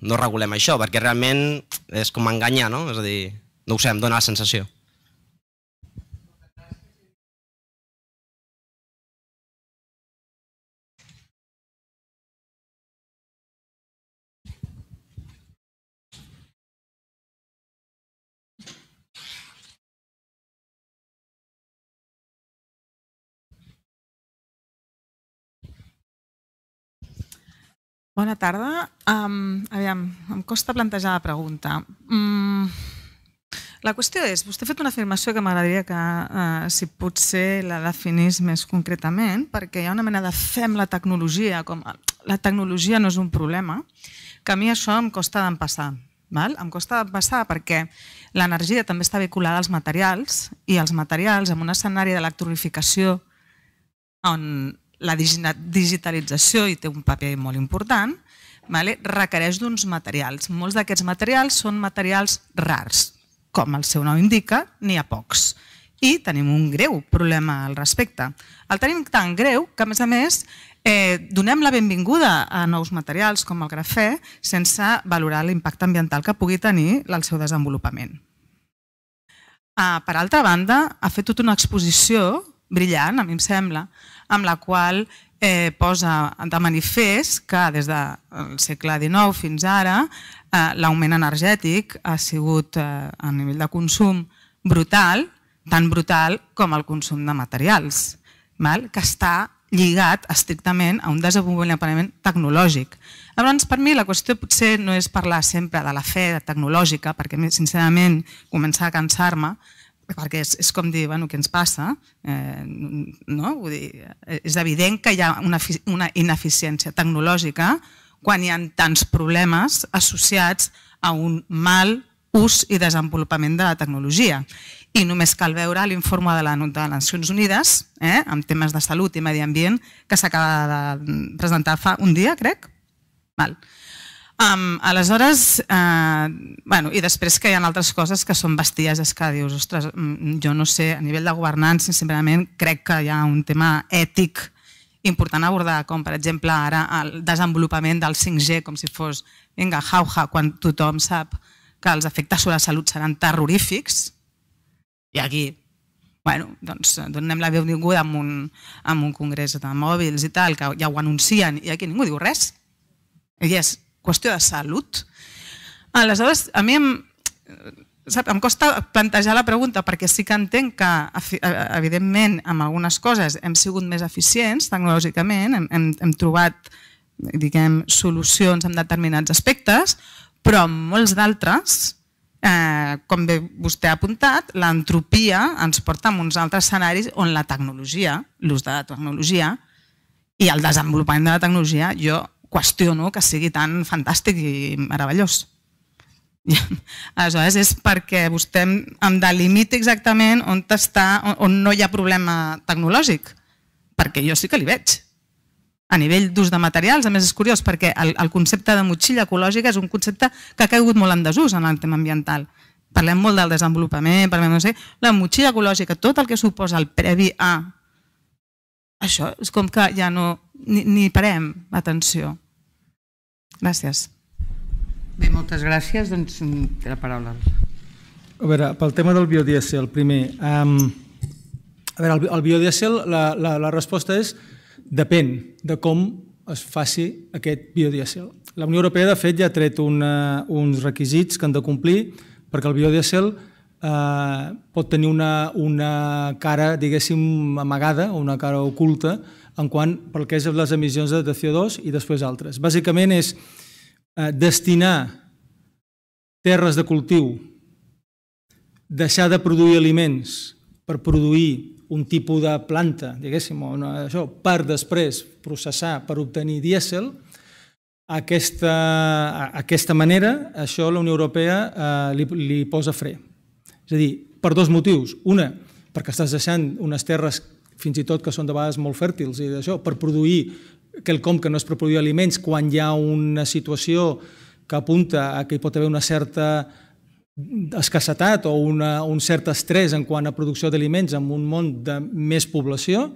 [SPEAKER 6] no regulem això? Perquè realment és com enganyar, no? És a dir, no ho sé, em dóna la sensació.
[SPEAKER 7] Bona tarda. Um, aviam, em costa plantejar la pregunta. Um, la qüestió és, vostè ha fet una afirmació que m'agradaria que, uh, si potser la definís més concretament, perquè hi ha una mena de fem la tecnologia, com la tecnologia no és un problema, que a mi això em costa d'empassar. Val? Em costa d'empassar perquè l'energia també està vinculada als materials i els materials, en un escenari d'electrificació on la digitalització hi té un paper molt important, vale? requereix d'uns materials. Molts d'aquests materials són materials rars, com el seu nom indica, n'hi ha pocs. I tenim un greu problema al respecte. El tenim tan greu que, a més a més, eh, donem la benvinguda a nous materials com el grafè sense valorar l'impacte ambiental que pugui tenir el seu desenvolupament. Ah, per altra banda, ha fet tota una exposició brillant, a mi em sembla, amb la qual eh, posa de manifest que des del segle XIX fins ara eh, l'augment energètic ha sigut eh, a nivell de consum brutal, tan brutal com el consum de materials, val? que està lligat estrictament a un desenvolupament tecnològic. Llavors, per mi la qüestió potser no és parlar sempre de la fe tecnològica, perquè sincerament comença a cansar-me, perquè és, és com dir, bueno, què ens passa? Eh, no? Vull dir, és evident que hi ha una, una ineficiència tecnològica quan hi ha tants problemes associats a un mal ús i desenvolupament de la tecnologia. I només cal veure l'informe de, la, de les Nacions Unides eh, amb temes de salut i medi ambient que s'acaba de presentar fa un dia, crec. Val. Um, aleshores, uh, bueno, i després que hi ha altres coses que són bestieses que dius, ostres, mm, jo no sé, a nivell de governança, sincerament, crec que hi ha un tema ètic important a abordar, com per exemple ara el desenvolupament del 5G, com si fos, vinga, jauja, quan tothom sap que els efectes sobre la salut seran terrorífics, i aquí bueno, doncs donem la benvinguda amb un, amb un congrés de mòbils i tal, que ja ho anuncien, i aquí ningú diu res. I és, qüestió de salut. Aleshores, a mi em, sap, em costa plantejar la pregunta perquè sí que entenc que, evidentment, amb algunes coses hem sigut més eficients tecnològicament, hem, hem, hem trobat diguem, solucions en determinats aspectes, però en molts d'altres, eh, com bé vostè ha apuntat, l'entropia ens porta a uns altres escenaris on la tecnologia, l'ús de la tecnologia i el desenvolupament de la tecnologia, jo qüestiono que sigui tan fantàstic i meravellós. I, aleshores és perquè vostè em delimita exactament on, està, on, on no hi ha problema tecnològic, perquè jo sí que li veig. A nivell d'ús de materials, a més és curiós perquè el, el concepte de motxilla ecològica és un concepte que ha caigut molt en desús en el tema ambiental. Parlem molt del desenvolupament, parlem, no sé, la motxilla ecològica, tot el que suposa el previ a això és com que ja no ni, ni parem atenció. Gràcies.
[SPEAKER 1] Bé, moltes gràcies. Doncs té la paraula.
[SPEAKER 5] A veure, pel tema del biodiesel, primer, um, a veure, el, el biodiesel, la, la, la resposta és depèn de com es faci aquest biodiesel. La Unió Europea, de fet, ja ha tret una, uns requisits que han de complir perquè el biodiesel eh, pot tenir una, una cara, diguéssim, amagada, o una cara oculta, en quant pel que és les emissions de CO2 i després altres. Bàsicament és eh, destinar terres de cultiu, deixar de produir aliments per produir un tipus de planta, diguéssim, o no, això, per després processar per obtenir dièsel, aquesta, aquesta manera, això la Unió Europea eh, li, li posa fre. És a dir, per dos motius. Una, perquè estàs deixant unes terres fins i tot que són de vegades molt fèrtils i d'això, per produir quelcom que no és per produir aliments quan hi ha una situació que apunta a que hi pot haver una certa escassetat o una, un cert estrès en quant a producció d'aliments en un món de més població.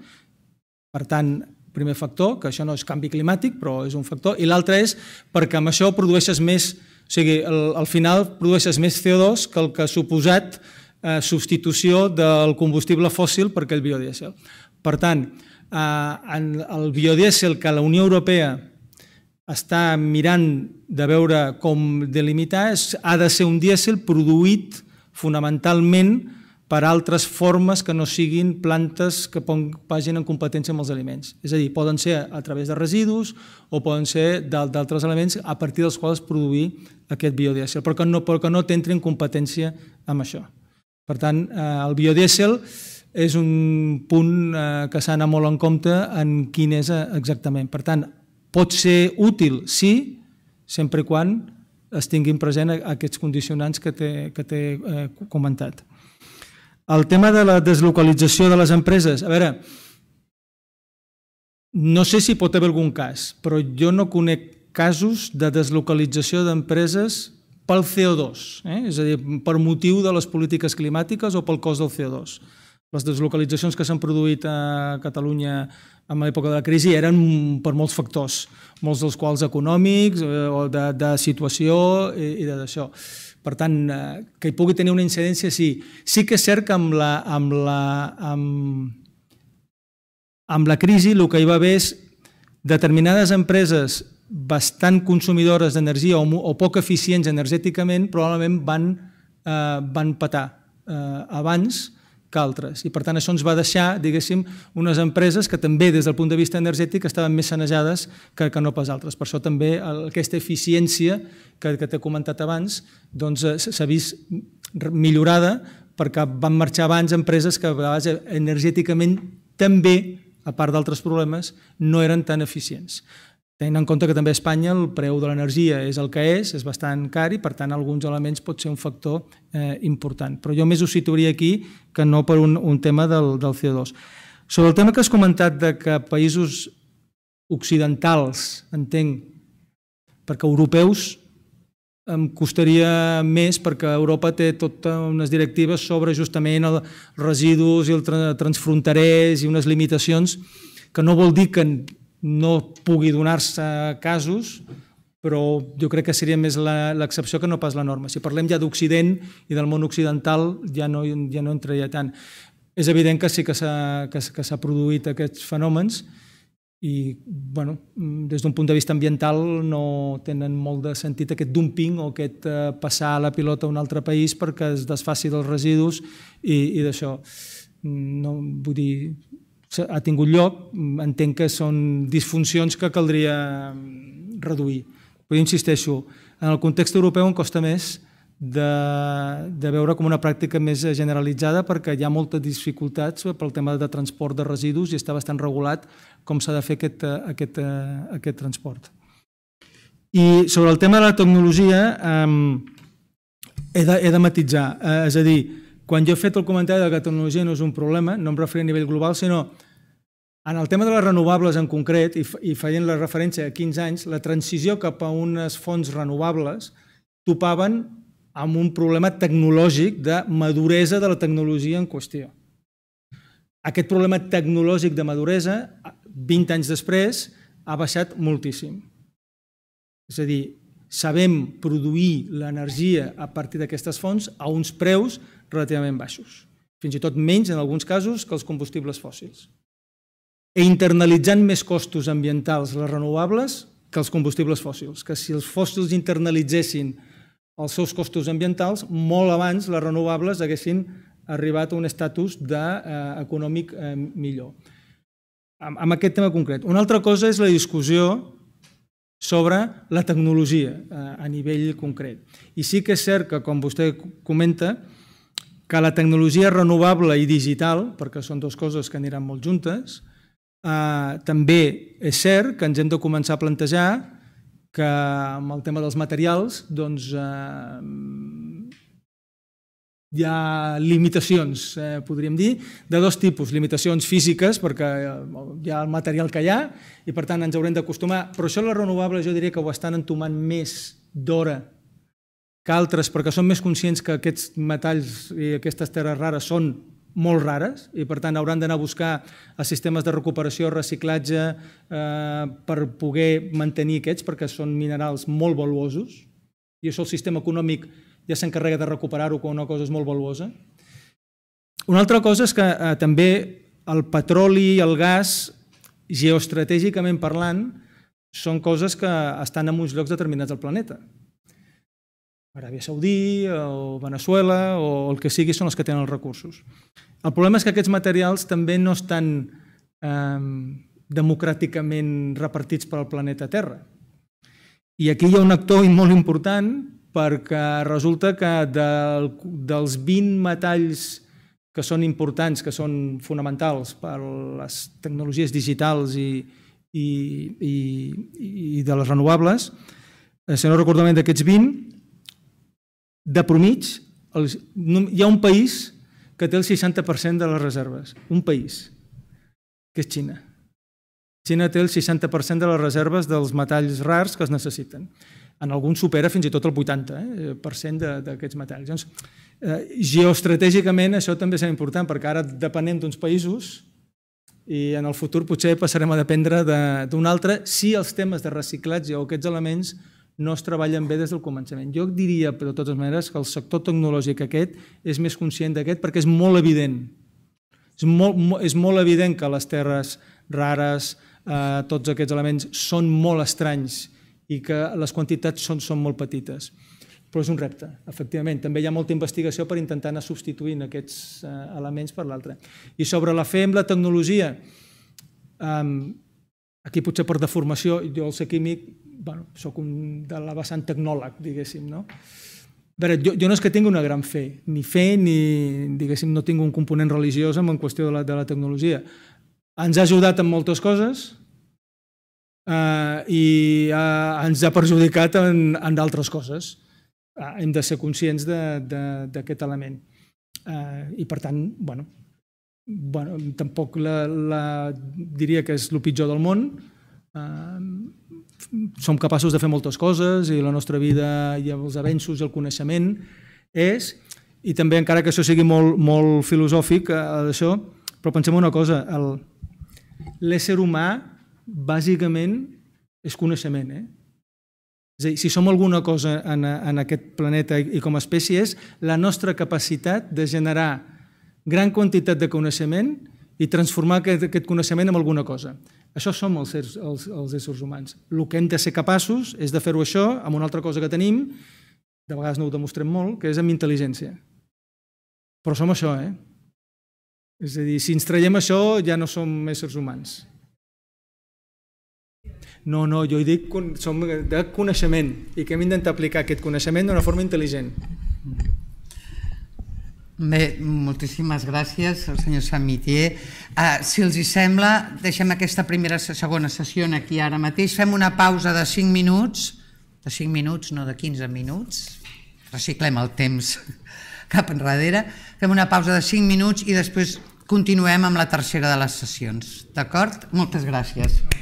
[SPEAKER 5] Per tant, primer factor, que això no és canvi climàtic, però és un factor, i l'altre és perquè amb això produeixes més, o sigui, al, al final produeixes més CO2 que el que suposat eh, substitució del combustible fòssil per aquell biodiesel. Per tant, eh, en el biodiesel que la Unió Europea està mirant de veure com delimitar és, ha de ser un dièsel produït fonamentalment per altres formes que no siguin plantes que vagin en competència amb els aliments. És a dir, poden ser a través de residus o poden ser d'altres elements a partir dels quals produir aquest biodièsel, però que no, però que no t'entri en competència amb això. Per tant, eh, el biodièsel és un punt eh, que s'ha d'anar molt en compte en quin és eh, exactament. Per tant, pot ser útil, sí, sempre quan es tinguin present aquests condicionants que t'he comentat. El tema de la deslocalització de les empreses, a veure, no sé si pot haver algun cas, però jo no conec casos de deslocalització d'empreses pel CO2, eh? és a dir, per motiu de les polítiques climàtiques o pel cost del CO2. Les deslocalitzacions que s'han produït a Catalunya en l'època de la crisi eren per molts factors, molts dels quals econòmics eh, o de, de situació i, i d'això. Per tant, eh, que hi pugui tenir una incidència, sí. Sí que és cert que amb la, amb la, amb, amb la crisi el que hi va haver és determinades empreses bastant consumidores d'energia o, o poc eficients energèticament probablement van, eh, van patar eh, abans que altres. I per tant això ens va deixar, diguéssim, unes empreses que també des del punt de vista energètic estaven més sanejades que, que no pas altres. Per això també aquesta eficiència que, que t'he comentat abans doncs, eh, s'ha vist millorada perquè van marxar abans empreses que a vegades energèticament també, a part d'altres problemes, no eren tan eficients. Tenint en compte que també a Espanya el preu de l'energia és el que és, és bastant car i per tant alguns elements pot ser un factor eh, important. Però jo més ho situaria aquí que no per un, un tema del, del CO2. Sobre el tema que has comentat de que països occidentals, entenc, perquè europeus em costaria més perquè Europa té totes unes directives sobre justament els residus i el transfronterers i unes limitacions que no vol dir que no pugui donar-se casos, però jo crec que seria més l'excepció que no pas la norma. Si parlem ja d'Occident i del món occidental ja no, ja no entraria tant. És evident que sí que s'ha produït aquests fenòmens i bueno, des d'un punt de vista ambiental no tenen molt de sentit aquest dumping o aquest eh, passar la pilota a un altre país perquè es desfaci dels residus i, i d'això. No, vull dir, ha tingut lloc, entenc que són disfuncions que caldria mm, reduir. Però insisteixo, en el context europeu em costa més de, de veure com una pràctica més generalitzada perquè hi ha moltes dificultats pel tema de transport de residus i està bastant regulat com s'ha de fer aquest, aquest, aquest transport. I sobre el tema de la tecnologia eh, he, de, he de matitzar, eh, és a dir, quan jo he fet el comentari de que la tecnologia no és un problema, no em referia a nivell global, sinó en el tema de les renovables en concret, i, i feien la referència a 15 anys, la transició cap a unes fonts renovables topaven amb un problema tecnològic de maduresa de la tecnologia en qüestió. Aquest problema tecnològic de maduresa, 20 anys després, ha baixat moltíssim. És a dir, sabem produir l'energia a partir d'aquestes fonts a uns preus relativament baixos, fins i tot menys en alguns casos que els combustibles fòssils. i internalitzant més costos ambientals les renovables que els combustibles fòssils, que si els fòssils internalitzessin els seus costos ambientals, molt abans les renovables haguessin arribat a un estatus eh, econòmic eh, millor. Amb, amb aquest tema concret. Una altra cosa és la discussió sobre la tecnologia eh, a nivell concret. I sí que és cert que, com vostè comenta, que la tecnologia renovable i digital, perquè són dues coses que aniran molt juntes, eh, també és cert que ens hem de començar a plantejar que amb el tema dels materials doncs, eh, hi ha limitacions, eh, podríem dir, de dos tipus. Limitacions físiques, perquè hi ha el material que hi ha, i per tant ens haurem d'acostumar. Però això les renovables jo diria que ho estan entomant més d'hora que altres, perquè són més conscients que aquests metalls i aquestes terres rares són molt rares i per tant hauran d'anar a buscar els sistemes de recuperació, reciclatge eh, per poder mantenir aquests perquè són minerals molt valuosos i això el sistema econòmic ja s'encarrega de recuperar-ho quan una cosa és molt valuosa. Una altra cosa és que eh, també el petroli i el gas, geoestratègicament parlant, són coses que estan en uns llocs determinats del planeta. Aràbia Saudí o Venezuela o el que sigui són els que tenen els recursos. El problema és que aquests materials també no estan eh, democràticament repartits per al planeta Terra. I aquí hi ha un actor molt important perquè resulta que del, dels 20 metalls que són importants, que són fonamentals per les tecnologies digitals i, i, i, i de les renovables, eh, si no recordo d'aquests 20, de promig, els, hi ha un país que té el 60% de les reserves. Un país, que és Xina. Xina té el 60% de les reserves dels metalls rars que es necessiten. En alguns supera fins i tot el 80% eh, d'aquests metalls. Doncs, eh, geoestratègicament això també és important, perquè ara depenem d'uns països i en el futur potser passarem a dependre d'un altre si els temes de reciclatge o aquests elements no es treballen bé des del començament. Jo diria, de totes maneres, que el sector tecnològic aquest és més conscient d'aquest perquè és molt evident. És molt, és molt evident que les terres rares, eh, tots aquests elements, són molt estranys i que les quantitats són, són molt petites. Però és un repte, efectivament. També hi ha molta investigació per intentar anar substituint aquests eh, elements per l'altre. I sobre la fe amb la tecnologia, eh, aquí potser per deformació, jo el ser químic bueno, soc un de la vessant tecnòleg, diguéssim, no? A veure, jo, jo no és que tingui una gran fe, ni fe ni, diguéssim, no tinc un component religiós en qüestió de la, de la tecnologia. Ens ha ajudat en moltes coses eh, i eh, ens ha perjudicat en, en d'altres coses. Eh, hem de ser conscients d'aquest element. Eh, I per tant, bueno, bueno tampoc la, la, diria que és el pitjor del món, eh, som capaços de fer moltes coses i la nostra vida i els avenços i el coneixement és, i també encara que això sigui molt, molt filosòfic, eh, això, però pensem una cosa, l'ésser humà bàsicament és coneixement. Eh? És a dir, si som alguna cosa en, en aquest planeta i com a espècie és la nostra capacitat de generar gran quantitat de coneixement i transformar aquest, aquest coneixement en alguna cosa. Això som els, sers, els, els éssers humans. El que hem de ser capaços és de fer-ho això amb una altra cosa que tenim, de vegades no ho demostrem molt, que és amb intel·ligència. Però som això, eh? És a dir, si ens traiem això ja no som éssers humans. No, no, jo dic que som de coneixement i que hem d'intentar aplicar aquest coneixement d'una forma intel·ligent.
[SPEAKER 1] Bé, moltíssimes gràcies al senyor Samitier. Uh, si els hi sembla, deixem aquesta primera segona sessió aquí ara mateix. Fem una pausa de 5 minuts, de 5 minuts, no de 15 minuts. Reciclem el temps cap enrere. Fem una pausa de 5 minuts i després continuem amb la tercera de les sessions. D'acord? Moltes gràcies.